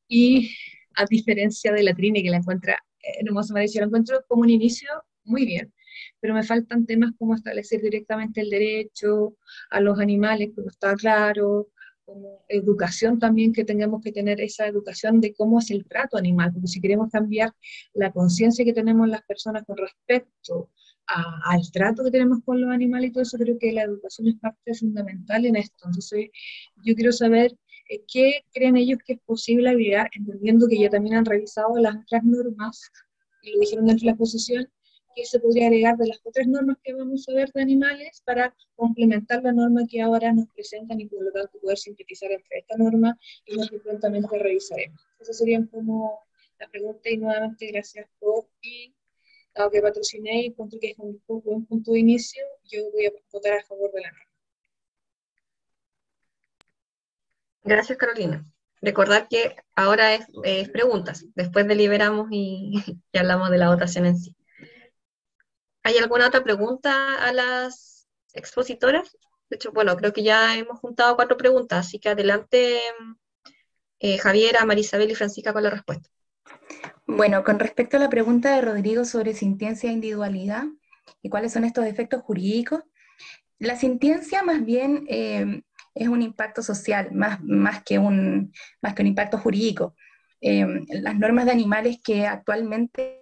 Y a diferencia de la Trini, que la encuentra hermosa, me la encuentro como un inicio muy bien, pero me faltan temas como establecer directamente el derecho a los animales, que no está claro, como educación también que tengamos que tener esa educación de cómo es el trato animal, porque si queremos cambiar la conciencia que tenemos las personas con respecto al trato que tenemos con los animales y todo eso, creo que la educación es parte fundamental en esto. Entonces, yo quiero saber eh, qué creen ellos que es posible agregar, entendiendo que ya también han revisado las otras normas, y lo dijeron dentro de la exposición, que se podría agregar de las otras normas que vamos a ver de animales para complementar la norma que ahora nos presentan y por lo tanto poder sintetizar entre esta norma y lo que prontamente revisaremos. Esas serían como la pregunta y nuevamente gracias por y dado que patrociné y encuentro que es un buen punto de inicio, yo voy a votar a favor de la norma. Gracias, Carolina. Recordar que ahora es, preguntas, después deliberamos y, y hablamos de la votación en sí. ¿Hay alguna otra pregunta a las expositoras? De hecho, bueno, creo que ya hemos juntado cuatro preguntas, así que adelante eh, Javiera, Marisabel y Francisca con la respuesta. Bueno, con respecto a la pregunta de Rodrigo sobre sintiencia e individualidad y cuáles son estos efectos jurídicos, la sintiencia más bien eh, es un impacto social, más, más, que un, más que un impacto jurídico. Eh, las normas de animales que actualmente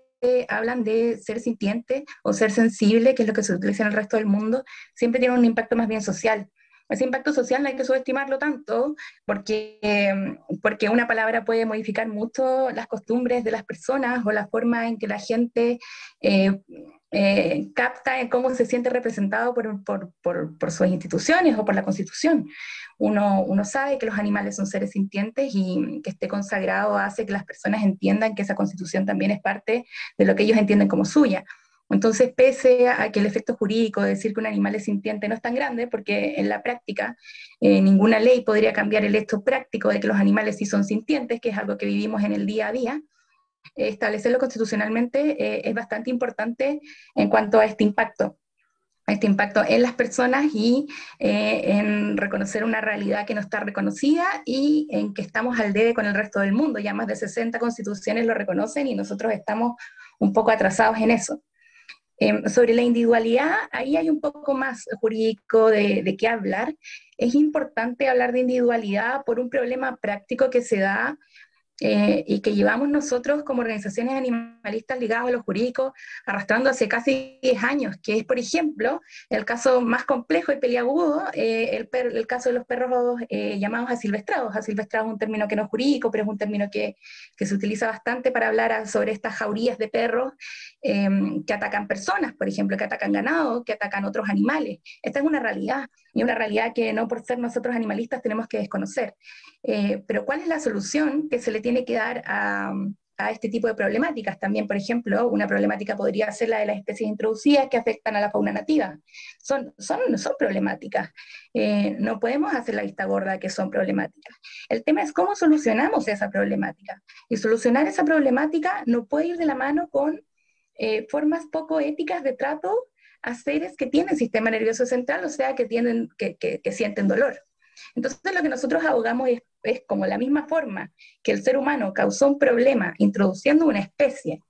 hablan de ser sintiente o ser sensible, que es lo que se utiliza en el resto del mundo, siempre tienen un impacto más bien social. Ese impacto social no hay que subestimarlo tanto porque, em, porque una palabra puede modificar mucho las costumbres de las personas o la forma en que la gente eh, eh, capta cómo se siente representado por, por, por, por, sus instituciones o por la constitución. Uno, uno sabe que los animales son seres sintientes y que esté consagrado hace que las personas entiendan que esa constitución también es parte de lo que ellos entienden como suya. Entonces, pese a que el efecto jurídico de decir que un animal es sintiente no es tan grande, porque en la práctica eh, ninguna ley podría cambiar el hecho práctico de que los animales sí son sintientes, que es algo que vivimos en el día a día, establecerlo constitucionalmente eh, es bastante importante en cuanto a este impacto a este impacto en las personas y eh, en reconocer una realidad que no está reconocida y en que estamos al debe con el resto del mundo. Ya más de 60 constituciones lo reconocen y nosotros estamos un poco atrasados en eso. Em, sobre la individualidad, ahí hay un poco más jurídico de, de, qué hablar. Es importante hablar de individualidad por un problema práctico que se da eh, y que llevamos nosotros como organizaciones animalistas ligadas a lo jurídico arrastrando hace casi 10 años, que es, por ejemplo, el caso más complejo y peliagudo, eh, el, el, caso de los perros eh, llamados asilvestrados. Asilvestrado es un término que no es jurídico, pero es un término que, que se utiliza bastante para hablar sobre estas jaurías de perros em, que atacan personas, por ejemplo, que atacan ganado, que atacan otros animales. Esta es una realidad, y una realidad que no por ser nosotros animalistas tenemos que desconocer. pero ¿cuál es la solución que se le tiene tiene que dar a, a este tipo de problemáticas. También, por ejemplo, una problemática podría ser la de las especies introducidas que afectan a la fauna nativa. Son, son, son problemáticas. Eh, no podemos hacer la vista gorda que son problemáticas. El tema es cómo solucionamos esa problemática. Y solucionar esa problemática no puede ir de la mano con eh, formas poco éticas de trato a seres que tienen sistema nervioso central, o sea, que, tienen, que, que, que sienten dolor. Entonces, lo que nosotros abogamos es, es, como la misma forma que el ser humano causó un problema introduciendo una especie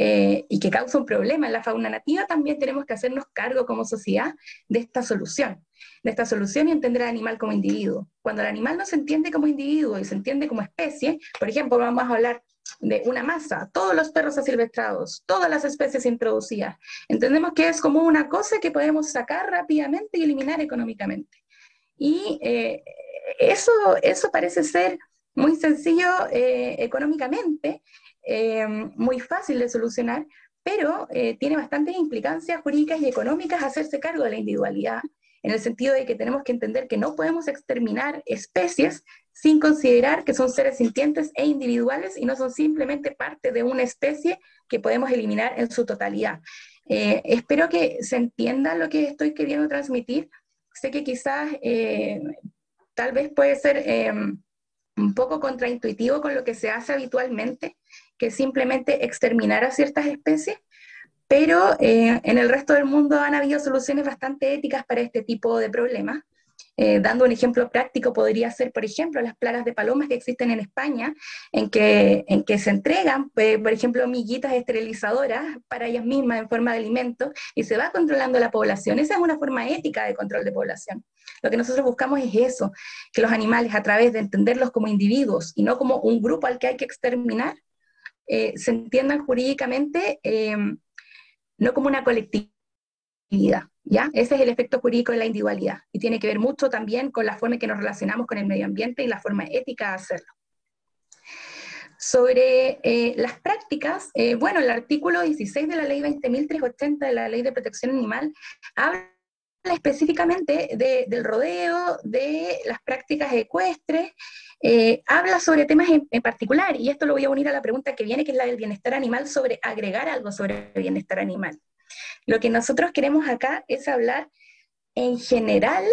eh, y que causa un problema en la fauna nativa, también tenemos que hacernos cargo como sociedad de esta solución, de esta solución y entender al animal como individuo. Cuando el animal no se entiende como individuo y se entiende como especie, por ejemplo, vamos a hablar de una masa, todos los perros asilvestrados, todas las especies introducidas. Entendemos que es como una cosa que podemos sacar rápidamente y eliminar económicamente. Y eh, eso, eso parece ser muy sencillo eh, económicamente, eh, muy fácil de solucionar, pero tiene bastantes implicancias jurídicas y económicas hacerse cargo de la individualidad, en el sentido de que tenemos que entender que no podemos exterminar especies sin considerar que son seres sintientes e individuales y no son simplemente parte de una especie que podemos eliminar en su totalidad. espero que se entienda lo que estoy queriendo transmitir sé que quizás eh, tal vez puede ser eh, un poco contraintuitivo con lo que se hace habitualmente, que simplemente exterminar a ciertas especies, pero eh, en el resto del mundo han habido soluciones bastante éticas para este tipo de problemas. Eh, dando un ejemplo práctico, podría ser, por ejemplo, las plagas de palomas que existen en España, en que, en que se entregan, pues, por ejemplo, miguitas esterilizadoras para ellas mismas en forma de alimento y se va controlando la población. Esa es una forma ética de control de población. Lo que nosotros buscamos es eso, que los animales, a través de entenderlos como individuos y no como un grupo al que hay que exterminar, eh, se entiendan jurídicamente no como una colectividad, ¿ya? Ese es el efecto jurídico de la individualidad y tiene que ver mucho también con la forma en que nos relacionamos con el medio ambiente y la forma ética de hacerlo. Sobre eh, las prácticas, eh, bueno, el artículo 16 de la ley 20.380 de la ley de protección animal habla específicamente del rodeo, de las prácticas ecuestres, eh, habla sobre temas en, en, particular, y esto lo voy a unir a la pregunta que viene, que es la del bienestar animal, sobre agregar algo sobre el bienestar animal. Lo que nosotros queremos acá es hablar en general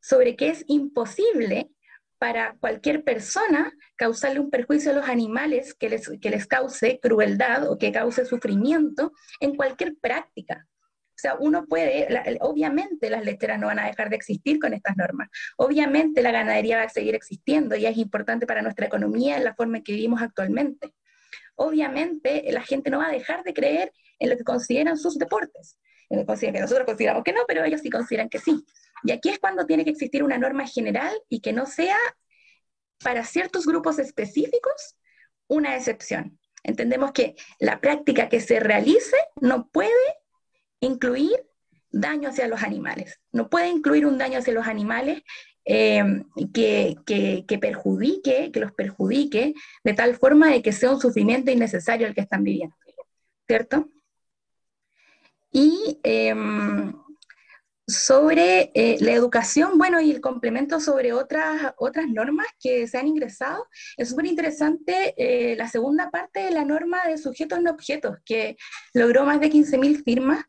sobre que es imposible para cualquier persona causarle un perjuicio a los animales que les, que les cause crueldad o que cause sufrimiento en cualquier práctica. O sea, uno puede, obviamente las lecheras no van a dejar de existir con estas normas, obviamente la ganadería va a seguir existiendo y es importante para nuestra economía en la forma en que vivimos actualmente. Obviamente la gente no va a dejar de creer en lo que consideran sus deportes. que nosotros consideramos que no, pero ellos sí consideran que sí. Y aquí es cuando tiene que existir una norma general y que no sea para ciertos grupos específicos una excepción. Entendemos que la práctica que se realice no puede incluir daño hacia los animales. No puede incluir un daño hacia los animales eh, que, que, que, perjudique, que los perjudique de tal forma de que sea un sufrimiento innecesario el que están viviendo. ¿Cierto? Y em, sobre eh, la educación, bueno, y el complemento sobre otras, otras normas que se han ingresado, es súper interesante eh, la segunda parte de la norma de sujetos no objetos, que logró más de 15.000 firmas,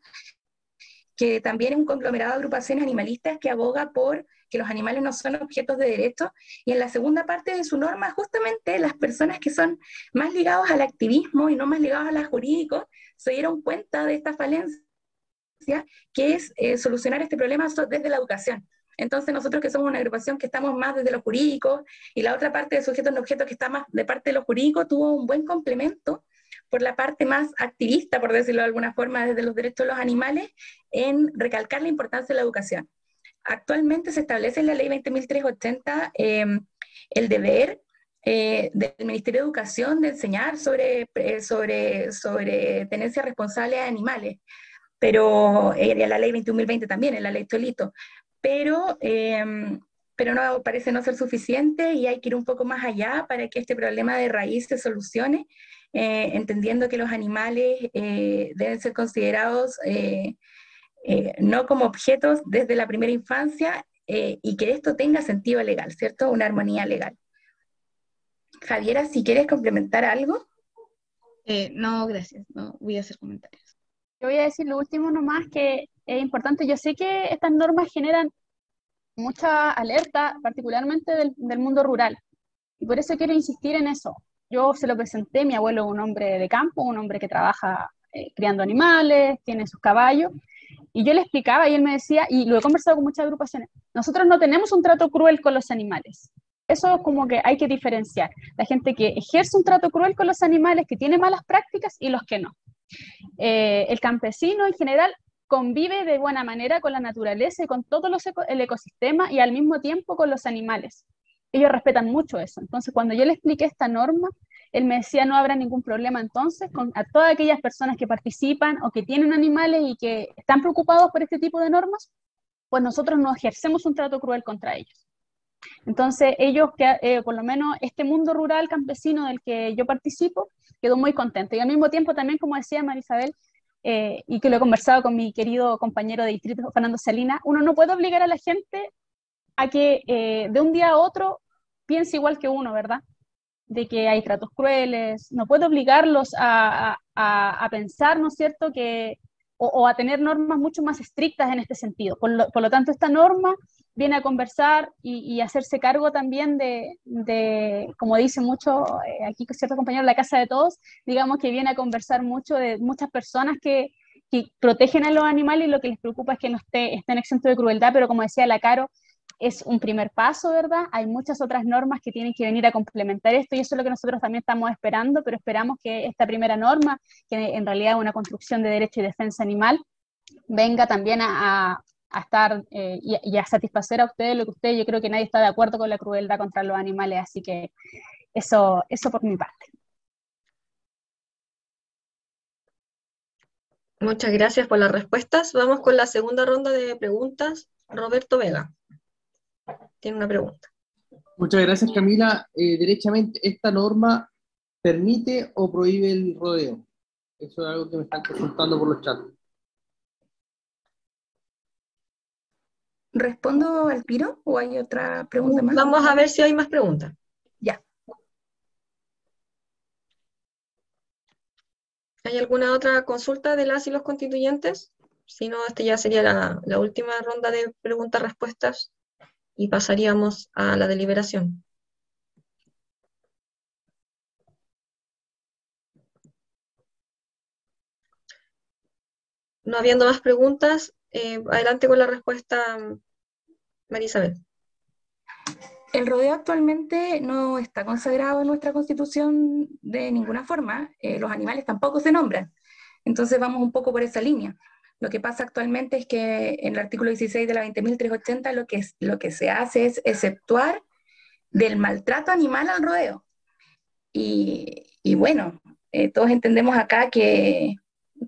que también es un conglomerado de agrupaciones animalistas que aboga por que los animales no son objetos de derecho, y en la segunda parte de su norma, justamente las personas que son más ligados al activismo y no más ligados a la jurídico, se dieron cuenta de esta falencia que es eh, solucionar este problema desde la educación. Entonces nosotros que somos una agrupación que estamos más desde lo jurídico y la otra parte de sujetos en objetos que está más de parte de lo jurídico tuvo un buen complemento por la parte más activista, por decirlo de alguna forma, desde los derechos de los animales, en recalcar la importancia de la educación. Actualmente se establece en la ley 20.380 em, el deber eh, del Ministerio de Educación de enseñar sobre, eh, sobre, sobre tenencia responsable de animales pero eh, la ley 21.020 también, en la ley Cholito, pero, em, pero no parece no ser suficiente y hay que ir un poco más allá para que este problema de raíz se solucione, eh, entendiendo que los animales eh, deben ser considerados no como objetos desde la primera infancia y que esto tenga sentido legal, ¿cierto? Una armonía legal. Javiera, si quieres complementar algo. Eh, no, gracias, no voy a hacer comentarios. Yo voy a decir lo último nomás que es importante. Yo sé que estas normas generan mucha alerta, particularmente del, mundo rural. Y por eso quiero insistir en eso. Yo se lo presenté, mi abuelo es un hombre de campo, un hombre que trabaja eh, criando animales, tiene sus caballos, y yo le explicaba y él me decía, y lo he conversado con muchas agrupaciones, nosotros no tenemos un trato cruel con los animales. Eso como que hay que diferenciar. La gente que ejerce un trato cruel con los animales, que tiene malas prácticas y los que no. Eh, el campesino en general convive de buena manera con la naturaleza y con todo los el ecosistema y al mismo tiempo con los animales. Ellos respetan mucho eso. Entonces, cuando yo le expliqué esta norma, él me decía no habrá ningún problema entonces con a todas aquellas personas que participan o que tienen animales y que están preocupados por este tipo de normas, pues nosotros no ejercemos un trato cruel contra ellos. Entonces, ellos, que, eh, por lo menos este mundo rural campesino del que yo participo, quedó muy contento. Y al mismo tiempo también, como decía Marisabel, eh, y que lo he conversado con mi querido compañero de distrito, Fernando Salina, uno no puede obligar a la gente a que eh, de un día a otro piense igual que uno, ¿verdad? De que hay tratos crueles, no puede obligarlos a, a, pensar, ¿no es cierto?, que, o, a tener normas mucho más estrictas en este sentido. Por lo, por lo tanto, esta norma viene a conversar y, hacerse cargo también de, como dice mucho eh, aquí cierto compañero, la casa de todos, digamos que viene a conversar mucho de muchas personas que, protegen a los animales y lo que les preocupa es que no esté, estén exentos de crueldad, pero como decía la Caro, es un primer paso, ¿verdad? Hay muchas otras normas que tienen que venir a complementar esto y eso es lo que nosotros también estamos esperando, pero esperamos que esta primera norma, que en realidad es una construcción de derecho y defensa animal, venga también a estar eh, y, a satisfacer a ustedes lo que ustedes, yo creo que nadie está de acuerdo con la crueldad contra los animales, así que eso, eso por mi parte. Muchas gracias por las respuestas. Vamos con la segunda ronda de preguntas. Roberto Vega tiene una pregunta. Muchas gracias, Camila. Eh, derechamente, ¿esta norma permite o prohíbe el rodeo? Eso es algo que me están consultando por los chats. ¿Respondo al tiro o hay otra pregunta más? Vamos a ver si hay más preguntas. Ya. ¿Hay alguna otra consulta de las y los constituyentes? Si no, este ya sería la, la última ronda de preguntas-respuestas y pasaríamos a la deliberación. No habiendo más preguntas, eh, adelante con la respuesta, María Isabel. El rodeo actualmente no está consagrado en nuestra constitución de ninguna forma, eh, los animales tampoco se nombran, entonces vamos un poco por esa línea. Lo que pasa actualmente es que en el artículo 16 de la 20.380 lo que, lo que se hace es exceptuar del maltrato animal al rodeo. Y, bueno, eh, todos entendemos acá que,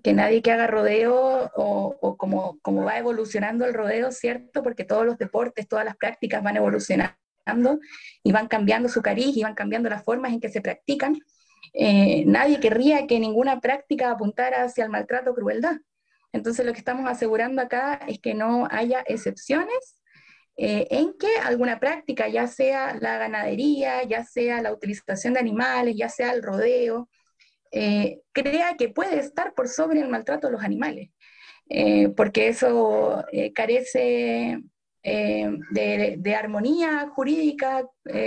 que nadie que haga rodeo o, como, como, va evolucionando el rodeo, ¿cierto? Porque todos los deportes, todas las prácticas van evolucionando y van cambiando su cariz y van cambiando las formas en que se practican. Eh, nadie querría que ninguna práctica apuntara hacia el maltrato o crueldad. Entonces lo que estamos asegurando acá es que no haya excepciones eh, en que alguna práctica, ya sea la ganadería, ya sea la utilización de animales, ya sea el rodeo, eh, crea que puede estar por sobre el maltrato de los animales, eh, porque eso eh, carece de, armonía jurídica,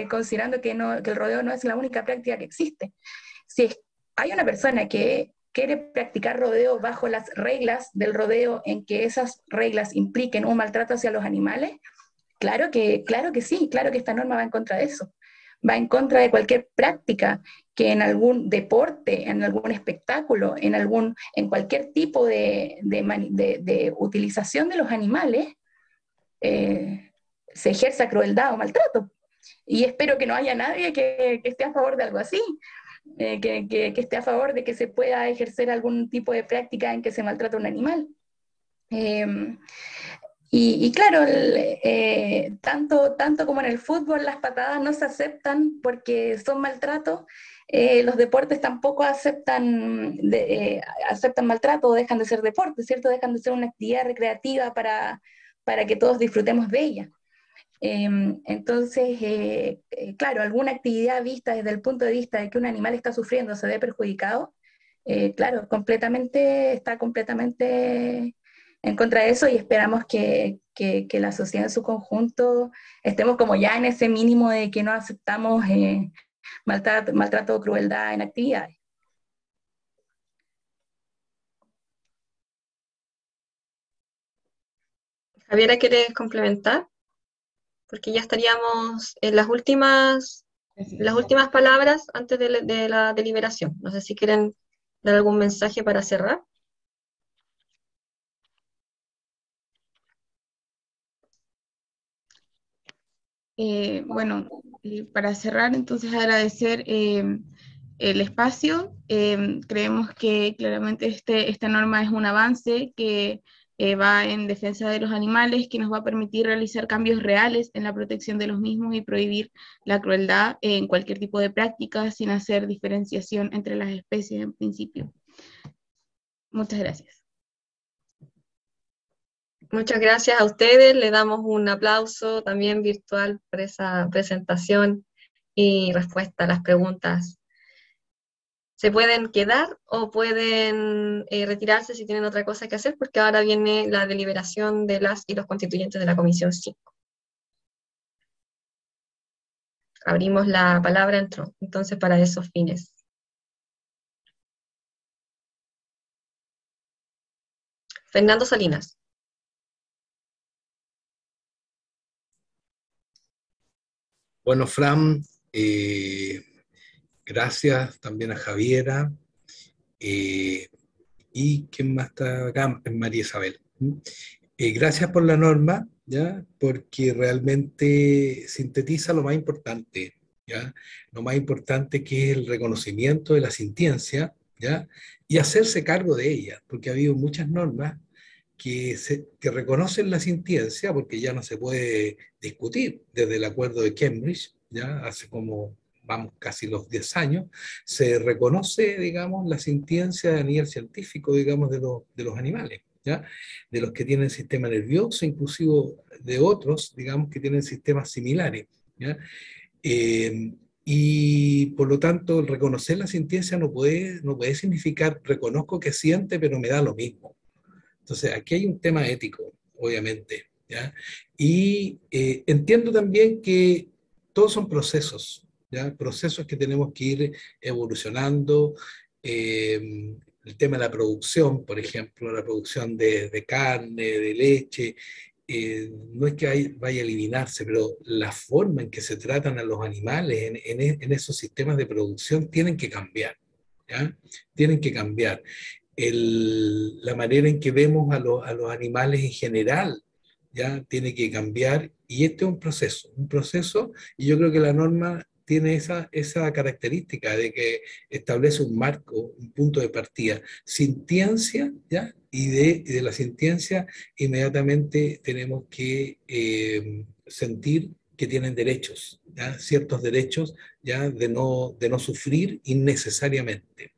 considerando que, no, que, el rodeo no es la única práctica que existe. Si hay una persona que quiere practicar rodeo bajo las reglas del rodeo en que esas reglas impliquen un maltrato hacia los animales, claro que, claro que sí, claro que esta norma va en contra de eso va en contra de cualquier práctica que en algún deporte, en algún espectáculo, en, algún, en cualquier tipo de, de, utilización de los animales, eh, se ejerza crueldad o maltrato. Y espero que no haya nadie que, esté a favor de algo así, eh, que, que, esté a favor de que se pueda ejercer algún tipo de práctica en que se maltrata un animal. Eh, y, claro, eh, tanto, tanto como en el fútbol las patadas no se aceptan porque son maltrato, eh, los deportes tampoco aceptan, eh, aceptan maltrato dejan de ser deportes, ¿cierto? Dejan de ser una actividad recreativa para, para que todos disfrutemos de ella. Em, entonces, claro, alguna actividad vista desde el punto de vista de que un animal está sufriendo, se ve perjudicado, eh, claro, completamente, está completamente en contra de eso y esperamos que, que, la sociedad en su conjunto estemos como ya en ese mínimo de que no aceptamos eh, maltrato, maltrato crueldad en actividades. Javiera, ¿quieres complementar? Porque ya estaríamos en las últimas, las últimas palabras antes de, de la deliberación. No sé si quieren dar algún mensaje para cerrar. Eh, bueno, para cerrar, entonces agradecer eh, el espacio. Eh, creemos que claramente este, esta norma es un avance que va en defensa de los animales, que nos va a permitir realizar cambios reales en la protección de los mismos y prohibir la crueldad en cualquier tipo de práctica sin hacer diferenciación entre las especies en principio. Muchas gracias. Muchas gracias a ustedes. Le damos un aplauso también virtual por esa presentación y respuesta a las preguntas. Se pueden quedar o pueden eh, retirarse si tienen otra cosa que hacer, porque ahora viene la deliberación de las y los constituyentes de la Comisión 5. Abrimos la palabra entonces para esos fines. Fernando Salinas. Bueno, Fran, eh, gracias también a Javiera. Eh, ¿Y quién más está acá? María Isabel. Eh, gracias por la norma, ¿ya? porque realmente sintetiza lo más importante, ¿ya? lo más importante que es el reconocimiento de la sintiencia ¿ya? y hacerse cargo de ella, porque ha habido muchas normas que, se, reconocen la sintiencia, porque ya no se puede discutir desde el acuerdo de Cambridge, ya hace como, vamos, casi los 10 años, se reconoce, digamos, la sintiencia a nivel científico, digamos, de, de los animales. ¿Ya? de los que tienen sistema nervioso, inclusive de otros, digamos, que tienen sistemas similares. ¿ya? Eh, y por lo tanto, reconocer la sintiencia no puede, no puede significar reconozco que siente, pero me da lo mismo. Entonces, aquí hay un tema ético, obviamente. ¿ya? Y eh, entiendo también que todos son procesos, ¿ya? procesos que tenemos que ir evolucionando. Eh, el tema de la producción, por ejemplo, la producción de, carne, de leche, eh, no es que vaya a eliminarse, pero la forma en que se tratan a los animales en, en, en esos sistemas de producción tienen que cambiar. ¿ya? Tienen que cambiar la manera en que vemos a, a, los animales en general ya tiene que cambiar y este es un proceso, un proceso y yo creo que la norma tiene esa, esa característica de que establece un marco, un punto de partida, sintiencia, ¿ya? Y de, de la sintiencia inmediatamente tenemos que eh, sentir que tienen derechos, ¿ya? ciertos derechos ya de no, de no sufrir innecesariamente.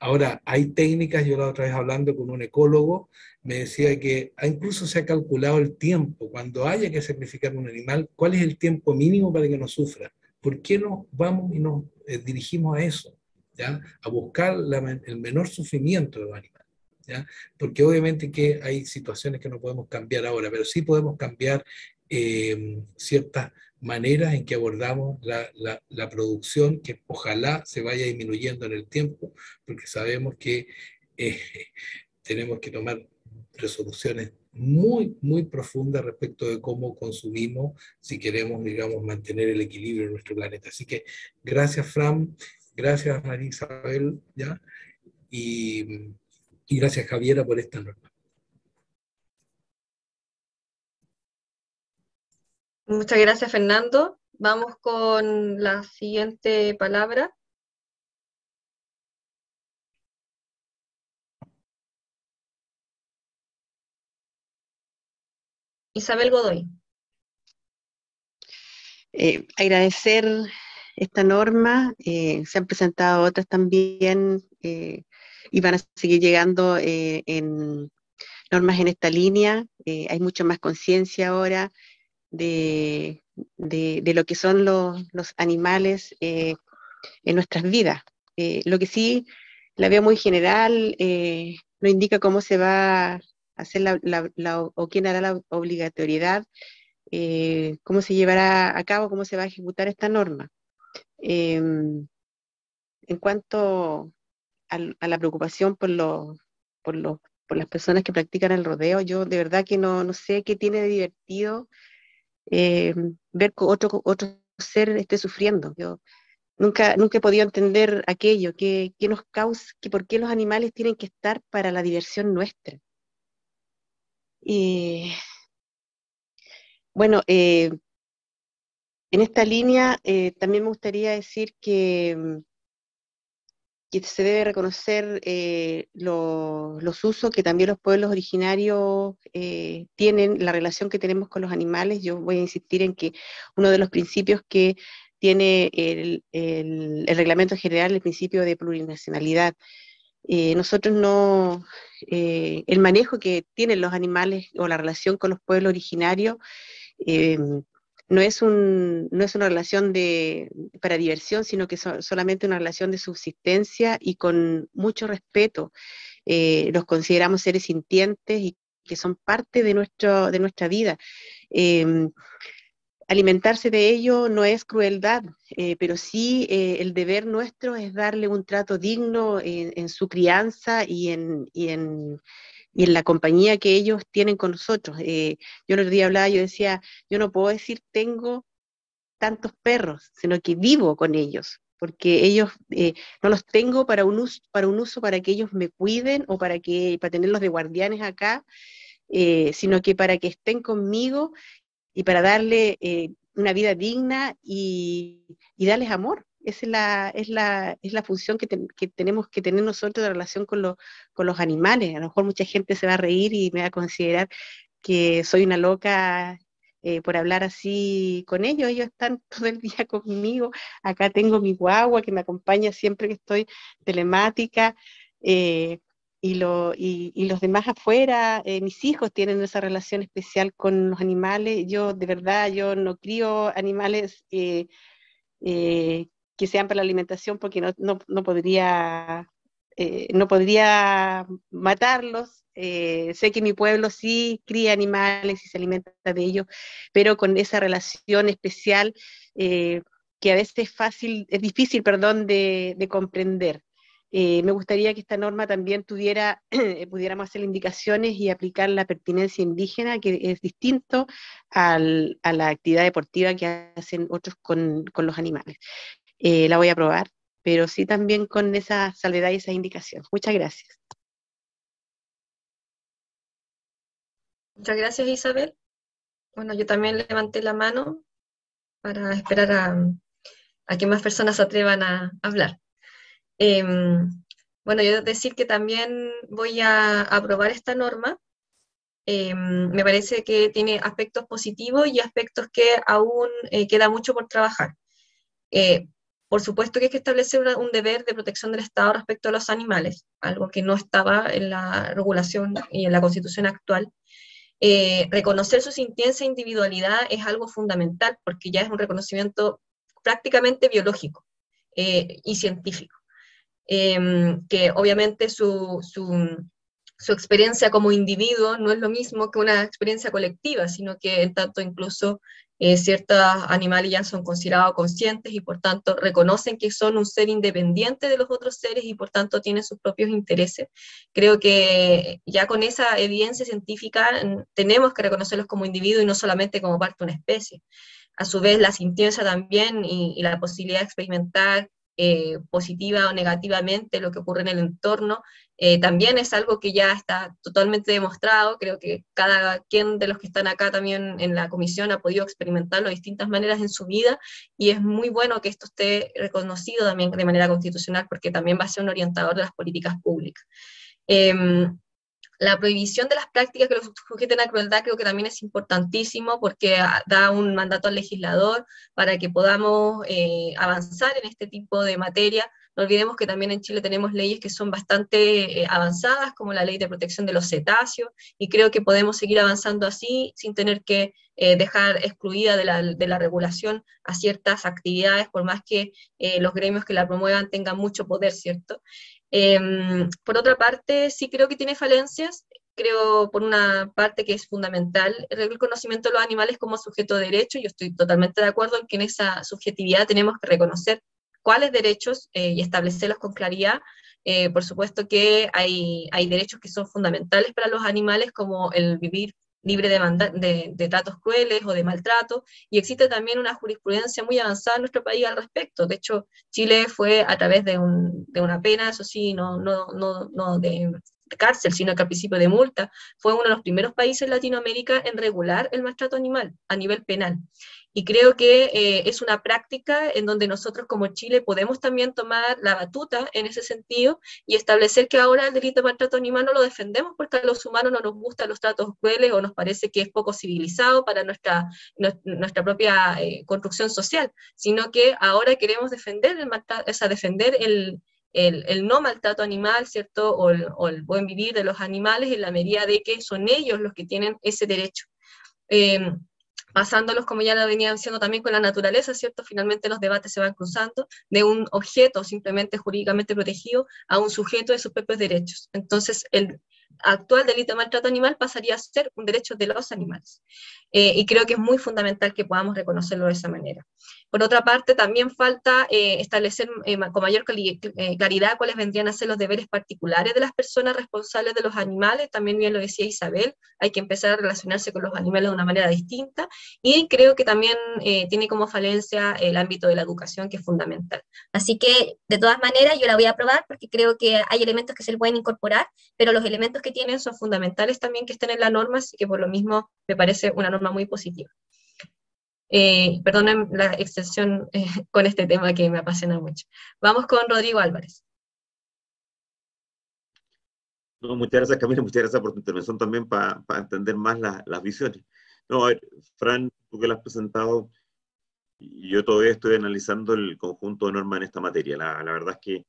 Ahora, hay técnicas, yo la otra vez hablando con un ecólogo, me decía que incluso se ha calculado el tiempo, cuando haya que sacrificar un animal, cuál es el tiempo mínimo para que no sufra. ¿Por qué no vamos y nos eh, dirigimos a eso? ¿ya? A buscar el menor sufrimiento de los animales. ¿ya? Porque obviamente que hay situaciones que no podemos cambiar ahora, pero sí podemos cambiar eh, ciertas maneras en que abordamos la, la, producción, que ojalá se vaya disminuyendo en el tiempo, porque sabemos que eh, tenemos que tomar resoluciones muy, muy profundas respecto de cómo consumimos si queremos, digamos, mantener el equilibrio en nuestro planeta. Así que gracias, Fran, gracias, María Isabel, ¿ya? Y, y gracias, Javiera, por esta norma. Muchas gracias, Fernando. Vamos con la siguiente palabra. Isabel Godoy. Eh, agradecer esta norma, eh, se han presentado otras también eh, y van a seguir llegando en normas en esta línea. hay mucha más conciencia ahora de, lo que son los, animales eh, en nuestras vidas. Eh, lo que sí la veo muy general, eh, no indica cómo se va a hacer la, o quién hará la obligatoriedad, cómo se llevará a cabo, cómo se va a ejecutar esta norma. En cuanto a, la preocupación por, los, por, los, por las personas que practican el rodeo, yo de verdad que no, no sé qué tiene de divertido em, ver que otro, otro ser esté sufriendo. Yo nunca, nunca he podido entender aquello, que, nos causa, que por qué los animales tienen que estar para la diversión nuestra. Y bueno, eh, en esta línea eh, también me gustaría decir que, mm, que se debe reconocer eh, los usos que también los pueblos originarios tienen, la relación que tenemos con los animales. Yo voy a insistir en que uno de los principios que tiene el, reglamento general, el principio de plurinacionalidad. nosotros no, el manejo que tienen los animales o la relación con los pueblos originarios eh, no, es un, no es una relación de, para diversión, sino que es solamente una relación de subsistencia y con mucho respeto. Eh, los consideramos seres sintientes y que son parte de, nuestro, de nuestra vida. Em, alimentarse de ello no es crueldad, eh, pero sí el deber nuestro es darle un trato digno en, su crianza y en, y en, y en la compañía que ellos tienen con nosotros. Eh, yo el otro día hablaba, yo decía, yo no puedo decir tengo tantos perros, sino que vivo con ellos, porque ellos eh, no los tengo para un, uso, para un uso para que ellos me cuiden o para, que, para tenerlos de guardianes acá, eh, sino que para que estén conmigo y para darle una vida digna y darles amor. Es la, es la, es la función que, tenemos que tener nosotros en relación con, con los animales. A lo mejor mucha gente se va a reír y me va a considerar que soy una loca eh, por hablar así con ellos. Ellos están todo el día conmigo. Acá tengo mi guagua que me acompaña siempre que estoy telemática. Eh, y, lo, y, los demás afuera, eh, mis hijos tienen esa relación especial con los animales. Yo, de verdad, yo no crío animales que sean para la alimentación porque no, no, no podría, eh, no podría matarlos. Eh, sé que mi pueblo sí cría animales y se alimenta de ellos, pero con esa relación especial eh, que a veces es fácil, es difícil, perdón, de, de comprender. me gustaría que esta norma también tuviera, pudiéramos hacer indicaciones y aplicar la pertinencia indígena, que es distinto al, a la actividad deportiva que hacen otros con, con los animales. Eh, la voy a probar, pero sí también con esa salvedad y esa indicación. Muchas gracias. Muchas gracias, Isabel. Bueno, yo también levanté la mano para esperar a, que más personas se atrevan a, hablar. Em, bueno, yo decir que también voy a aprobar esta norma. Em, me parece que tiene aspectos positivos y aspectos que aún eh, queda mucho por trabajar. Por supuesto que hay que establecer un deber de protección del Estado respecto a los animales, algo que no estaba en la regulación y en la constitución actual. Eh, reconocer su sintiencia e individualidad es algo fundamental porque ya es un reconocimiento prácticamente biológico eh, y científico. Em, que obviamente su, su experiencia como individuo no es lo mismo que una experiencia colectiva, sino que en tanto incluso eh, ciertos animales ya son considerados conscientes y por tanto reconocen que son un ser independiente de los otros seres y por tanto tienen sus propios intereses. Creo que ya con esa evidencia científica tenemos que reconocerlos como individuos y no solamente como parte de una especie. A su vez, la sintiencia también y la posibilidad de experimentar eh, positiva o negativamente lo que ocurre en el entorno, eh, también es algo que ya está totalmente demostrado. Creo que cada quien de los que están acá también en la comisión ha podido experimentarlo de distintas maneras en su vida y es muy bueno que esto esté reconocido también de manera constitucional porque también va a ser un orientador de las políticas públicas. Em, la prohibición de las prácticas que los sujeten a crueldad creo que también es importantísimo porque ah, da un mandato al legislador para que podamos eh, avanzar en este tipo de materia. No olvidemos que también en Chile tenemos leyes que son bastante eh, avanzadas, como la ley de protección de los cetáceos, y creo que podemos seguir avanzando así sin tener que eh, dejar excluida de la, de la, regulación a ciertas actividades, por más que los gremios que la promuevan tengan mucho poder, ¿cierto? Em, por otra parte, sí creo que tiene falencias. Creo, por una parte, que es fundamental el reconocimiento de los animales como sujeto de derecho. Yo estoy totalmente de acuerdo en que en esa subjetividad tenemos que reconocer cuáles derechos eh, y establecerlos con claridad. Eh, por supuesto que hay, hay derechos que son fundamentales para los animales, como el vivir libre de, de, tratos crueles o de maltrato, y existe también una jurisprudencia muy avanzada en nuestro país al respecto. De hecho, Chile fue a través de, un, de una pena, eso sí, no, no, no, no de cárcel, sino que al principio de multa, fue uno de los primeros países en Latinoamérica en regular el maltrato animal a nivel penal. Y creo que eh, es una práctica en donde nosotros como Chile podemos también tomar la batuta en ese sentido y establecer que ahora el delito de maltrato animal no lo defendemos porque a los humanos no nos gustan los tratos crueles o nos parece que es poco civilizado para nuestra, nuestra propia eh, construcción social, sino que ahora queremos defender el, o defender el, el, no maltrato animal, ¿cierto? O el, buen vivir de los animales en la medida de que son ellos los que tienen ese derecho. Eh, basándolos, como ya lo venían diciendo también con la naturaleza, ¿cierto? Finalmente los debates se van cruzando de un objeto simplemente jurídicamente protegido a un sujeto de sus propios derechos. Entonces, el, actual delito de maltrato animal pasaría a ser un derecho de los animales. Eh, y creo que es muy fundamental que podamos reconocerlo de esa manera. Por otra parte, también falta eh, establecer eh, con mayor claridad cuáles vendrían a ser los deberes particulares de las personas responsables de los animales. También bien lo decía Isabel, hay que empezar a relacionarse con los animales de una manera distinta. Y creo que también tiene como falencia el ámbito de la educación, que es fundamental. Así que, de todas maneras, yo la voy a aprobar porque creo que hay elementos que se pueden incorporar, pero los elementos que tienen son fundamentales también que estén en la norma, así que por lo mismo me parece una norma muy positiva. Eh, perdonen la extensión eh, con este tema que me apasiona mucho. Vamos con Rodrigo Álvarez. muchas gracias Camila, muchas gracias por tu intervención también para entender más las visiones. No, a ver, Fran, tú que lo has presentado, yo todavía estoy analizando el conjunto de normas en esta materia. La, la verdad es que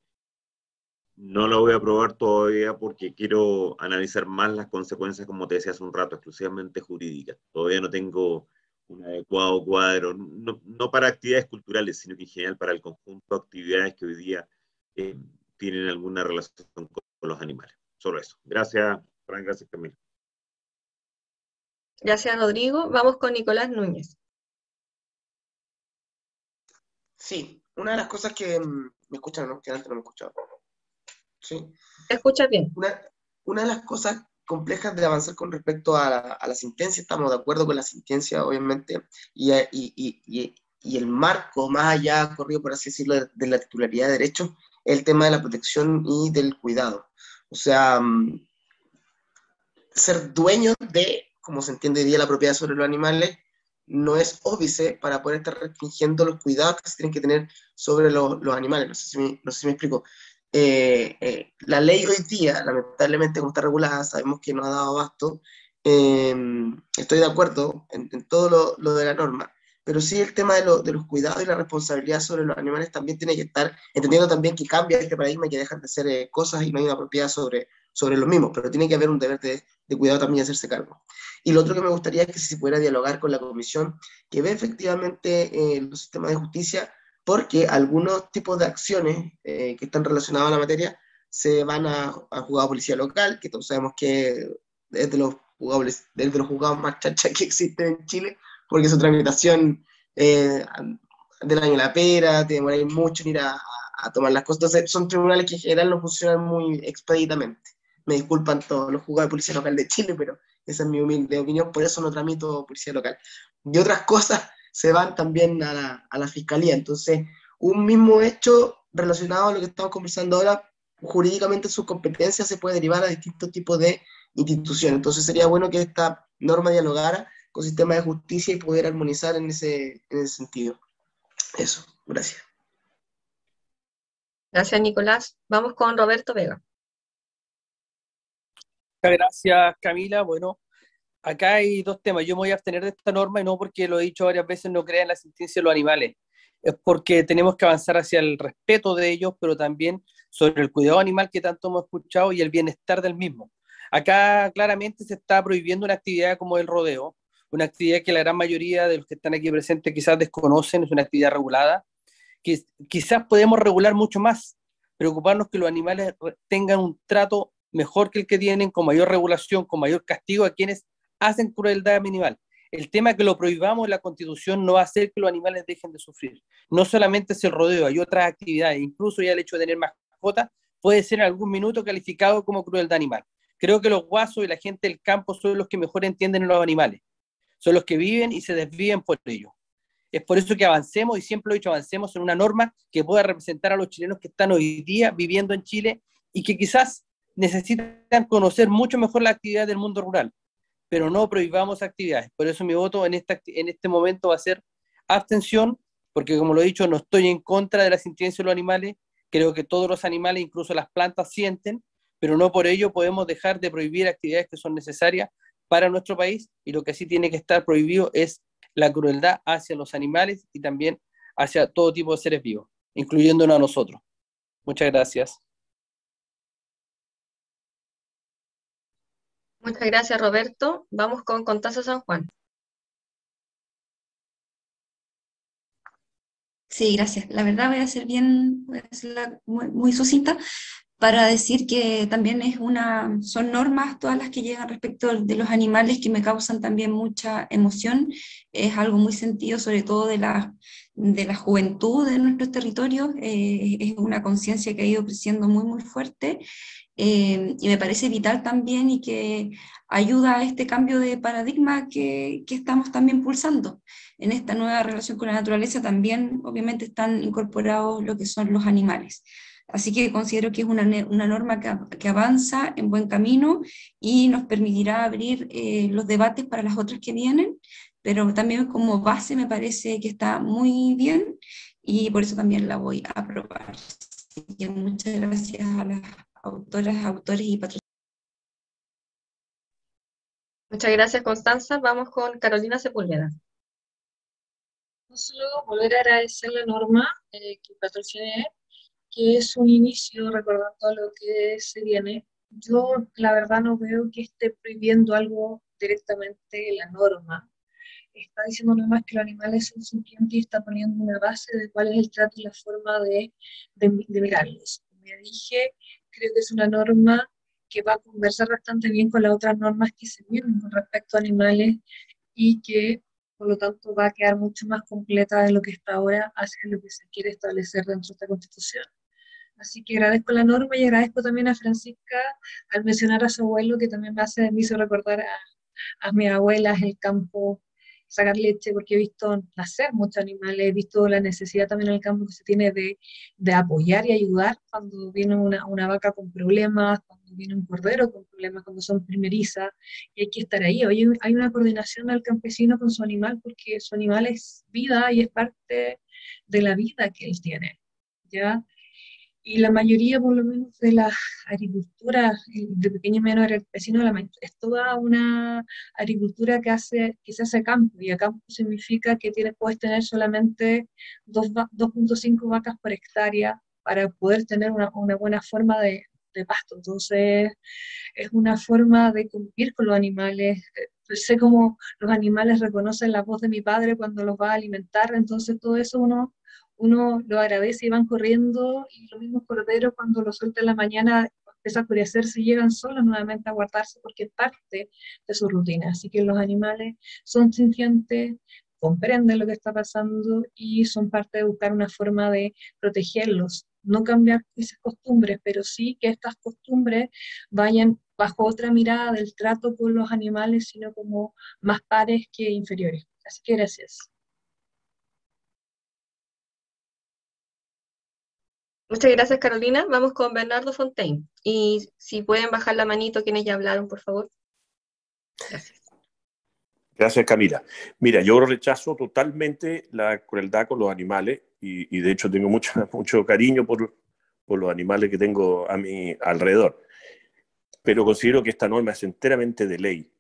no lo voy a probar todavía porque quiero analizar más las consecuencias, como te decía hace un rato, exclusivamente jurídicas. Todavía no tengo un adecuado cuadro, no, para actividades culturales, sino que en general para el conjunto de actividades que hoy día eh, tienen alguna relación con, los animales. Solo eso. Gracias, Fran, gracias, Camila. Gracias, Rodrigo. Vamos con Nicolás Núñez. Sí, una de las cosas que mm, me escuchan, ¿no? Que antes no me escuchaba ¿sí? escucha bien? Una, de las cosas complejas de avanzar con respecto a la, a sentencia, estamos de acuerdo con la sentencia, obviamente, y, el marco más allá, corrido por así decirlo, de, la titularidad de derechos, el tema de la protección y del cuidado. O sea, mm, ser dueño de, como se entiende hoy día, la propiedad sobre los animales, no es óbice para poder estar restringiendo los cuidados que se tienen que tener sobre los, animales. No sé si me explico. Eh, eh, la ley hoy día, lamentablemente, como está regulada, sabemos que no ha dado abasto. Em, estoy de acuerdo en, todo lo, de la norma, pero sí el tema de, de, los cuidados y la responsabilidad sobre los animales también tiene que estar, entendiendo también que cambia este paradigma y que dejan de ser eh, cosas y no hay una propiedad sobre, sobre los mismos, pero tiene que haber un deber de, de cuidado también y hacerse cargo. Y lo otro que me gustaría es que si se pudiera dialogar con la comisión que ve efectivamente los sistemas de justicia porque algunos tipos de acciones eh, que están relacionadas a la materia se van a, a juzgado policía local, que todos sabemos que es de los, jugables, de los juzgados más chachas que existen en Chile, porque su tramitación eh, del año la pera, te demora mucho en ir a, a, tomar las cosas. Entonces, son tribunales que en general no funcionan muy expeditamente. Me disculpan todos los juzgados de policía local de Chile, pero esa es mi humilde opinión, por eso no tramito policía local. Y otras cosas se van también a la, a la fiscalía. Entonces, un mismo hecho relacionado a lo que estamos conversando ahora, jurídicamente su competencia se puede derivar a distintos tipos de instituciones. Entonces sería bueno que esta norma dialogara con el sistema de justicia y poder armonizar en ese, en ese sentido. Eso, gracias. Gracias, Nicolás. Vamos con Roberto Vega. Gracias, Camila. Bueno, acá hay dos temas. Yo me voy a abstener de esta norma y no porque lo he dicho varias veces, no crean la sentencia de los animales. Es porque tenemos que avanzar hacia el respeto de ellos, pero también sobre el cuidado animal que tanto hemos escuchado y el bienestar del mismo. Acá claramente se está prohibiendo una actividad como el rodeo, una actividad que la gran mayoría de los que están aquí presentes quizás desconocen, es una actividad regulada, quizás podemos regular mucho más, preocuparnos que los animales tengan un trato mejor que el que tienen, con mayor regulación, con mayor castigo a quienes hacen crueldad animal. El tema que lo prohibamos en la Constitución no va a hacer que los animales dejen de sufrir. No solamente es el rodeo, hay otras actividades, incluso ya el hecho de tener mascotas puede ser en algún minuto calificado como crueldad animal. Creo que los guasos y la gente del campo son los que mejor entienden a los animales, son los que viven y se desvían por ello. Es por eso que avancemos, y siempre lo he dicho, avancemos en una norma que pueda representar a los chilenos que están hoy día viviendo en Chile y que quizás necesitan conocer mucho mejor la actividad del mundo rural, pero no prohibamos actividades. Por eso mi voto en, esta, en este momento va a ser abstención, porque como lo he dicho, no estoy en contra de la sentencia de los animales, creo que todos los animales, incluso las plantas, sienten, pero no por ello podemos dejar de prohibir actividades que son necesarias para nuestro país y lo que sí tiene que estar prohibido es la crueldad hacia los animales y también hacia todo tipo de seres vivos, incluyéndonos a nosotros. Muchas gracias. Muchas gracias, Roberto. Vamos con Contazo San Juan. Sí, gracias. La verdad voy a ser bien, muy, muy sucinta para decir que también es una, son normas todas las que llegan respecto de los animales que me causan también mucha emoción. Es algo muy sentido, sobre todo de la, de la juventud de nuestros territorios. Eh, es una conciencia que ha ido creciendo muy, muy fuerte eh, y me parece vital también y que ayuda a este cambio de paradigma que, que, estamos también pulsando. En esta nueva relación con la naturaleza también obviamente están incorporados lo que son los animales. Así que considero que es una, una norma que, que, avanza en buen camino y nos permitirá abrir eh, los debates para las otras que vienen, pero también como base me parece que está muy bien y por eso también la voy a aprobar. Así que muchas gracias a las autoras, autores y patrocinadores. Muchas gracias, Constanza. Vamos con Carolina Sepúlveda. No solo volver a agradecer la norma eh, que patrociné, que es un inicio recordando lo que se viene. Yo la verdad no veo que esté prohibiendo algo directamente la norma. Está diciendo nada más que los animales son sintientes y está poniendo una base de cuál es el trato y la forma de, de, de mirarlos. Como ya dije, creo que es una norma que va a conversar bastante bien con las otras normas que se vienen con respecto a animales y que por lo tanto va a quedar mucho más completa de lo que está ahora hacia lo que se quiere establecer dentro de esta constitución. Así que agradezco la norma y agradezco también a Francisca al mencionar a su abuelo, que también me hace, me hizo recordar a, a mis abuelas, el campo sacar leche, porque he visto nacer muchos animales, he visto la necesidad también en el campo que se tiene de, de apoyar y ayudar cuando viene una, una, vaca con problemas, cuando viene un cordero con problemas, cuando son primerizas, y hay que estar ahí. Hoy hay una coordinación del campesino con su animal, porque su animal es vida y es parte de la vida que él tiene. ¿ya? Y la mayoría, por lo menos, de la agricultura de pequeño y menor campesino es toda una agricultura que, hace, que se hace campo, y a campo significa que tienes, puedes tener solamente 2.5 vacas por hectárea para poder tener una, una buena forma de, de, pasto. Entonces, es una forma de convivir con los animales. Sé cómo los animales reconocen la voz de mi padre cuando los va a alimentar, entonces todo eso uno uno lo agradece y van corriendo, y los mismos corderos cuando los suelta en la mañana empieza a oscurecerse y llegan solos nuevamente a guardarse porque es parte de su rutina. Así que los animales son sintientes, comprenden lo que está pasando y son parte de buscar una forma de protegerlos. No cambiar esas costumbres, pero sí que estas costumbres vayan bajo otra mirada del trato con los animales, sino como más pares que inferiores. Así que gracias. Muchas gracias, Carolina. Vamos con Bernardo Fontaine. Y si pueden bajar la manito quienes ya hablaron, por favor. Gracias. Gracias, Camila. Mira, yo rechazo totalmente la crueldad con los animales y, de hecho tengo mucho, mucho cariño por, por los animales que tengo a mi alrededor. Pero considero que esta norma es enteramente de ley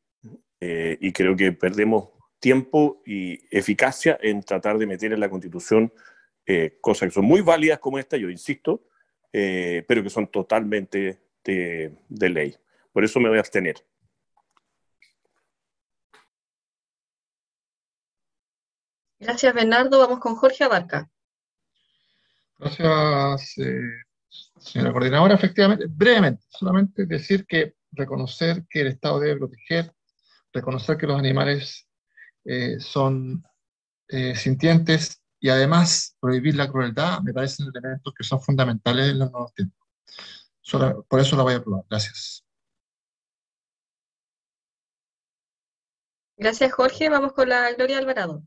eh, y creo que perdemos tiempo y eficacia en tratar de meter en la Constitución eh, cosas que son muy válidas como esta, yo insisto, eh, pero que son totalmente de, de, ley. Por eso me voy a abstener. Gracias, Bernardo. Vamos con Jorge Abarca. Gracias, eh, Señora coordinadora, efectivamente, brevemente, solamente decir que reconocer que el Estado debe proteger, reconocer que los animales eh, son eh, sintientes y además prohibir la crueldad me parecen elementos que son fundamentales en los nuevos tiempos. por eso la voy a aprobar. Gracias. Gracias, Jorge. Vamos con la Gloria Alvarado.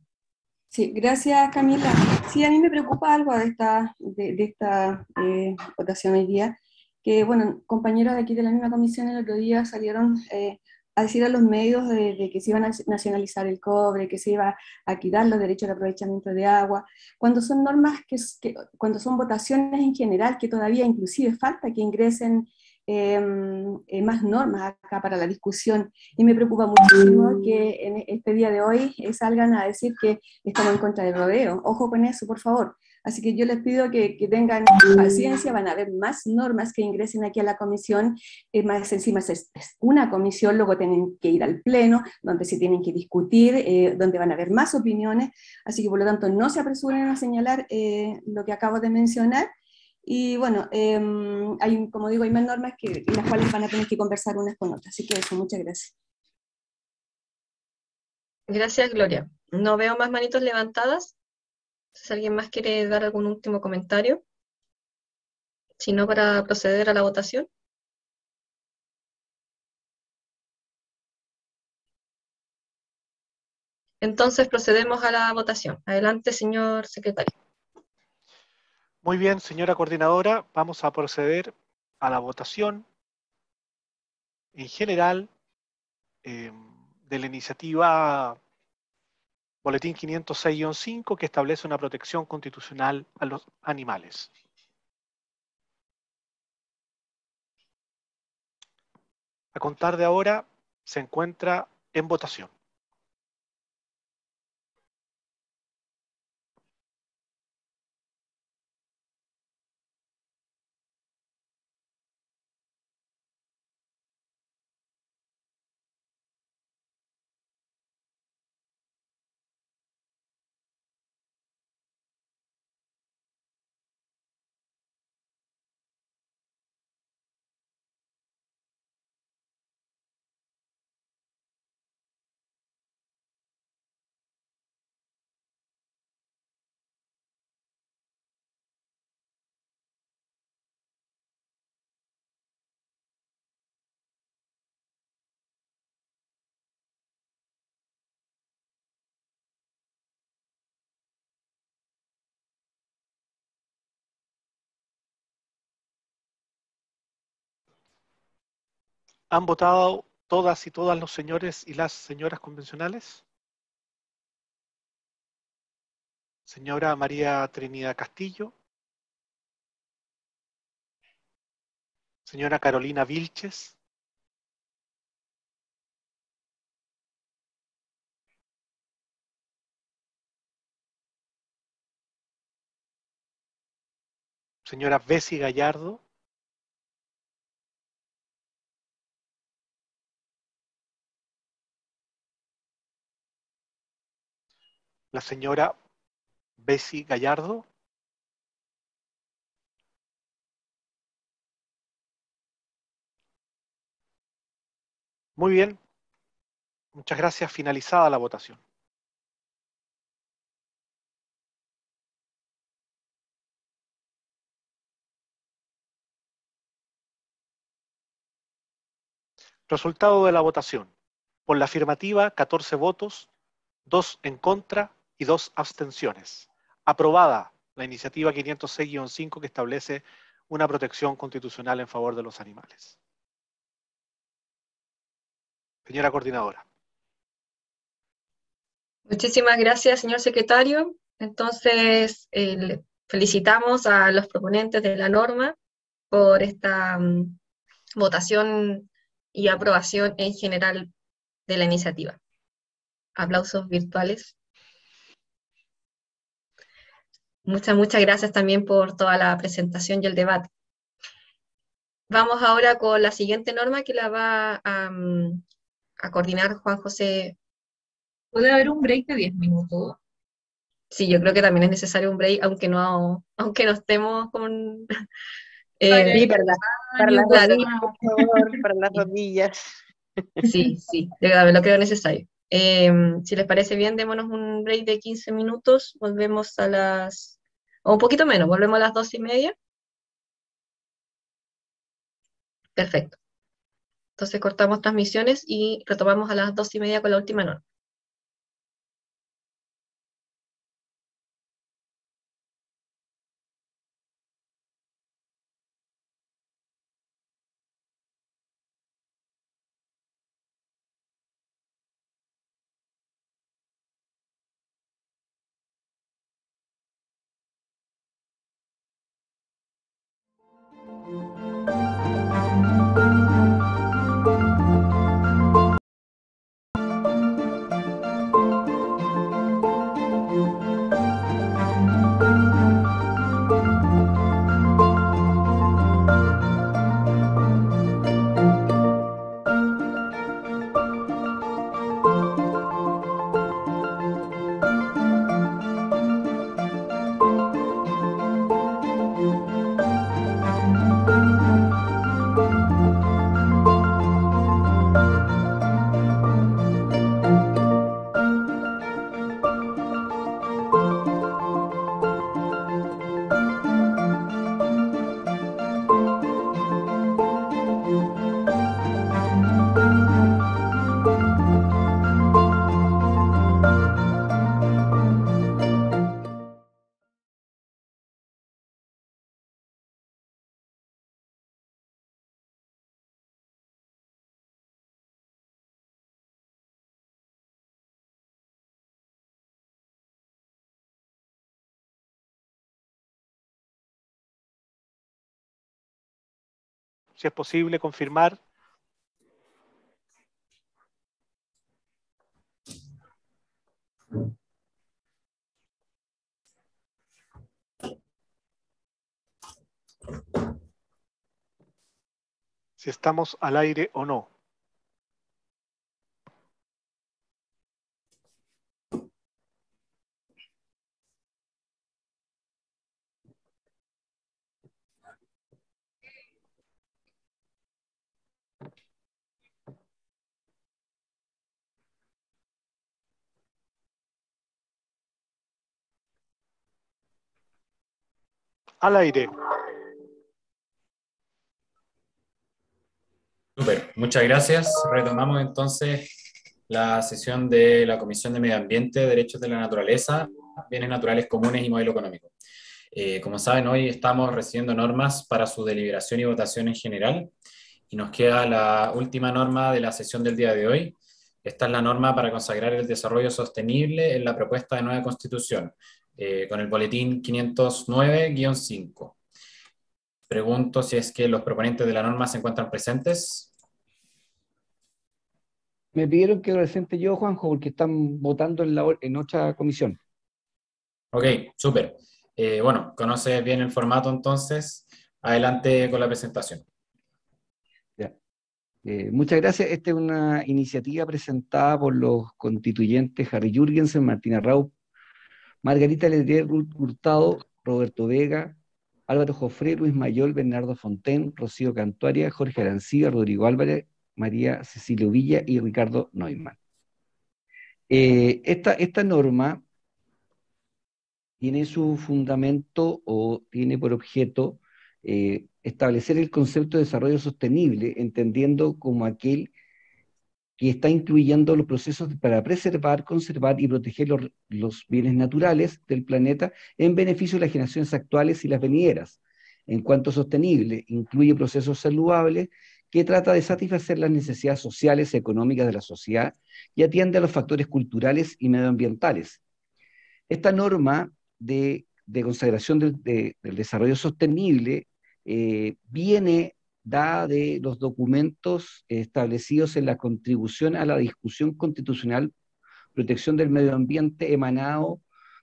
Sí, gracias, Camila. Sí, a mí me preocupa algo de esta, de, esta eh, votación hoy día, que, bueno, compañeros de aquí de la misma comisión el otro día salieron eh, a decir a los medios de, que se iban a nacionalizar el cobre, que se iba a quitar los derechos al aprovechamiento de agua, cuando son normas que, que cuando son votaciones en general que todavía inclusive falta que ingresen Em, eh, más normas acá para la discusión y me preocupa muchísimo que en este día de hoy eh, salgan a decir que estamos en contra del rodeo. Ojo con eso, por favor. Así que yo les pido que, que tengan paciencia, van a haber más normas que ingresen aquí a la comisión, eh, más encima es, una comisión, luego tienen que ir al pleno, donde se tienen que discutir, donde van a haber más opiniones, así que por lo tanto no se apresuren a señalar lo que acabo de mencionar, y bueno, em, hay, como digo, hay más normas que, las cuales van a tener que conversar unas con otras. Así que eso, muchas gracias. Gracias, Gloria. No veo más manitos levantadas. Si alguien más quiere dar algún último comentario. Si no, para proceder a la votación. Entonces procedemos a la votación. Adelante, señor secretario. Muy bien, señora coordinadora, vamos a proceder a la votación en general eh, de la iniciativa Boletín 506-5 que establece una protección constitucional a los animales. A contar de ahora se encuentra en votación. ¿Han votado todas y todas los señores y las señoras convencionales? Señora María Trinidad Castillo. Señora Carolina Vilches. Señora Bessie Gallardo. La señora Bessie Gallardo. Muy bien. Muchas gracias. Finalizada la votación. Resultado de la votación. Por la afirmativa, 14 votos, 2 en contra, y dos abstenciones. Aprobada la iniciativa 506-5 que establece una protección constitucional en favor de los animales. Señora coordinadora. Muchísimas gracias, señor secretario. Entonces, felicitamos a los proponentes de la norma por esta mm, votación y aprobación en general de la iniciativa. Aplausos virtuales. Muchas, muchas gracias también por toda la presentación y el debate. Vamos ahora con la siguiente norma que la va a, mm, coordinar Juan José. ¿Puede haber un break de 10 minutos? Sí, yo creo que también es necesario un break, aunque no, aunque no estemos con, Eh, para, las rodillas, por favor, para las rodillas. Sí, sí, lo creo necesario. Em, si les parece bien, démonos un break de 15 minutos, volvemos a las, o un poquito menos, volvemos a las dos y media. Perfecto. Entonces cortamos transmisiones y retomamos a las dos y media con la última norma. Si es posible, confirmar. Si estamos al aire o no. Al aire. Super, muchas gracias. Retomamos entonces la sesión de la Comisión de Medio Ambiente, Derechos de la Naturaleza, Bienes Naturales Comunes y Modelo Económico. Eh, como saben, hoy estamos recibiendo normas para su deliberación y votación en general y nos queda la última norma de la sesión del día de hoy. Esta es la norma para consagrar el desarrollo sostenible en la propuesta de nueva constitución, eh, con el boletín 509-5. Pregunto si es que los proponentes de la norma se encuentran presentes. Me pidieron que lo presente yo, Juanjo, porque están votando en, la, en otra comisión. Ok, súper. Eh, bueno, conoces bien el formato entonces. Adelante con la presentación. Eh, muchas gracias. Esta es una iniciativa presentada por los constituyentes Harry Jürgensen, Martina Raup, Margarita Ledrier Hurtado, Roberto Vega, Álvaro Jofré, Luis Mayol, Bernardo Fonten, Rocío Cantuaria, Jorge Arancía, Rodrigo Álvarez, María Cecilia Villa y Ricardo Neumann. Eh, esta, esta norma tiene su fundamento o tiene por objeto eh, establecer el concepto de desarrollo sostenible, entendiendo como aquel que está incluyendo los procesos para preservar, conservar y proteger los, bienes naturales del planeta en beneficio de las generaciones actuales y las venideras. En cuanto sostenible, incluye procesos saludables que trata de satisfacer las necesidades sociales y económicas de la sociedad y atiende a los factores culturales y medioambientales. Esta norma de, consagración del, desarrollo sostenible eh, viene dada de los documentos establecidos en la contribución a la discusión constitucional protección del medio ambiente emanado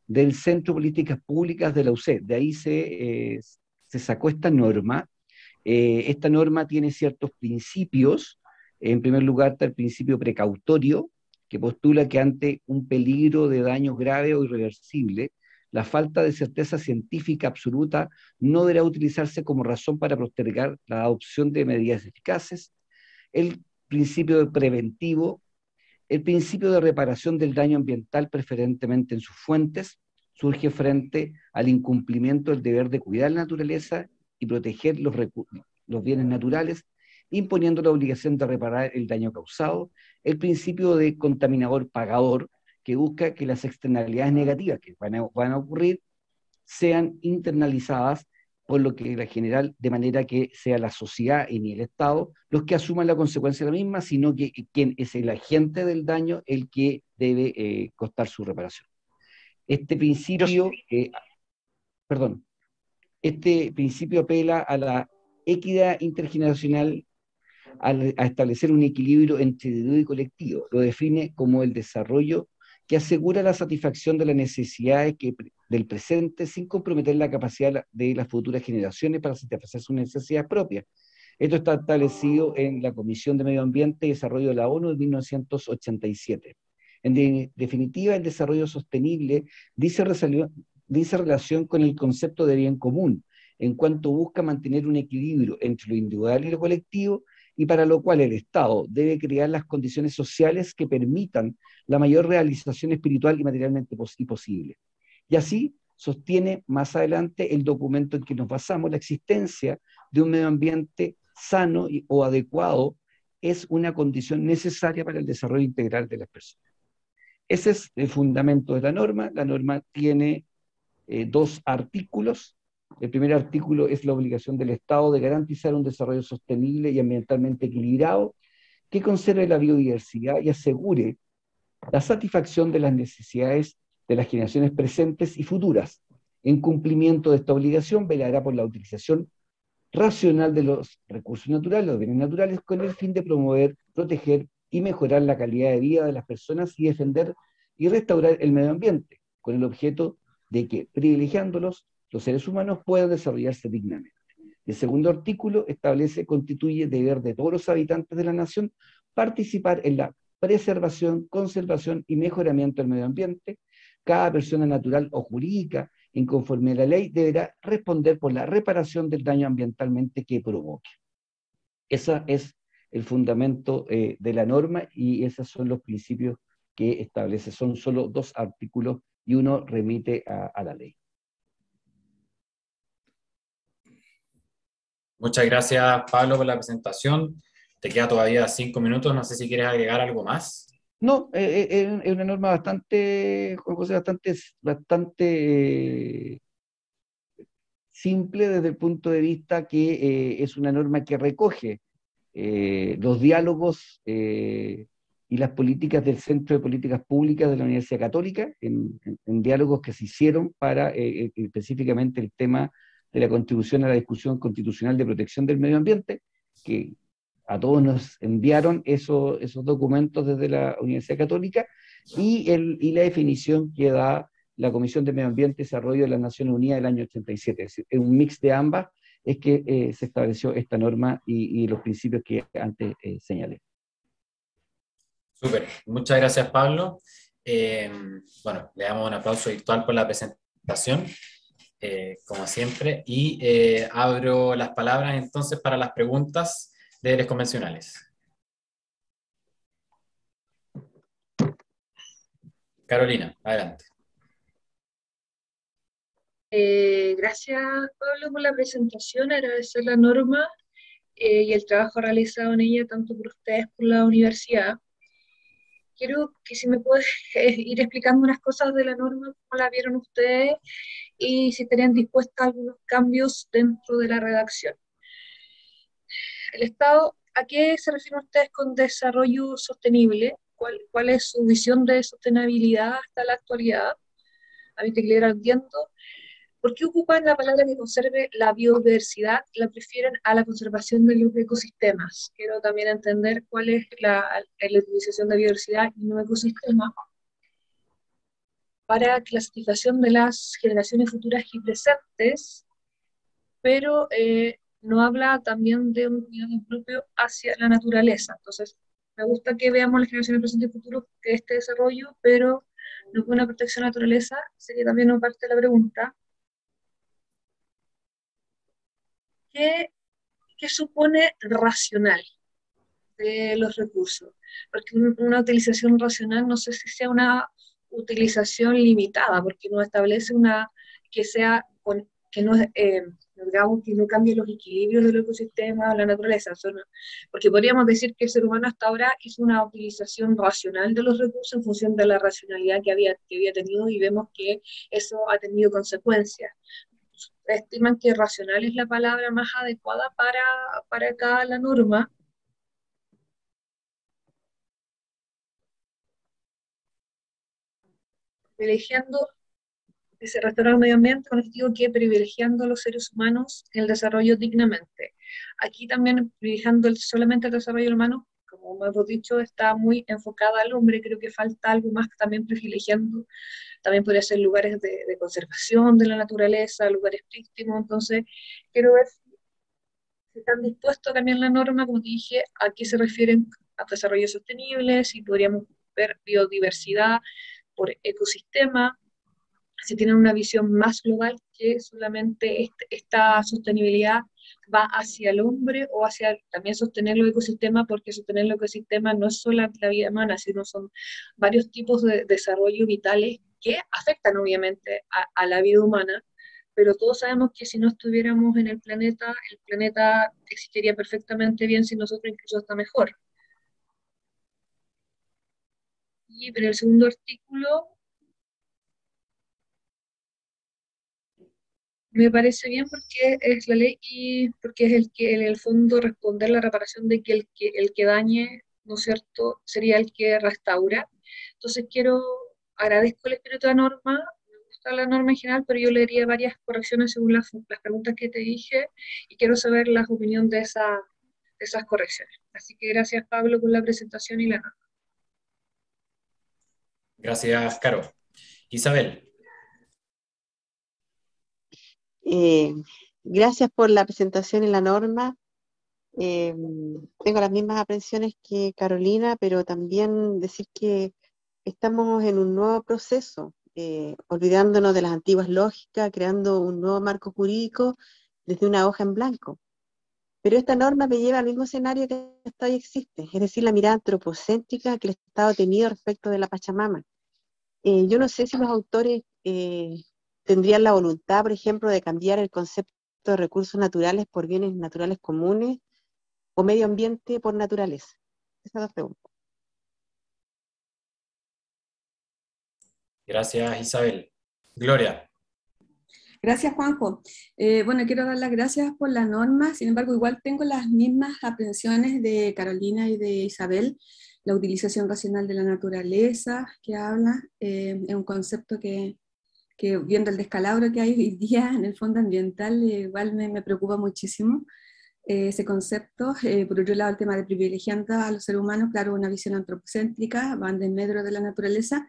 del Centro Políticas Públicas de la UCE. De ahí se, eh, se sacó esta norma. Eh, esta norma tiene ciertos principios. En primer lugar está el principio precautorio, que postula que ante un peligro de daño grave o irreversible, la falta de certeza científica absoluta no deberá utilizarse como razón para postergar la adopción de medidas eficaces, el principio preventivo, el principio de reparación del daño ambiental preferentemente en sus fuentes, surge frente al incumplimiento del deber de cuidar la naturaleza y proteger los, los bienes naturales, imponiendo la obligación de reparar el daño causado, el principio de contaminador pagador, que busca que las externalidades negativas que van a, ocurrir sean internalizadas por lo que la general, de manera que sea la sociedad y ni el Estado los que asuman la consecuencia de la misma, sino que quien es el agente del daño el que debe eh, costar su reparación. Este principio, eh, perdón, este principio apela a la equidad intergeneracional a, a establecer un equilibrio entre individuo y colectivo. Lo define como el desarrollo que asegura la satisfacción de las necesidades del presente sin comprometer la capacidad de las futuras generaciones para satisfacer sus necesidades propias. Esto está establecido en la Comisión de Medio Ambiente y Desarrollo de la ONU de 1987. En definitiva, el desarrollo sostenible dice, dice relación con el concepto de bien común, en cuanto busca mantener un equilibrio entre lo individual y lo colectivo, y para lo cual el Estado debe crear las condiciones sociales que permitan la mayor realización espiritual y materialmente posible. Y así sostiene más adelante el documento en que nos basamos, la existencia de un medio ambiente sano o adecuado es una condición necesaria para el desarrollo integral de las personas. Ese es el fundamento de la norma. La norma tiene eh, dos artículos. El primer artículo es la obligación del Estado de garantizar un desarrollo sostenible y ambientalmente equilibrado que conserve la biodiversidad y asegure la satisfacción de las necesidades de las generaciones presentes y futuras. En cumplimiento de esta obligación, velará por la utilización racional de los recursos naturales, los bienes naturales, con el fin de promover, proteger y mejorar la calidad de vida de las personas y defender y restaurar el medio ambiente, con el objeto de que, privilegiándolos, los seres humanos puedan desarrollarse dignamente. El segundo artículo establece, constituye deber de todos los habitantes de la nación participar en la preservación, conservación y mejoramiento del medio ambiente. Cada persona natural o jurídica, en conformidad a la ley, deberá responder por la reparación del daño ambientalmente que provoque. Ese es el fundamento eh, de la norma y esos son los principios que establece. Son solo dos artículos y uno remite a la ley. Muchas gracias, Pablo, por la presentación. Te queda todavía cinco minutos, no sé si quieres agregar algo más. No, eh, eh, es una norma bastante, bastante, bastante simple desde el punto de vista que eh, es una norma que recoge los diálogos y las políticas del Centro de Políticas Públicas de la Universidad Católica, en, en diálogos que se hicieron para específicamente el tema de la contribución a la discusión constitucional de protección del medio ambiente, que a todos nos enviaron esos, esos documentos desde la Universidad Católica y, el, y la definición que da la Comisión de Medio Ambiente y Desarrollo de las Naciones Unidas del año 87. Es decir, un mix de ambas es que eh, se estableció esta norma y, y los principios que antes eh, señalé. Súper, muchas gracias Pablo. Eh, bueno, le damos un aplauso virtual por la presentación, como siempre, y abro las palabras entonces para las preguntas deberes convencionales. Carolina, adelante. Eh, gracias, Pablo, por la presentación, agradecer la norma eh, y el trabajo realizado en ella, tanto por ustedes como por la universidad. Quiero que si me puedes eh, ir explicando unas cosas de la norma, cómo la vieron ustedes y si estarían dispuestas a algunos cambios dentro de la redacción el Estado, ¿a qué se refieren ustedes con desarrollo sostenible? ¿Cuál, cuál es su visión de sostenibilidad hasta la actualidad? A mí te quiero entiendo. ¿Por qué ocupan la palabra que conserve la biodiversidad? La prefieren a la conservación de los ecosistemas. Quiero también entender cuál es la, la utilización de biodiversidad y no ecosistema para la satisfacción de las generaciones futuras y presentes, pero eh, no habla también de un cuidado propio hacia la naturaleza. Entonces, me gusta que veamos las generaciones presentes y futuras que este desarrollo, pero una protección de naturaleza, sería también una parte de la pregunta. ¿Qué, qué supone racional de los recursos? Porque una utilización racional no sé si sea una utilización limitada, porque no establece una que sea que no, eh, digamos, que no cambie los equilibrios del ecosistema o la naturaleza, porque podríamos decir que el ser humano hasta ahora hizo una utilización racional de los recursos en función de la racionalidad que había, que había tenido y vemos que eso ha tenido consecuencias. Estiman que racional es la palabra más adecuada para, para acá la norma, privilegiando se restaurar el medio ambiente con digo que privilegiando a los seres humanos el desarrollo dignamente. Aquí también privilegiando solamente el desarrollo humano, como hemos dicho, está muy enfocada al hombre, creo que falta algo más también privilegiando, también podría ser lugares de, de conservación de la naturaleza, lugares prístimos, entonces quiero ver si están dispuestos a cambiar la norma, como dije, a qué se refieren a desarrollo sostenible, si podríamos ver biodiversidad, por ecosistema, si tienen una visión más global que solamente esta sostenibilidad va hacia el hombre o hacia también sostener los ecosistemas, porque sostener los ecosistemas no es solo la vida humana, sino son varios tipos de desarrollo vitales que afectan obviamente a, a la vida humana, pero todos sabemos que si no estuviéramos en el planeta, el planeta existiría perfectamente bien si nosotros incluso está mejor. Y en el segundo artículo me parece bien porque es la ley y porque es el que en el fondo responder la reparación de que el que, el que dañe, ¿no es cierto?, sería el que restaura. Entonces quiero, agradezco el espíritu de la norma, me gusta la norma en general, pero yo le haría varias correcciones según las, preguntas que te dije y quiero saber la opinión de esas correcciones. Así que gracias Pablo por la presentación y la norma. Gracias, Caro. Isabel. Eh, gracias por la presentación y la norma. Eh, tengo las mismas aprensiones que Carolina, pero también decir que estamos en un nuevo proceso, eh, olvidándonos de las antiguas lógicas, creando un nuevo marco jurídico desde una hoja en blanco. Pero esta norma me lleva al mismo escenario que hasta hoy existe, es decir, la mirada antropocéntrica que el Estado ha tenido respecto de la Pachamama. Eh, yo no sé si los autores eh, tendrían la voluntad, por ejemplo, de cambiar el concepto de recursos naturales por bienes naturales comunes o medio ambiente por naturaleza. Esas dos preguntas. Gracias, Isabel. Gloria. Gracias, Juanjo. Eh, bueno, quiero dar las gracias por la norma, sin embargo, igual tengo las mismas aprensiones de Carolina y de Isabel la utilización racional de la naturaleza que habla, eh, es un concepto que, que, viendo el descalabro que hay hoy día en el fondo ambiental, eh, igual me, me, preocupa muchísimo eh, ese concepto. por otro lado, el tema de privilegiando a los seres humanos, claro, una visión antropocéntrica, van de medio de la naturaleza,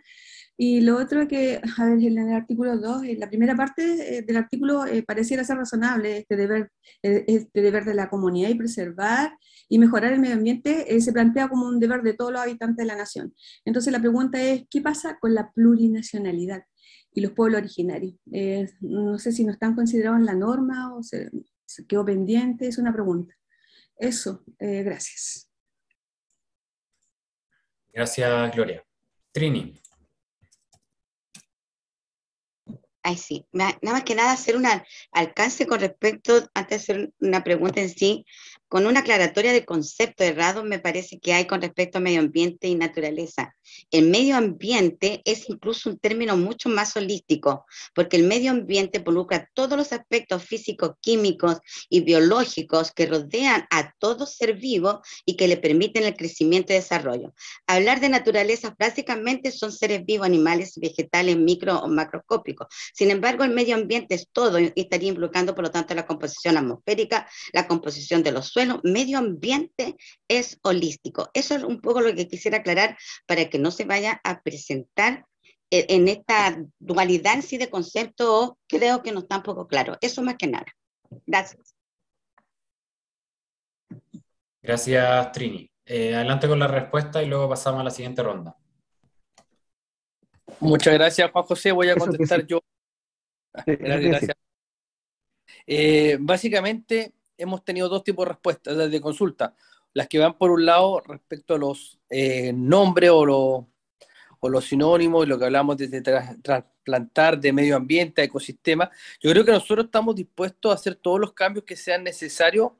y lo otro que, a ver, en el artículo 2, en la primera parte del artículo pareciera ser razonable este deber, este deber de la comunidad y preservar y mejorar el medio ambiente eh, se plantea como un deber de todos los habitantes de la nación. Entonces la pregunta es, ¿qué pasa con la plurinacionalidad y los pueblos originarios? Eh, no sé si no están considerados en la norma o se, quedó pendiente, es una pregunta. Eso, eh, gracias. Gracias, Gloria. Trini. Ay, sí. Nada más que nada hacer un alcance con respecto, antes de hacer una pregunta en sí, con una aclaratoria de concepto errado me parece que hay con respecto a medio ambiente y naturaleza. El medio ambiente es incluso un término mucho más holístico, porque el medio ambiente involucra todos los aspectos físicos, químicos y biológicos que rodean a todo ser vivo y que le permiten el crecimiento y desarrollo. Hablar de naturaleza básicamente son seres vivos, animales, vegetales, micro o macroscópicos. Sin embargo, el medio ambiente es todo y estaría involucrando, por lo tanto, la composición atmosférica, la composición de los suelo, medio ambiente es holístico. Eso es un poco lo que quisiera aclarar para que no se vaya a presentar e, en esta dualidad en sí de concepto, creo que no está un poco claro. Eso más que nada. Gracias. Gracias, Trini. Eh, adelante con la respuesta y luego pasamos a la siguiente ronda. Muchas gracias, Juan José. Voy a contestar yo. Gracias, gracias. Eh, básicamente, hemos tenido dos tipos de respuestas de consulta. Las que van por un lado respecto a los eh, nombres o los, o los sinónimos, lo que hablamos de trasplantar, de medio ambiente, ecosistema. Yo creo que nosotros estamos dispuestos a hacer todos los cambios que sean necesarios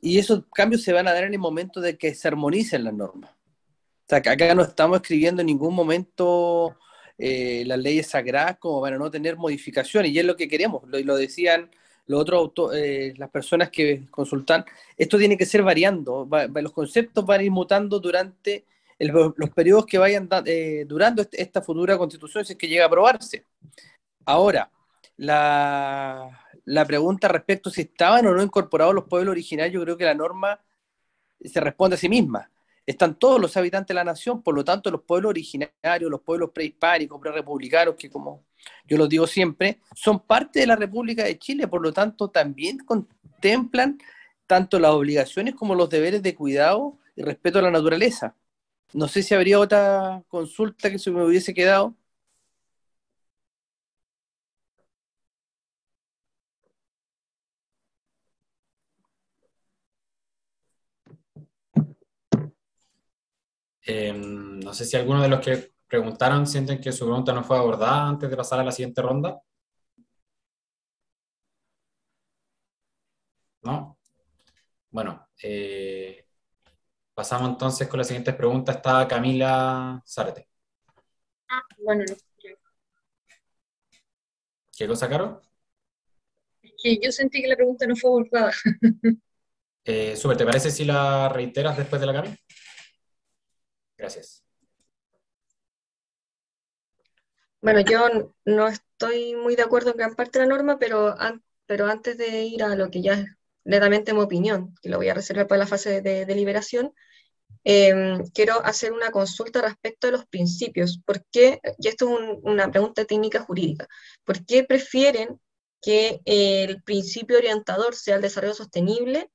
y esos cambios se van a dar en el momento de que se armonicen las normas. O sea, que acá no estamos escribiendo en ningún momento eh, las leyes sagradas como para no tener modificaciones, y es lo que queremos, lo, lo decían los otros eh, las personas que consultan, esto tiene que ser variando, los conceptos van a ir mutando durante los periodos que vayan eh, durando este, esta futura constitución, si es que llega a aprobarse. Ahora, la, la pregunta respecto a si estaban o no incorporados los pueblos originarios, yo creo que la norma se responde a sí misma están todos los habitantes de la nación, por lo tanto los pueblos originarios, los pueblos prehispánicos, prerepublicanos, que como yo lo digo siempre, son parte de la República de Chile, por lo tanto también contemplan tanto las obligaciones como los deberes de cuidado y respeto a la naturaleza. No sé si habría otra consulta que se me hubiese quedado. Em, no sé si alguno de los que preguntaron sienten que su pregunta no fue abordada antes de pasar a la siguiente ronda. ¿No? Bueno, eh, pasamos entonces con la siguiente pregunta. Está Camila Zárate. Ah, bueno, no. ¿Qué cosa, Caro? que yo sentí que la pregunta no fue abordada. eh, super, ¿te parece si la reiteras después de la Cami? Gracias. Bueno, yo no estoy muy de acuerdo en gran parte de la norma, pero, pero antes de ir a lo que ya es netamente mi opinión, que lo voy a reservar para la fase de deliberación, em, quiero hacer una consulta respecto a los principios. ¿Por qué, y esto es una pregunta técnica jurídica, ¿por qué prefieren que el principio orientador sea el desarrollo sostenible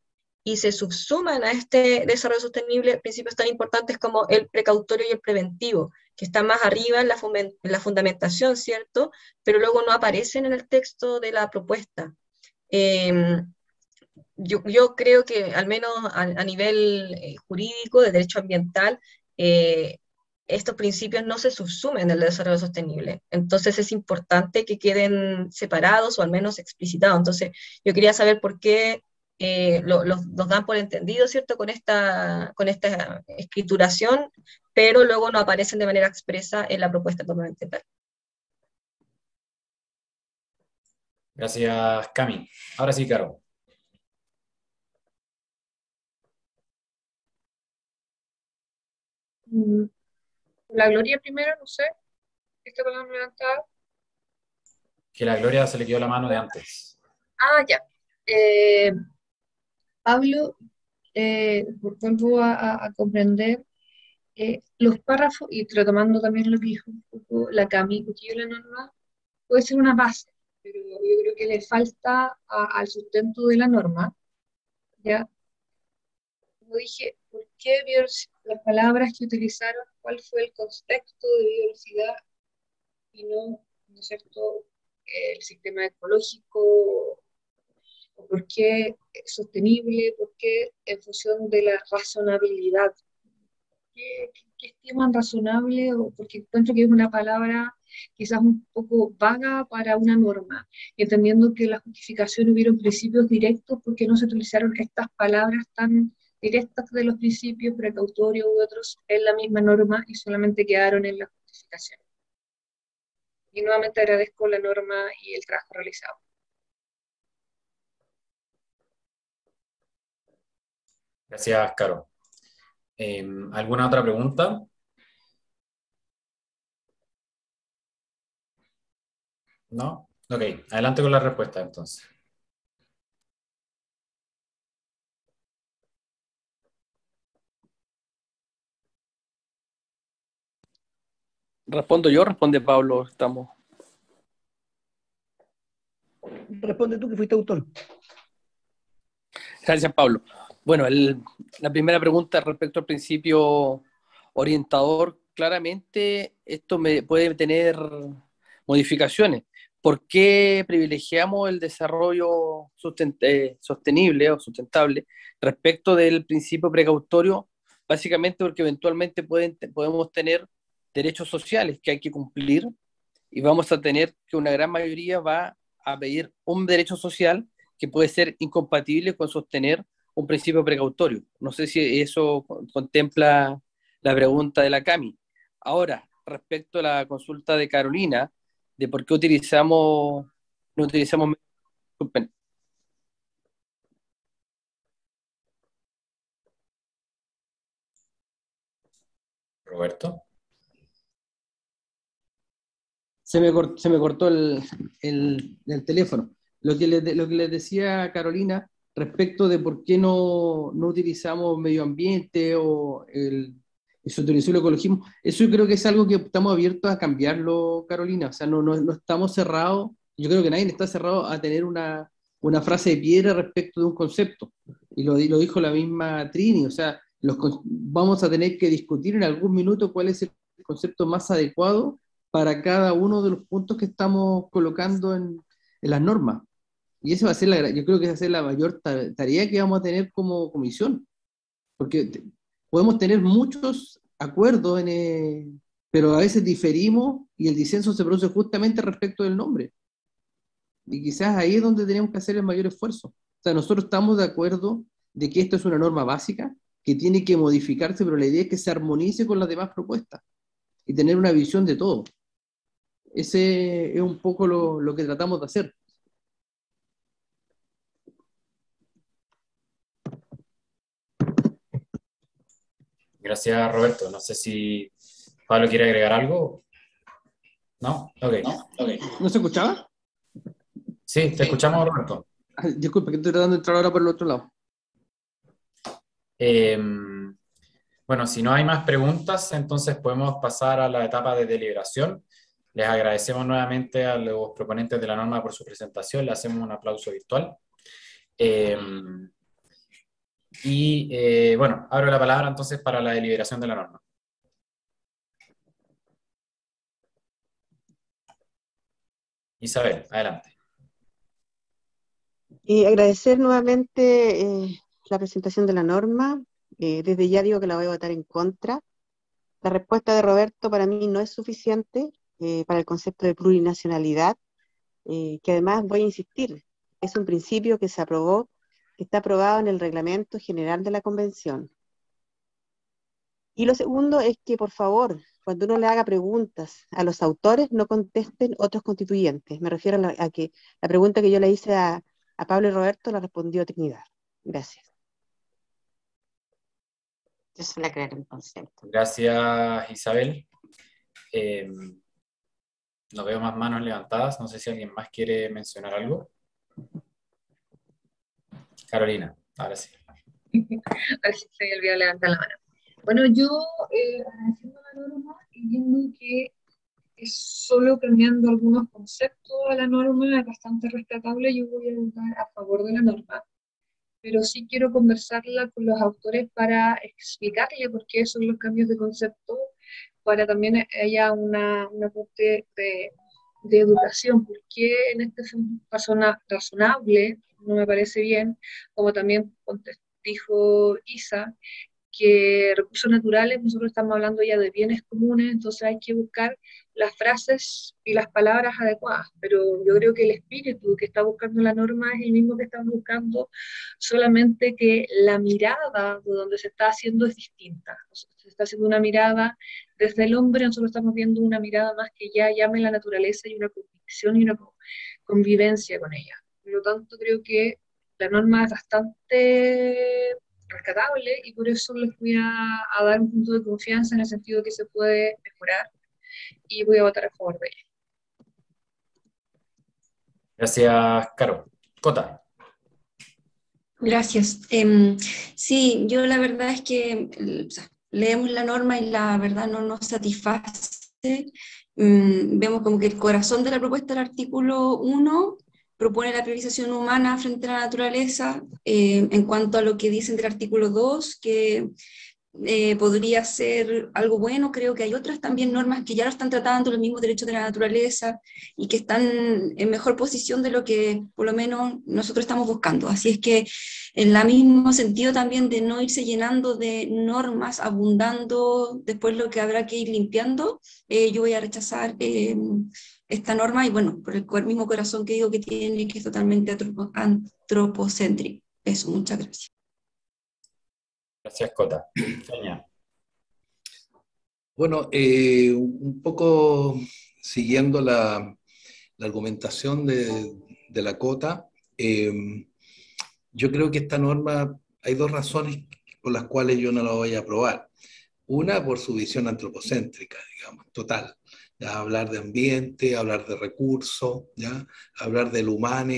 y se subsuman a este desarrollo sostenible principios tan importantes como el precautorio y el preventivo, que están más arriba en la, la fundamentación, ¿cierto? Pero luego no aparecen en el texto de la propuesta. Em, yo, yo, creo que al menos a, nivel eh, jurídico, de derecho ambiental, eh, estos principios no se subsumen del desarrollo sostenible. Entonces es importante que queden separados o al menos explicitados. Entonces yo quería saber por qué eh, los dan por entendido, ¿cierto?, con esta, con esta escrituración, pero luego no aparecen de manera expresa en la propuesta totalmente tal. Gracias, Cami. Ahora sí, Caro. Mm, la Gloria primero, no sé. ¿Esta palabra levantada? Que la Gloria se le quedó la mano de antes. Ah, ya. Eh, Pablo, eh, vuelvo a, comprender eh, los párrafos, y retomando también lo que dijo un poco la Cami, que la norma, puede ser una base, pero yo creo que le falta al sustento de la norma, ¿ya? Como dije, ¿por qué las palabras que utilizaron, cuál fue el contexto de biodiversidad y no, ¿no es cierto?, el sistema ecológico ¿Por qué sostenible? ¿Por qué en función de la razonabilidad? ¿Qué, estiman razonable? O porque encuentro que es una palabra quizás un poco vaga para una norma, entendiendo que la justificación hubieron principios directos, porque no se utilizaron estas palabras tan directas de los principios precautorios u otros en la misma norma y solamente quedaron en la justificación. Y nuevamente agradezco la norma y el trabajo realizado. Gracias, Caro. Em, ¿Alguna otra pregunta? ¿No? Ok, adelante con la respuesta entonces. Respondo yo, responde Pablo, estamos. Responde tú que fuiste autor. Gracias, Pablo. Bueno, la primera pregunta respecto al principio orientador, claramente esto me puede tener modificaciones. ¿Por qué privilegiamos el desarrollo eh, sostenible o sustentable respecto del principio precautorio? Básicamente porque eventualmente pueden, podemos tener derechos sociales que hay que cumplir y vamos a tener que una gran mayoría va a pedir un derecho social que puede ser incompatible con sostener un principio precautorio. No sé si eso contempla la pregunta de la CAMI. Ahora, respecto a la consulta de Carolina, de por qué utilizamos, no utilizamos... Roberto. Se me, cortó, se me cortó el, el, teléfono. Lo que, le, lo que les decía Carolina respecto de por qué no, no utilizamos medio ambiente o el, el ecologismo. Eso yo creo que es algo que estamos abiertos a cambiarlo, Carolina. O sea, no, no, estamos cerrados. Yo creo que nadie está cerrado a tener una, una frase de piedra respecto de un concepto. Y lo, lo dijo la misma Trini. O sea, los, vamos a tener que discutir en algún minuto cuál es el concepto más adecuado para cada uno de los puntos que estamos colocando en, en las normas. Y eso va a ser la, yo creo que va a ser la mayor tarea que vamos a tener como comisión. Porque podemos tener muchos acuerdos, en, eh, pero a veces diferimos y el disenso se produce justamente respecto del nombre. Y quizás ahí es donde tenemos que hacer el mayor esfuerzo. O sea, nosotros estamos de acuerdo de que esto es una norma básica, que tiene que modificarse, pero la idea es que se armonice con las demás propuestas y tener una visión de todo. Ese es un poco lo, lo que tratamos de hacer. Gracias, Roberto. No sé si Pablo quiere agregar algo. ¿No? Ok. ¿No, se escuchaba? Sí, te escuchamos, Roberto. disculpe, que estoy tratando de entrar ahora por el otro lado. Em, bueno, si no hay más preguntas, entonces podemos pasar a la etapa de deliberación. Les agradecemos nuevamente a los proponentes de la norma por su presentación. Le hacemos un aplauso virtual. Em, y eh, bueno, abro la palabra entonces para la deliberación de la norma. Isabel, adelante. Y agradecer nuevamente eh, la presentación de la norma. Eh, desde ya digo que la voy a votar en contra. La respuesta de Roberto para mí no es suficiente para el concepto de plurinacionalidad, que además voy a insistir, es un principio que se aprobó está aprobado en el reglamento general de la convención. Y lo segundo es que, por favor, cuando uno le haga preguntas a los autores, no contesten otros constituyentes. Me refiero a, que la pregunta que yo le hice a, Pablo y Roberto la respondió Trinidad. Gracias. Yo solo aclarar un concepto. Gracias, Isabel. Eh, no veo más manos levantadas. No sé si alguien más quiere mencionar algo. Carolina, ahora sí. a ver si se olvidó levantar la mano. Bueno, yo eh, la norma viendo que es solo cambiando algunos conceptos a la norma, es bastante respetable, yo voy a votar a favor de la norma, pero sí quiero conversarla con los autores para explicarle por qué son los cambios de concepto, para también haya una, una aporte de, de educación, porque en este caso razonable no me parece bien, como también dijo Isa, que recursos naturales, nosotros estamos hablando ya de bienes comunes, entonces hay que buscar las frases y las palabras adecuadas, pero yo creo que el espíritu que está buscando la norma es el mismo que estamos buscando, solamente que la mirada de donde se está haciendo es distinta. Se está haciendo una mirada desde el hombre, nosotros estamos viendo una mirada más que ya llame la naturaleza y una convicción y una convivencia con ella. Por lo tanto, creo que la norma es bastante rescatable y por eso les voy a, dar un punto de confianza en el sentido que se puede mejorar y voy a votar a favor de ella. Gracias, Caro. Cota. Gracias. Em, sí, yo la verdad es que leemos la norma y la verdad no nos satisface. Mm, vemos como que el corazón de la propuesta del artículo 1 propone la priorización humana frente a la naturaleza, eh, en cuanto a lo que dice el artículo 2, que eh, podría ser algo bueno. Creo que hay otras también normas que ya lo están tratando, los mismos derechos de la naturaleza, y que están en mejor posición de lo que por lo menos nosotros estamos buscando. Así es que en el mismo sentido también de no irse llenando de normas, abundando después lo que habrá que ir limpiando, eh, yo voy a rechazar eh, esta norma y bueno, por el, mismo corazón que digo que tiene, que es totalmente antropocéntrico. Eso, muchas gracias. Gracias, Cota. Bueno, eh, un poco siguiendo la, argumentación de, la Cota, eh, yo creo que esta norma, hay dos razones por las cuales yo no la voy a aprobar. Una, por su visión antropocéntrica, digamos, total. Ya, hablar de ambiente, hablar de recursos, ¿ya? hablar del humano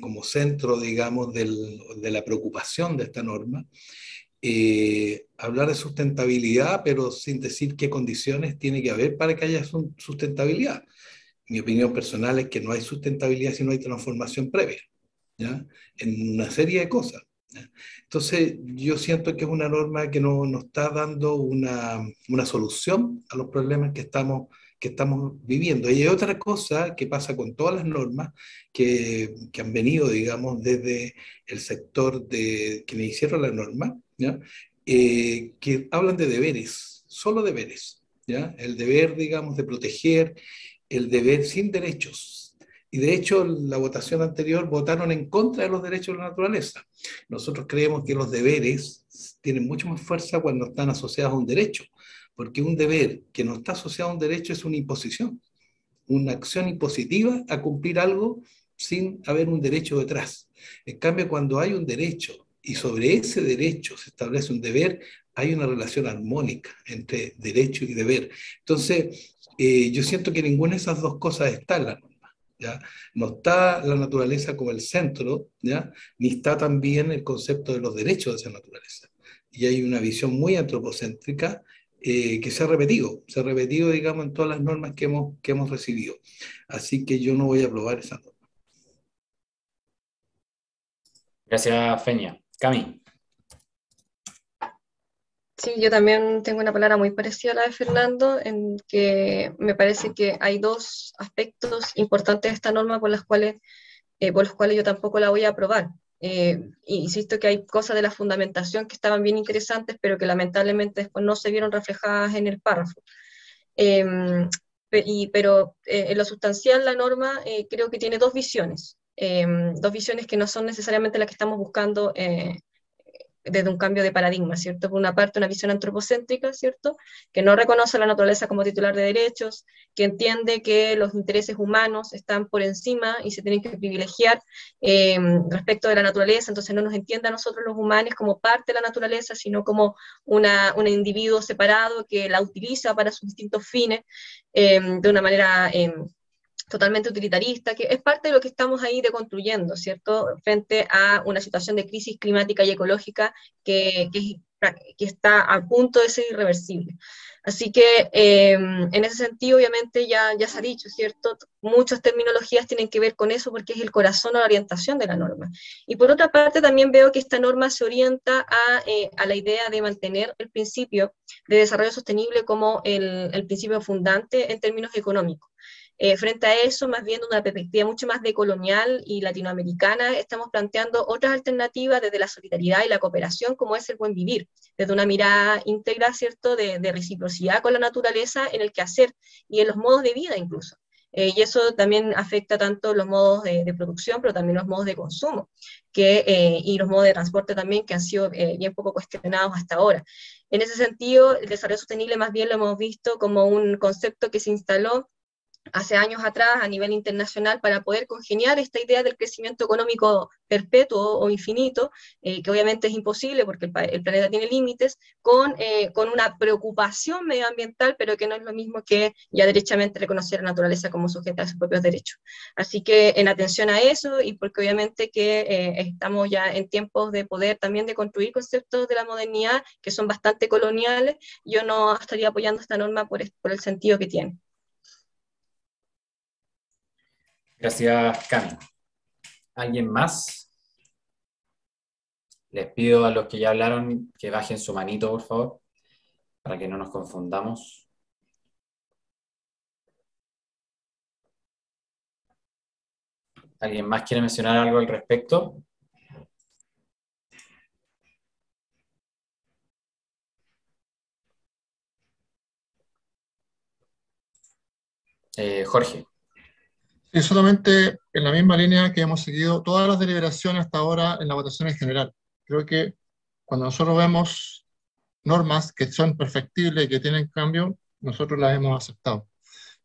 como centro, digamos, de la preocupación de esta norma. Eh, hablar de sustentabilidad, pero sin decir qué condiciones tiene que haber para que haya sustentabilidad. Mi opinión personal es que no hay sustentabilidad si no hay transformación previa, ¿ya? en una serie de cosas. Entonces, yo siento que es una norma que no nos está dando una, una, solución a los problemas que estamos, que estamos viviendo. Y hay otra cosa que pasa con todas las normas que, que han venido, digamos, desde el sector de que hicieron la norma, eh, que hablan de deberes, solo deberes. El deber, digamos, de proteger, el deber sin derechos. Y de hecho, la votación anterior votaron en contra de los derechos de la naturaleza. Nosotros creemos que los deberes tienen mucho más fuerza cuando están asociados a un derecho, porque un deber que no está asociado a un derecho es una imposición, una acción impositiva a cumplir algo sin haber un derecho detrás. En cambio, cuando hay un derecho y sobre ese derecho se establece un deber, hay una relación armónica entre derecho y deber. Entonces, eh, yo siento que ninguna de esas dos cosas está en la norma. ¿ya? No está la naturaleza como el centro, ¿ya? ni está también el concepto de los derechos de esa naturaleza. Y hay una visión muy antropocéntrica eh, que se ha repetido, se ha repetido, digamos, en todas las normas que hemos, que hemos recibido. Así que yo no voy a aprobar esa norma. Gracias, Feña. Cami. Sí, yo también tengo una palabra muy parecida a la de Fernando, en que me parece que hay dos aspectos importantes de esta norma por, las cuales, eh, por los cuales yo tampoco la voy a aprobar. Eh, insisto que hay cosas de la fundamentación que estaban bien interesantes, pero que lamentablemente después no se vieron reflejadas en el párrafo. Em, y, pero eh, en lo sustancial la norma creo que tiene dos visiones. Em, dos visiones que no son necesariamente las que estamos buscando eh, desde un cambio de paradigma, ¿cierto? Por una parte, una visión antropocéntrica, ¿cierto? Que no reconoce a la naturaleza como titular de derechos, que entiende que los intereses humanos están por encima y se tienen que privilegiar em, respecto de la naturaleza, entonces no nos entiende a nosotros los humanos como parte de la naturaleza, sino como una, un individuo separado que la utiliza para sus distintos fines em, de una manera totalmente utilitarista, que es parte de lo que estamos ahí deconstruyendo, ¿cierto? Frente a una situación de crisis climática y ecológica que, que, está a punto de ser irreversible. Así que em, en ese sentido, obviamente, ya, ya se ha dicho, ¿cierto? Muchas terminologías tienen que ver con eso porque es el corazón o la orientación de la norma. Y por otra parte, también veo que esta norma se orienta a, eh, a la idea de mantener el principio de desarrollo sostenible como el, el principio fundante en términos económicos. Eh, frente a eso, más bien una perspectiva mucho más decolonial y latinoamericana, estamos planteando otras alternativas desde la solidaridad y la cooperación, como es el buen vivir, desde una mirada íntegra, ¿cierto?, de, reciprocidad con la naturaleza en el quehacer y en los modos de vida incluso. Eh, y eso también afecta tanto los modos de, producción, pero también los modos de consumo que, eh, y los modos de transporte también, que han sido bien poco cuestionados hasta ahora. En ese sentido, el desarrollo sostenible más bien lo hemos visto como un concepto que se instaló hace años atrás a nivel internacional para poder congeniar esta idea del crecimiento económico perpetuo o infinito, eh, que obviamente es imposible porque el, planeta tiene límites, con, eh, con una preocupación medioambiental, pero que no es lo mismo que ya derechamente reconocer a la naturaleza como sujeta a sus propios derechos. Así que en atención a eso y porque obviamente que eh, estamos ya en tiempos de poder también de construir conceptos de la modernidad que son bastante coloniales, yo no estaría apoyando esta norma por, por el sentido que tiene. Gracias, Cami. ¿Alguien más? Les pido a los que ya hablaron que bajen su manito, por favor. para que no nos confundamos. ¿Alguien más quiere mencionar algo al respecto? Eh, Jorge. Sí, solamente en la misma línea que hemos seguido todas las deliberaciones hasta ahora en la votación en general. Creo que cuando nosotros vemos normas que son perfectibles y que tienen cambio, nosotros las hemos aceptado.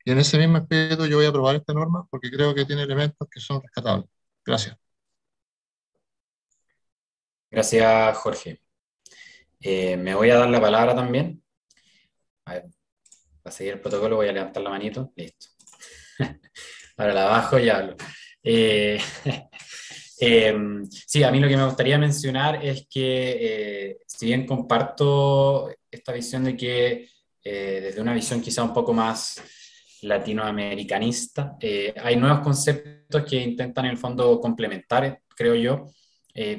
Y en ese mismo espíritu yo voy a aprobar esta norma porque creo que tiene elementos que son rescatables. Gracias. Gracias, Jorge. Eh, me voy a dar la palabra también. A ver, para seguir el protocolo voy a levantar la manito. Listo. Ahora la bajo y hablo. Eh, em, sí, a mí lo que me gustaría mencionar es que, eh, si bien comparto esta visión de que eh, desde una visión quizá un poco más latinoamericanista, hay nuevos conceptos que intentan en el fondo complementar, creo yo,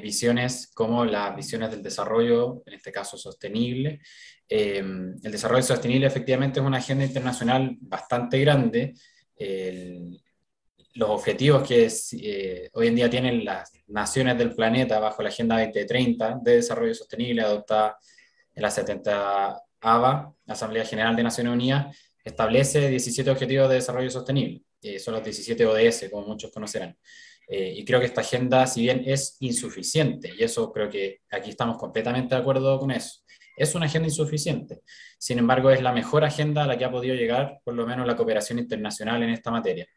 visiones como las visiones del desarrollo, en este caso sostenible, eh, el desarrollo sostenible efectivamente es una agenda internacional bastante grande. Los objetivos que eh, hoy en día tienen las naciones del planeta bajo la Agenda 2030 de Desarrollo Sostenible adoptada en la 70 ABA, Asamblea General de Naciones Unidas, establece 17 objetivos de desarrollo sostenible. Eh, son los 17 ODS, como muchos conocerán. y creo que esta agenda, si bien es insuficiente, y eso creo que aquí estamos completamente de acuerdo con eso, es una agenda insuficiente. Sin embargo, es la mejor agenda a la que ha podido llegar, por lo menos, la cooperación internacional en esta materia.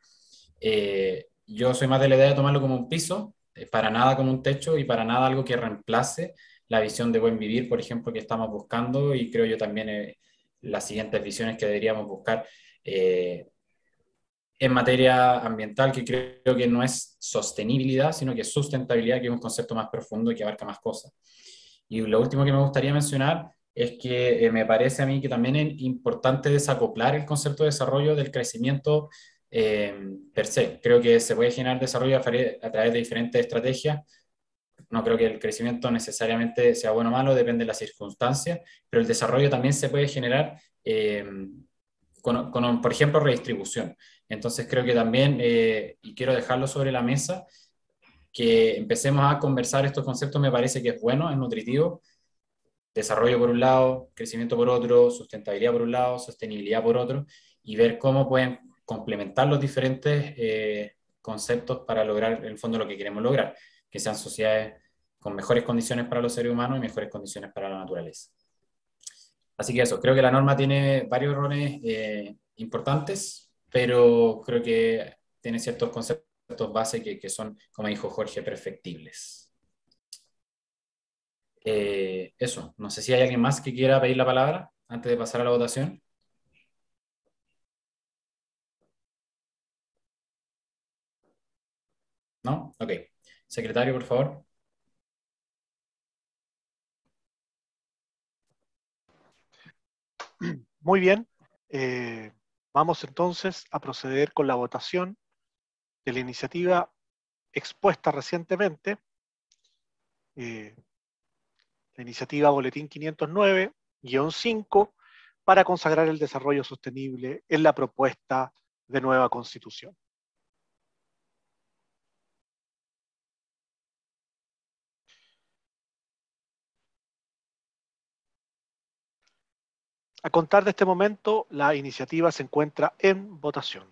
Eh, yo soy más de la idea de tomarlo como un piso, eh, para nada como un techo y para nada algo que reemplace la visión de buen vivir, por ejemplo, que estamos buscando y creo yo también eh, las siguientes visiones que deberíamos buscar en materia ambiental, que creo que no es sostenibilidad, sino que es sustentabilidad, que es un concepto más profundo y que abarca más cosas. Y lo último que me gustaría mencionar es que eh, me parece a mí que también es importante desacoplar el concepto de desarrollo del crecimiento eh, per se. Creo que se puede generar desarrollo a, través de diferentes estrategias. No creo que el crecimiento necesariamente sea bueno o malo, depende de las circunstancias, pero el desarrollo también se puede generar eh, con, por ejemplo, redistribución. Entonces creo que también, y quiero dejarlo sobre la mesa, que empecemos a conversar estos conceptos me parece que es bueno, es nutritivo. Desarrollo por un lado, crecimiento por otro, sustentabilidad por un lado, sostenibilidad por otro, y ver cómo pueden complementar los diferentes eh, conceptos para lograr, en el fondo, lo que queremos lograr, que sean sociedades con mejores condiciones para los seres humanos y mejores condiciones para la naturaleza. Así que eso, creo que la norma tiene varios errores eh, importantes, pero creo que tiene ciertos conceptos base que, que son, como dijo Jorge, perfectibles. Eh, eso, no sé si hay alguien más que quiera pedir la palabra antes de pasar a la votación. ¿No? Ok. Secretario, por favor. Muy bien. Eh, vamos entonces a proceder con la votación de la iniciativa expuesta recientemente, eh, la iniciativa Boletín 509-5 para consagrar el desarrollo sostenible en la propuesta de nueva constitución. A contar de este momento, la iniciativa se encuentra en votación.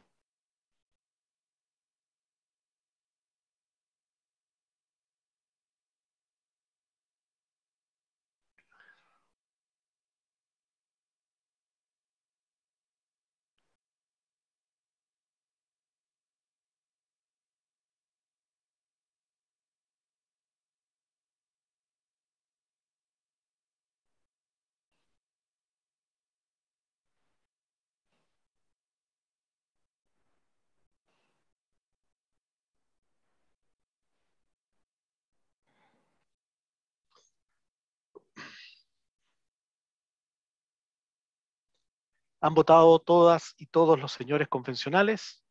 ¿Han votado todas y todos los señores convencionales?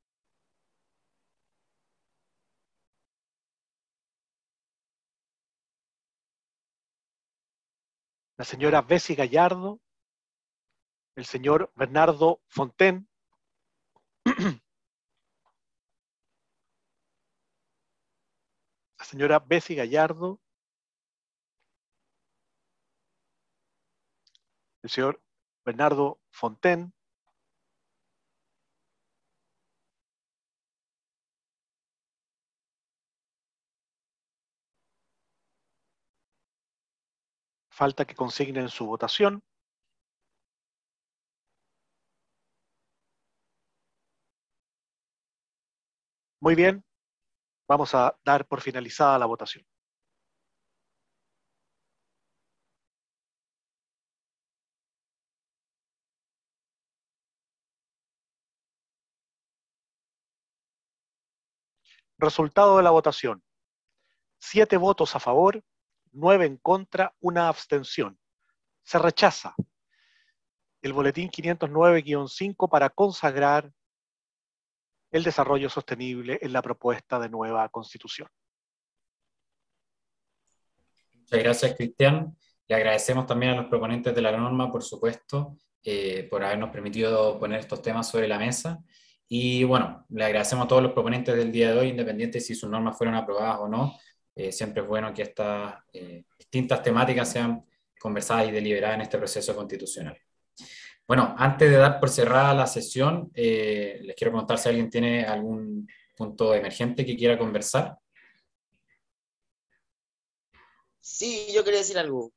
La señora Bessie Gallardo el señor Bernardo Fonten, la señora Bessie Gallardo, el señor Bernardo Fonten, falta que consignen su votación. Muy bien, vamos a dar por finalizada la votación. Resultado de la votación. Siete votos a favor, nueve en contra, una abstención. Se rechaza el boletín 509-5 para consagrar el desarrollo sostenible en la propuesta de nueva constitución. Muchas gracias, Cristian. Le agradecemos también a los proponentes de la norma, por supuesto, eh, por habernos permitido poner estos temas sobre la mesa. Y bueno, le agradecemos a todos los proponentes del día de hoy, independiente si sus normas fueron aprobadas o no. Eh, siempre es bueno que estas eh, distintas temáticas sean conversadas y deliberadas en este proceso constitucional. Bueno, antes de dar por cerrada la sesión, eh, les quiero preguntar si alguien tiene algún punto emergente que quiera conversar. Sí, yo quería decir algo.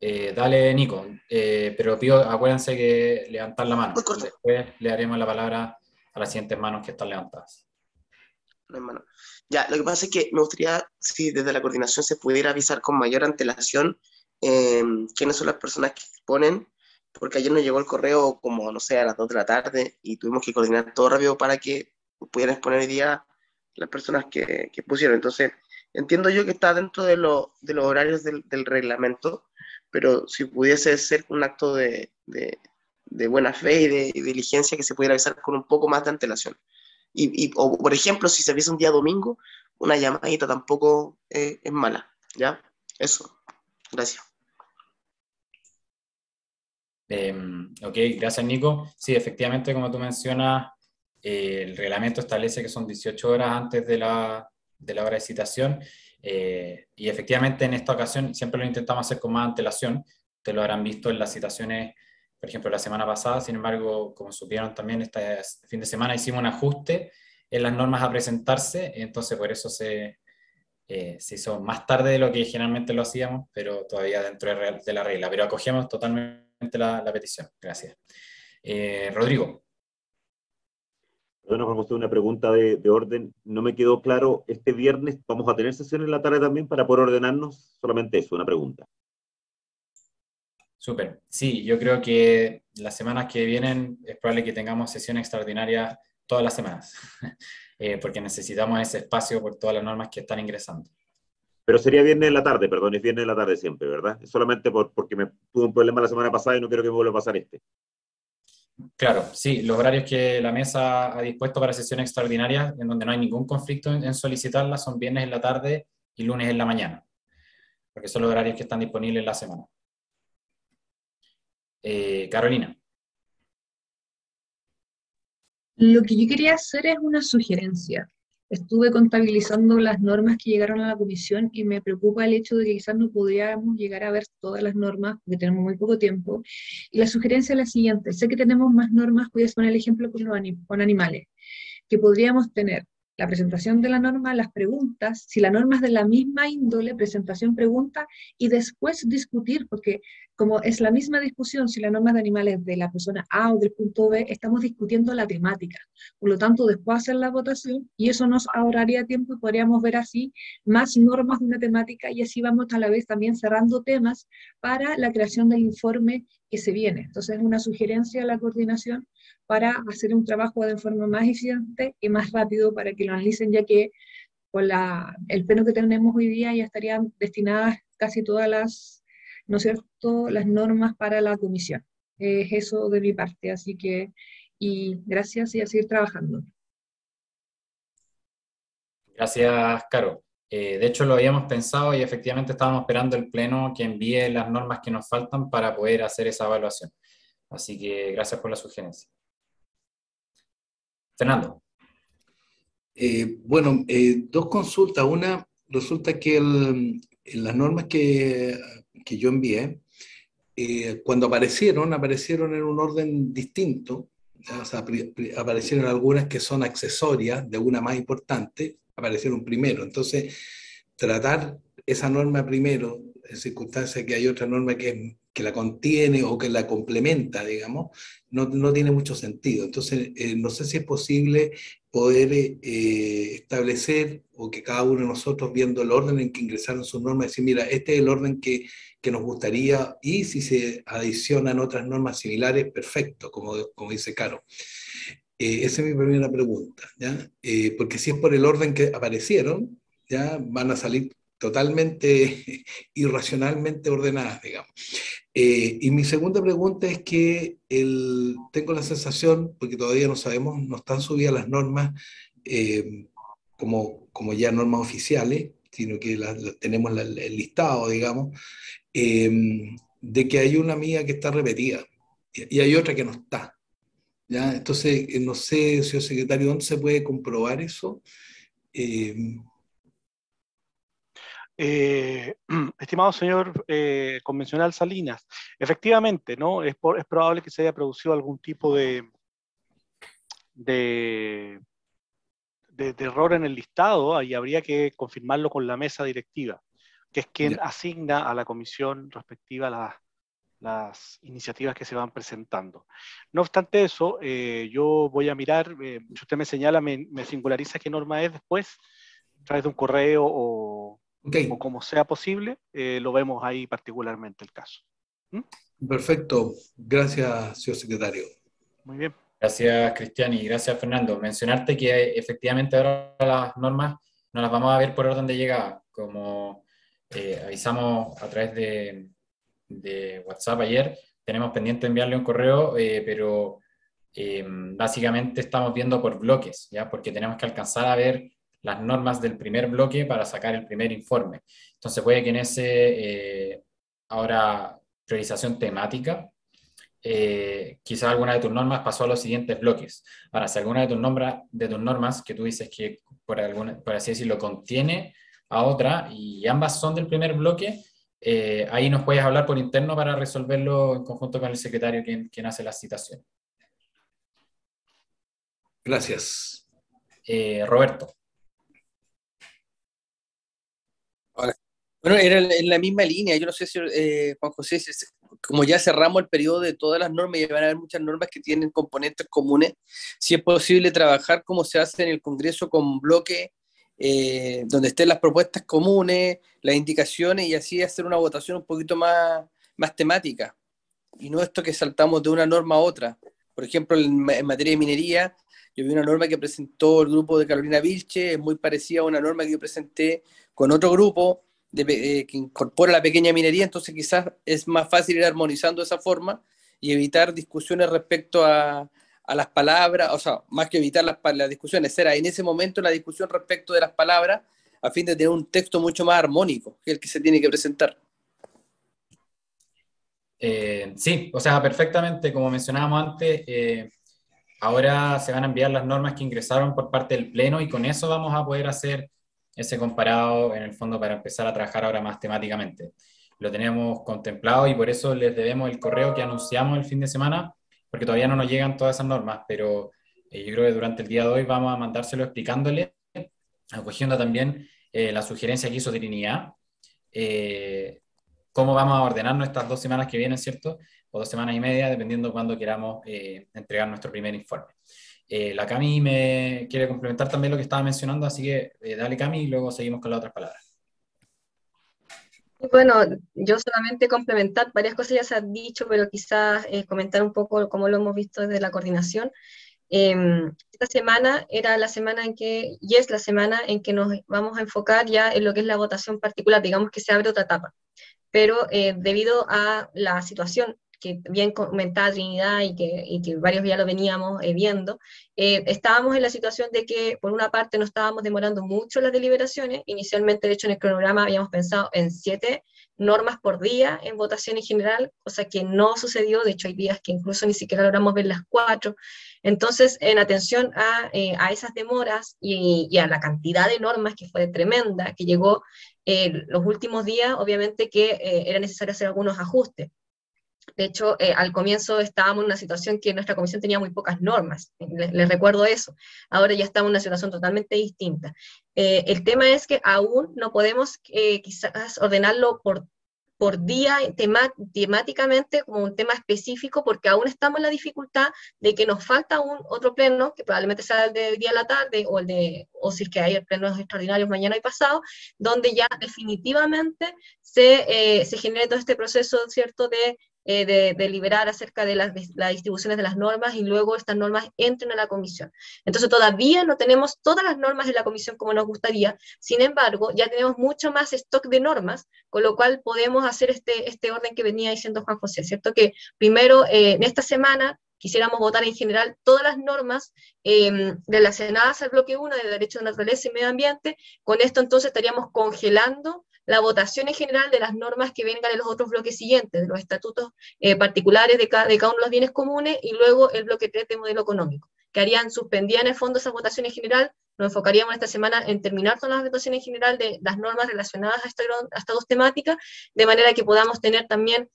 Eh, dale, Nico, eh, pero pido, acuérdense que levantar la mano. Después le daremos la palabra a las siguientes manos que están levantadas. No, Ya, lo que pasa es que me gustaría, si desde la coordinación se pudiera avisar con mayor antelación quiénes son las personas que exponen porque ayer nos llegó el correo como, no sé, a las 2 de la tarde y tuvimos que coordinar todo rápido para que pudieran exponer hoy día las personas que, que, pusieron. Entonces, entiendo yo que está dentro de, lo, de los horarios del, del, reglamento, pero si pudiese ser un acto de, de, buena fe y de, diligencia que se pudiera avisar con un poco más de antelación. Y, y o, por ejemplo, si se avisa un día domingo, una llamadita tampoco eh, es mala. ¿Ya? Eso. Gracias. Eh, ok, gracias Nico. Sí, efectivamente, como tú mencionas, eh, el reglamento establece que son 18 horas antes de la, de la hora de citación eh, y efectivamente en esta ocasión siempre lo intentamos hacer con más antelación. Te lo habrán visto en las citaciones, por ejemplo, la semana pasada. Sin embargo, como supieron también, este fin de semana hicimos un ajuste en las normas a presentarse, entonces por eso se, eh, se hizo más tarde de lo que generalmente lo hacíamos, pero todavía dentro de la regla. Pero acogemos totalmente la, la petición. Gracias. Eh, Rodrigo. Bueno, vamos a hacer una pregunta de, de, orden. No me quedó claro, este viernes vamos a tener sesión en la tarde también para poder ordenarnos. Solamente eso, una pregunta. Súper. Sí, yo creo que las semanas que vienen es probable que tengamos sesión extraordinaria todas las semanas, eh, porque necesitamos ese espacio por todas las normas que están ingresando. Pero sería viernes en la tarde, perdón, es viernes en la tarde siempre, ¿verdad? Es solamente por, porque me tuve un problema la semana pasada y no quiero que me vuelva a pasar este. Claro, sí, los horarios que la mesa ha dispuesto para sesiones extraordinarias, en donde no hay ningún conflicto en, solicitarlas, son viernes en la tarde y lunes en la mañana, porque son los horarios que están disponibles la semana. Eh, Carolina. Lo que yo quería hacer es una sugerencia estuve contabilizando las normas que llegaron a la comisión y me preocupa el hecho de que quizás no podríamos llegar a ver todas las normas porque tenemos muy poco tiempo. Y la sugerencia es la siguiente, sé que tenemos más normas, voy a poner el ejemplo con, los con animales, que podríamos tener la presentación de la norma, las preguntas, si la norma es de la misma índole, presentación, pregunta, y después discutir, porque como es la misma discusión, si la norma de animales de la persona A o del punto B, estamos discutiendo la temática. Por lo tanto, después hacer la votación, y eso nos ahorraría tiempo y podríamos ver así más normas de una temática, y así vamos a la vez también cerrando temas para la creación del informe que se viene. Entonces, es una sugerencia a la coordinación para hacer un trabajo de forma más eficiente y más rápido para que lo analicen, ya que con la, el pleno que tenemos hoy día ya estarían destinadas casi todas las, ¿no es cierto?, las normas para la comisión. Es eso de mi parte, así que, y gracias y a seguir trabajando. Gracias, Caro. Eh, de hecho, lo habíamos pensado y efectivamente estábamos esperando el pleno que envíe las normas que nos faltan para poder hacer esa evaluación. Así que gracias por la sugerencia. Fernando. Eh, bueno, eh, dos consultas. Una, resulta que en las normas que, que yo envié, eh, cuando aparecieron, aparecieron en un orden distinto. O sea, aparecieron algunas que son accesorias de una más importante, aparecieron primero. Entonces, tratar esa norma primero, en circunstancias que hay otra norma que, que la contiene o que la complementa, digamos, no, no tiene mucho sentido. Entonces, eh, no sé si es posible poder eh, establecer o que cada uno de nosotros, viendo el orden en que ingresaron sus normas, decir, mira, este es el orden que, que nos gustaría y si se adicionan otras normas similares, perfecto, como, como dice Caro. Eh, esa es mi primera pregunta, ¿ya? porque si es por el orden que aparecieron, ya van a salir totalmente irracionalmente ordenadas, digamos. Eh, y mi segunda pregunta es que el, tengo la sensación, porque todavía no sabemos, no están subidas las normas eh, como, como ya normas oficiales, sino que tenemos el listado, digamos, em, de que hay una mía que está repetida y, hay otra que no está. ¿ya? Entonces, eh, no sé, señor secretario, ¿dónde se puede comprobar eso? Em, eh, estimado señor eh, convencional Salinas, efectivamente, ¿no? Es, es, probable que se haya producido algún tipo de, de, de, error en el listado y habría que confirmarlo con la mesa directiva, que es quien asigna a la comisión respectiva las, las iniciativas que se van presentando. No obstante eso, eh, yo voy a mirar, si usted me señala, me, me singulariza qué norma es después, a través de un correo o o como sea posible, eh, lo vemos ahí particularmente el caso. ¿Mm? Perfecto. Gracias, señor secretario. Muy bien. Gracias, Cristian, y gracias, Fernando. Mencionarte que efectivamente ahora las normas no las vamos a ver por orden de llegada, como eh, avisamos a través de, de, WhatsApp ayer, tenemos pendiente enviarle un correo, eh, pero básicamente estamos viendo por bloques, ¿ya? porque tenemos que alcanzar a ver las normas del primer bloque para sacar el primer informe. Entonces puede que en ese, eh, ahora, priorización temática, eh, quizá alguna de tus normas pasó a los siguientes bloques. Ahora, si alguna de tus, normas, de tus normas que tú dices que, por, alguna, por así decirlo, contiene a otra y ambas son del primer bloque, eh, ahí nos puedes hablar por interno para resolverlo en conjunto con el secretario quien, quien hace la citación. Gracias. Roberto. Bueno, era en la misma línea. Yo no sé si, eh, Juan José, como ya cerramos el periodo de todas las normas y van a haber muchas normas que tienen componentes comunes, si es posible trabajar como se hace en el Congreso con bloque, eh, donde estén las propuestas comunes, las indicaciones y así hacer una votación un poquito más, más temática. Y no esto que saltamos de una norma a otra. Por ejemplo, en, en materia de minería, yo vi una norma que presentó el grupo de Carolina Vilche, es muy parecida a una norma que yo presenté con otro grupo eh, que incorpora la pequeña minería, entonces quizás es más fácil ir armonizando de esa forma y evitar discusiones respecto a, a las palabras, o sea, más que evitar las, las, discusiones, será en ese momento la discusión respecto de las palabras a fin de tener un texto mucho más armónico que el que se tiene que presentar. Eh, sí, o sea, perfectamente, como mencionábamos antes, eh, ahora se van a enviar las normas que ingresaron por parte del Pleno y con eso vamos a poder hacer ese comparado en el fondo para empezar a trabajar ahora más temáticamente. Lo tenemos contemplado y por eso les debemos el correo que anunciamos el fin de semana, porque todavía no nos llegan todas esas normas, pero eh, yo creo que durante el día de hoy vamos a mandárselo explicándole, acogiendo también eh, la sugerencia que hizo Trinidad, eh, cómo vamos a ordenarnos estas dos semanas que vienen, ¿cierto? O dos semanas y media, dependiendo de cuándo queramos entregar nuestro primer informe. Eh, la Cami me quiere complementar también lo que estaba mencionando, así que eh, dale Cami y luego seguimos con las otras palabras. Bueno, yo solamente complementar, varias cosas ya se han dicho, pero quizás eh, comentar un poco cómo lo hemos visto desde la coordinación. Em, esta semana era la semana en que, y es la semana en que nos vamos a enfocar ya en lo que es la votación particular, digamos que se abre otra etapa. Pero debido a la situación que bien comentaba Trinidad y que, y que varios ya lo veníamos eh, viendo, eh, estábamos en la situación de que por una parte no estábamos demorando mucho las deliberaciones, inicialmente de hecho en el cronograma habíamos pensado en siete normas por día en votación en general, cosa que no sucedió, de hecho hay días que incluso ni siquiera logramos ver las cuatro. Entonces, en atención a, eh, a esas demoras y, y, a la cantidad de normas que fue tremenda, que llegó eh, los últimos días, obviamente que eh, era necesario hacer algunos ajustes. De hecho, eh, al comienzo estábamos en una situación que nuestra comisión tenía muy pocas normas, les, recuerdo eso. Ahora ya estamos en una situación totalmente distinta. Eh, el tema es que aún no podemos eh, quizás ordenarlo por, por día temáticamente como un tema específico, porque aún estamos en la dificultad de que nos falta un otro pleno, que probablemente sea el de día a la tarde, o el de, o si es que hay plenos extraordinarios mañana y pasado, donde ya definitivamente se, se genere todo este proceso, ¿cierto?, de eh, de, deliberar acerca de las, distribuciones de las normas y luego estas normas entren a la comisión. Entonces todavía no tenemos todas las normas de la comisión como nos gustaría, sin embargo ya tenemos mucho más stock de normas, con lo cual podemos hacer este, este orden que venía diciendo Juan José, ¿cierto? Que primero eh, en esta semana quisiéramos votar en general todas las normas eh, relacionadas al bloque 1 de Derecho de Naturaleza y Medio Ambiente. Con esto entonces estaríamos congelando la votación en general de las normas que vengan en los otros bloques siguientes, de los estatutos eh, particulares de cada, de uno de los bienes comunes y luego el bloque 3 de modelo económico, que harían, suspendían en el fondo esa votación en general, nos enfocaríamos esta semana en terminar todas las votaciones en general de las normas relacionadas a, a estas dos temáticas, de manera que podamos tener también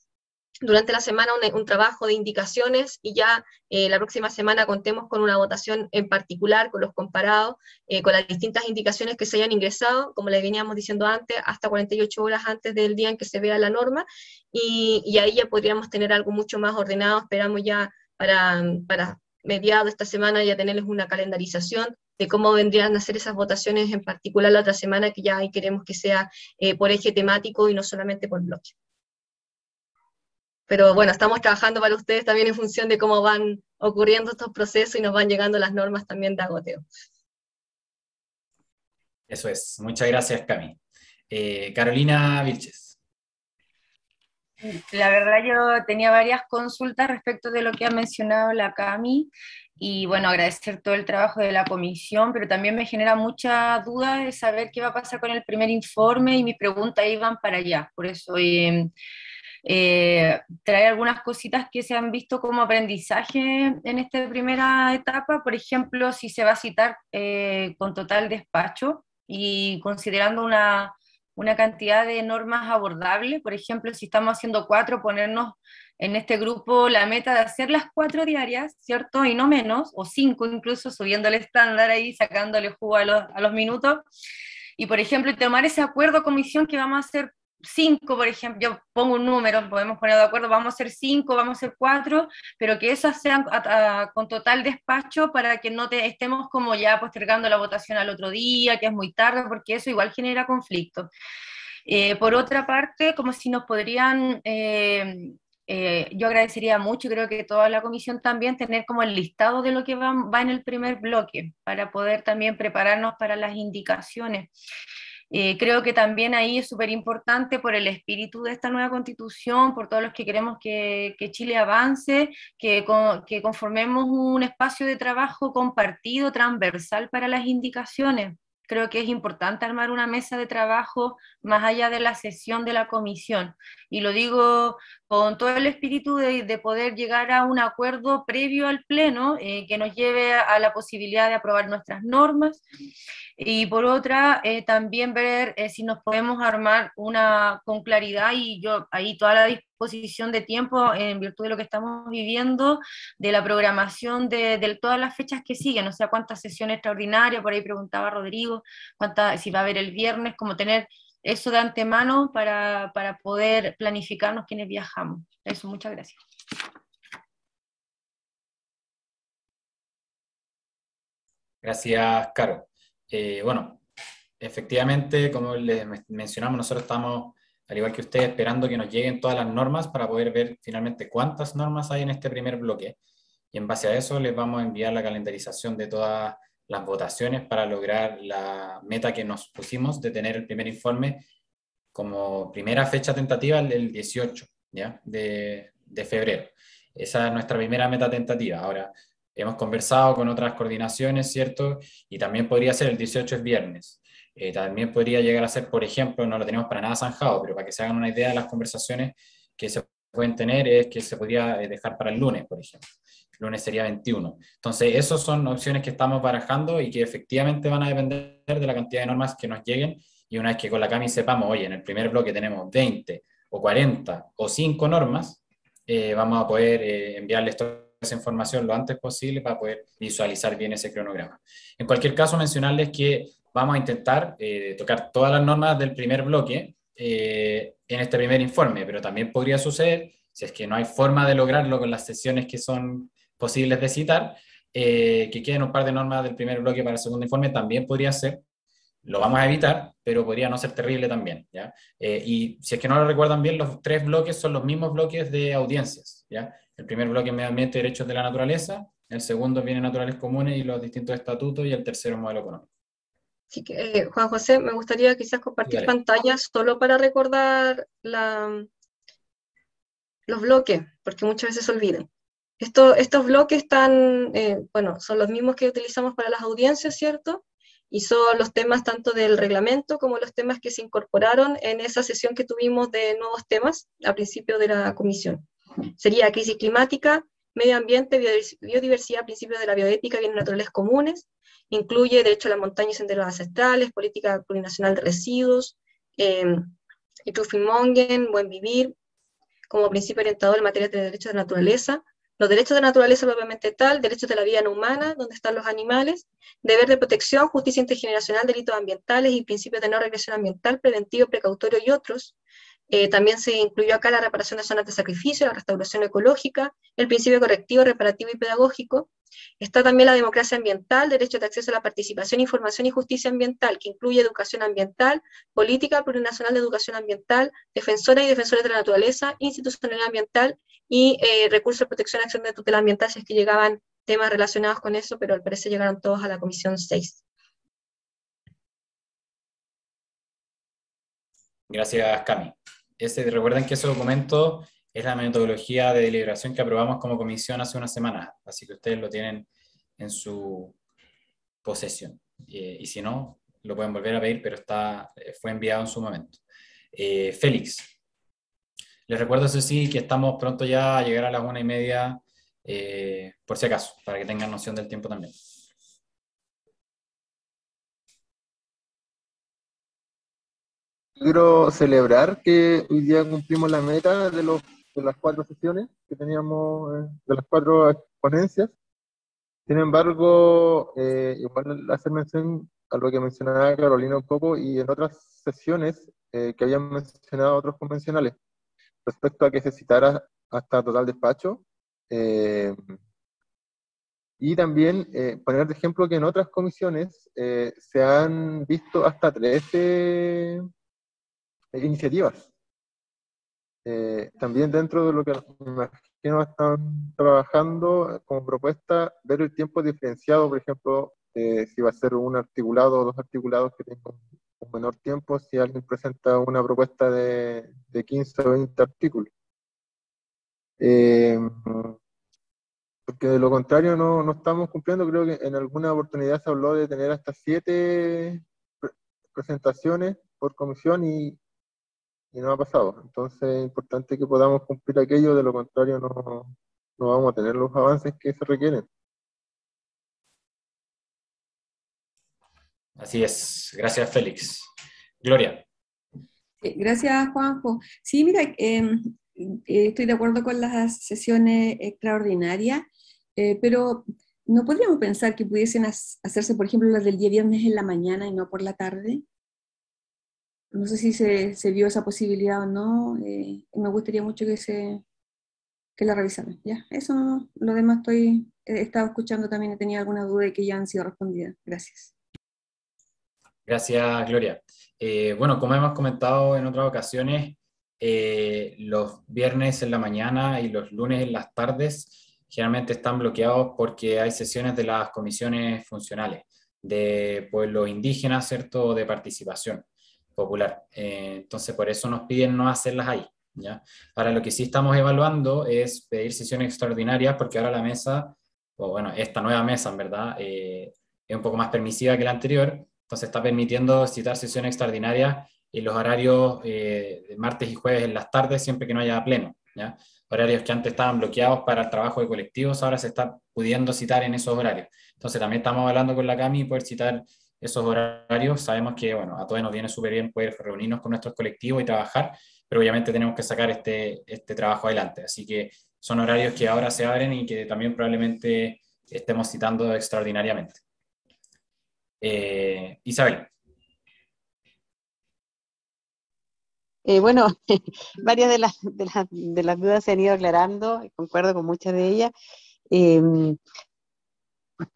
durante la semana un, trabajo de indicaciones y ya eh, la próxima semana contemos con una votación en particular, con los comparados, eh, con las distintas indicaciones que se hayan ingresado, como les veníamos diciendo antes, hasta 48 horas antes del día en que se vea la norma, y, y ahí ya podríamos tener algo mucho más ordenado, esperamos ya para, para mediados de esta semana ya tenerles una calendarización de cómo vendrían a ser esas votaciones en particular la otra semana, que ya ahí queremos que sea eh, por eje temático y no solamente por bloque. Pero bueno, estamos trabajando para ustedes también en función de cómo van ocurriendo estos procesos y nos van llegando las normas también de agoteo. Eso es. Muchas gracias, Cami. Eh, Carolina Vilches. La verdad yo tenía varias consultas respecto de lo que ha mencionado la Cami y bueno, agradecer todo el trabajo de la comisión, pero también me genera mucha duda de saber qué va a pasar con el primer informe y mis preguntas iban para allá. Por eso eh, eh, algunas cositas que se han visto como aprendizaje en esta primera etapa, por ejemplo, si se va a citar eh, con total despacho y considerando una, una cantidad de normas abordables, por ejemplo, si estamos haciendo cuatro, ponernos en este grupo la meta de hacer las cuatro diarias, ¿cierto? Y no menos, o cinco incluso, subiendo el estándar ahí, sacándole jugo a los, a los minutos. Y, por ejemplo, tomar ese acuerdo comisión que vamos a hacer cinco, por ejemplo, yo pongo un número, podemos poner de acuerdo, vamos a ser cinco, vamos a ser cuatro, pero que esas sean con total despacho para que no te, estemos como ya postergando la votación al otro día, que es muy tarde, porque eso igual genera conflicto. Eh, por otra parte, como si nos podrían, eh, eh, yo agradecería mucho, creo que toda la comisión también, tener como el listado de lo que va, va en el primer bloque, para poder también prepararnos para las indicaciones. Eh, creo que también ahí es súper importante por el espíritu de esta nueva constitución, por todos los que queremos que, Chile avance, que conformemos un espacio de trabajo compartido, transversal para las indicaciones creo que es importante armar una mesa de trabajo más allá de la sesión de la comisión. Y lo digo con todo el espíritu de, de poder llegar a un acuerdo previo al Pleno eh, que nos lleve a, a, la posibilidad de aprobar nuestras normas y por otra, eh, también ver eh, si nos podemos armar una con claridad y yo ahí toda la disposición de tiempo en virtud de lo que estamos viviendo, de la programación de, todas las fechas que siguen, o sea, cuántas sesiones extraordinarias, por ahí preguntaba Rodrigo, cuántas, si va a haber el viernes, como tener eso de antemano para, para poder planificarnos quienes viajamos. Eso, muchas gracias. Gracias, Caro. Eh, bueno, efectivamente, como les mencionamos, nosotros estamos, al igual que ustedes, esperando que nos lleguen todas las normas para poder ver finalmente cuántas normas hay en este primer bloque. Y en base a eso les vamos a enviar la calendarización de todas las votaciones para lograr la meta que nos pusimos de tener el primer informe como primera fecha tentativa el 18 ¿ya? De, de febrero. Esa es nuestra primera meta tentativa. Ahora, Hemos conversado con otras coordinaciones, ¿cierto? Y también podría ser el 18 es viernes. Eh, también podría llegar a ser, por ejemplo, no lo tenemos para nada zanjado, pero para que se hagan una idea de las conversaciones que se pueden tener es que se podría eh, dejar para el lunes, por ejemplo. El lunes sería 21. Entonces, esas son opciones que estamos barajando y que efectivamente van a depender de la cantidad de normas que nos lleguen. Y una vez que con la CAMI sepamos, oye, en el primer bloque tenemos 20 o 40 o 5 normas, eh, vamos a poder eh, enviarles toda esa información lo antes posible para poder visualizar bien ese cronograma. En cualquier caso, mencionarles que vamos a intentar eh, tocar todas las normas del primer bloque en este primer informe, pero también podría suceder, si es que no hay forma de lograrlo con las sesiones que son posibles de citar, que queden un par de normas del primer bloque para el segundo informe, también podría ser lo vamos a evitar, pero podría no ser terrible también. ¿ya? Eh, y si es que no lo recuerdan bien, los tres bloques son los mismos bloques de audiencias. ¿ya? El primer bloque es medio ambiente y derechos de la naturaleza, el segundo viene naturales comunes y los distintos estatutos, y el tercero modelo económico. Así que, eh, Juan José, me gustaría quizás compartir pantalla solo para recordar la, los bloques, porque muchas veces se olvidan. Esto, estos bloques están, eh, bueno, son los mismos que utilizamos para las audiencias, ¿cierto? y son los temas tanto del reglamento como los temas que se incorporaron en esa sesión que tuvimos de nuevos temas al principio de la comisión. Sería crisis climática, medio ambiente, biodiversidad, principios de la bioética, bienes naturales comunes, incluye derecho a la montaña y senderos ancestrales, política plurinacional de residuos, eh, y buen vivir, como principio orientador en materia de derechos de naturaleza, los derechos de naturaleza propiamente tal, derechos de la vida no humana, donde están los animales, deber de protección, justicia intergeneracional, delitos ambientales y principios de no regresión ambiental, preventivo, precautorio y otros. Eh, también se incluyó acá la reparación de zonas de sacrificio, la restauración ecológica, el principio correctivo, reparativo y pedagógico. Está también la democracia ambiental, derecho de acceso a la participación, información y justicia ambiental, que incluye educación ambiental, política plurinacional de educación ambiental, defensora y defensores de la naturaleza, institucionalidad ambiental y eh, recursos de protección y acción de tutela ambiental, si es que llegaban temas relacionados con eso, pero al parecer llegaron todos a la comisión 6. Gracias, Cami. Ese, recuerden que ese documento es la metodología de deliberación que aprobamos como comisión hace una semana, así que ustedes lo tienen en su posesión. Eh, y si no, lo pueden volver a pedir, pero está, eh, fue enviado en su momento. Félix, les recuerdo, eso sí, que estamos pronto ya a llegar a las una y media, eh, por si acaso, para que tengan noción del tiempo también. Quiero celebrar que hoy día cumplimos la meta de, los, de las cuatro sesiones que teníamos, eh, de las cuatro ponencias. Sin embargo, eh, igual hacer mención a lo que mencionaba Carolina un poco y en otras sesiones que habían mencionado otros convencionales respecto a que se citara hasta total despacho. Eh, y también eh, poner de ejemplo que en otras comisiones eh, se han visto hasta 13 iniciativas. también dentro de lo que me imagino están trabajando como propuesta, ver el tiempo diferenciado, por ejemplo, si va a ser un articulado o dos articulados que tengan un menor tiempo si alguien presenta una propuesta de, de 15 o 20 artículos. Eh, porque de lo contrario no, no, estamos cumpliendo, creo que en alguna oportunidad se habló de tener hasta siete presentaciones por comisión y, y, no ha pasado. Entonces es importante que podamos cumplir aquello, de lo contrario no, no vamos a tener los avances que se requieren. Así es. Gracias, Félix. Gloria. Gracias, Juanjo. Sí, mira, em, eh, estoy de acuerdo con las sesiones extraordinarias, eh, pero ¿no podríamos pensar que pudiesen hacerse, por ejemplo, las del día viernes en la mañana y no por la tarde? No sé si se, se vio esa posibilidad o no. Eh, me gustaría mucho que se que la revisaran. Ya, eso, lo demás estoy, he estado escuchando también, tenido alguna duda y que ya han sido respondidas. Gracias. Gracias, Gloria. Eh, bueno, como hemos comentado en otras ocasiones, eh, los viernes en la mañana y los lunes en las tardes generalmente están bloqueados porque hay sesiones de las comisiones funcionales de pueblos indígenas, ¿cierto? de participación popular. Eh, entonces, por eso nos piden no hacerlas ahí. ¿ya? Ahora, lo que sí estamos evaluando es pedir sesiones extraordinarias porque ahora la mesa, o bueno, esta nueva mesa, en verdad, es un poco más permisiva que la anterior entonces está permitiendo citar sesión extraordinaria en los horarios eh, de martes y jueves en las tardes, siempre que no haya pleno. Horarios que antes estaban bloqueados para el trabajo de colectivos, ahora se está pudiendo citar en esos horarios. Entonces también estamos hablando con la CAMI y poder citar esos horarios. Sabemos que bueno, a todos nos viene súper bien poder reunirnos con nuestros colectivos y trabajar, pero obviamente tenemos que sacar este, este trabajo adelante. Así que son horarios que ahora se abren y que también probablemente estemos citando extraordinariamente. Eh, Isabel. Eh, bueno, varias de las, de, las, dudas se han ido aclarando, concuerdo con muchas de ellas. Em,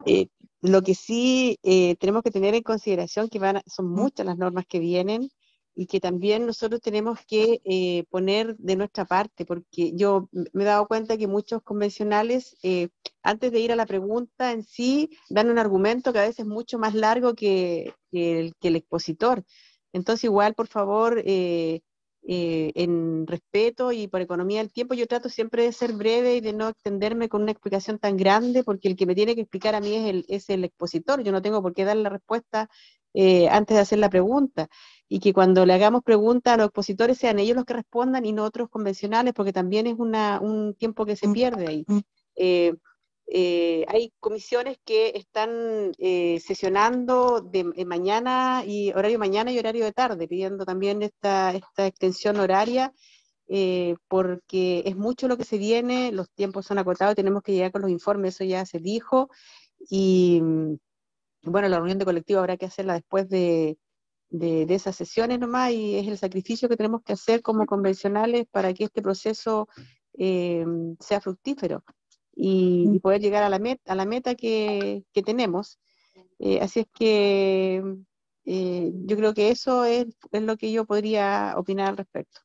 eh, lo que sí eh, tenemos que tener en consideración que van son muchas las normas que vienen y que también nosotros tenemos que eh, poner de nuestra parte, porque yo me he dado cuenta que muchos convencionales, eh, antes de ir a la pregunta en sí, dan un argumento que a veces es mucho más largo que, que, el, que el, expositor. Entonces, igual, por favor, eh, eh, en respeto y por economía del tiempo, yo trato siempre de ser breve y de no extenderme con una explicación tan grande, porque el que me tiene que explicar a mí es el, es el expositor, yo no tengo por qué dar la respuesta eh, antes de hacer la pregunta, y que cuando le hagamos preguntas a los expositores sean ellos los que respondan y no otros convencionales, porque también es una, un tiempo que se pierde ahí. Eh, eh, hay comisiones que están eh, sesionando de, de, mañana y horario mañana y horario de tarde, pidiendo también esta, extensión horaria, eh, porque es mucho lo que se viene, los tiempos son acotados, tenemos que llegar con los informes, eso ya se dijo, y bueno, la reunión de colectivo habrá que hacerla después de, de, esas sesiones nomás, y es el sacrificio que tenemos que hacer como convencionales para que este proceso eh, sea fructífero y, y poder llegar a la meta, a la meta que, que tenemos. Eh, así es que eh, yo creo que eso es, es, lo que yo podría opinar al respecto.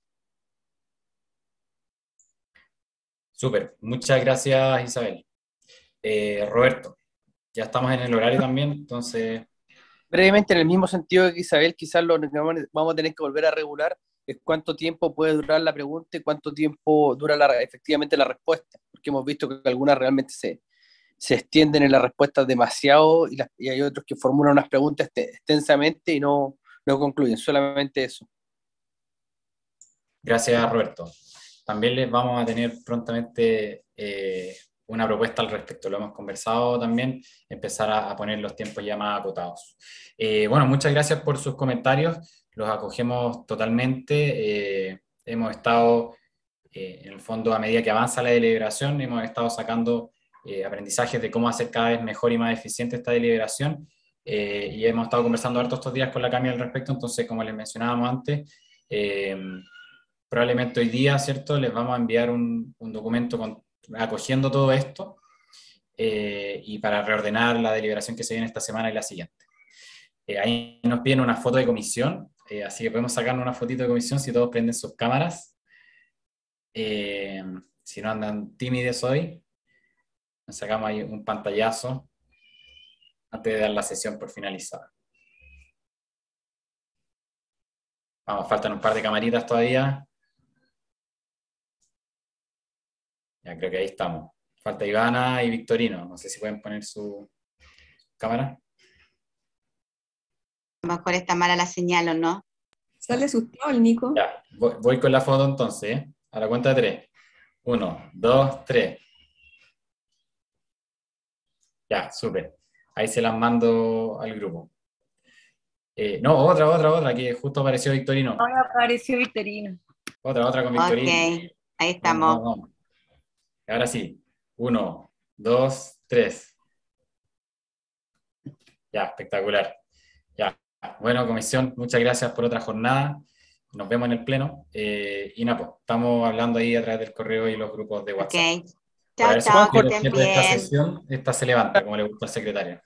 Súper, muchas gracias Isabel. Eh, Roberto, ya estamos en el horario también, entonces... Brevemente, en el mismo sentido que Isabel, quizás lo vamos a tener que volver a regular, es cuánto tiempo puede durar la pregunta y cuánto tiempo dura la, efectivamente la respuesta, porque hemos visto que algunas realmente se, se extienden en las respuestas demasiado y, hay otros que formulan unas preguntas extensamente y no, no concluyen, solamente eso. Gracias, Roberto. También les vamos a tener prontamente eh, una propuesta al respecto, lo hemos conversado también, empezar a, a poner los tiempos ya más acotados. Eh, bueno, muchas gracias por sus comentarios los acogemos totalmente. Eh, hemos estado, eh, en el fondo, a medida que avanza la deliberación, hemos estado sacando eh, aprendizajes de cómo hacer cada vez mejor y más eficiente esta deliberación. y hemos estado conversando harto estos días con la CAMI al respecto, entonces, como les mencionábamos antes, probablemente hoy día, ¿cierto?, les vamos a enviar un, un documento con, acogiendo todo esto y para reordenar la deliberación que se viene esta semana y la siguiente. ahí nos piden una foto de comisión, eh, así que podemos sacar una fotito de comisión si todos prenden sus cámaras. Eh, si no andan tímidos hoy, nos sacamos ahí un pantallazo antes de dar la sesión por finalizada. Vamos, faltan un par de camaritas todavía. Ya creo que ahí estamos. Falta Ivana y Victorino. No sé si pueden poner su cámara. A lo mejor está mala la señal o no. Sale asustado el Nico. Ya, voy, voy, con la foto entonces. ¿eh? A la cuenta de tres. Uno, dos, tres. Ya, súper. Ahí se las mando al grupo. Eh, no, otra, otra, otra, que justo apareció Victorino. Ahora apareció Victorino. Otra, otra con Victorino. Ok, ahí estamos. Vamos. Ahora sí. Uno, dos, tres. Ya, espectacular. Ya, bueno, comisión, muchas gracias por otra jornada. Nos vemos en el pleno. Eh, y Napo, pues, estamos hablando ahí a través del correo y los grupos de WhatsApp. Ok. Chao, chao, que estén bien. Esta sesión, esta se levanta, como le gusta al secretario.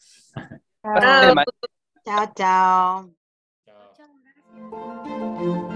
Chao, chao. chao. chao.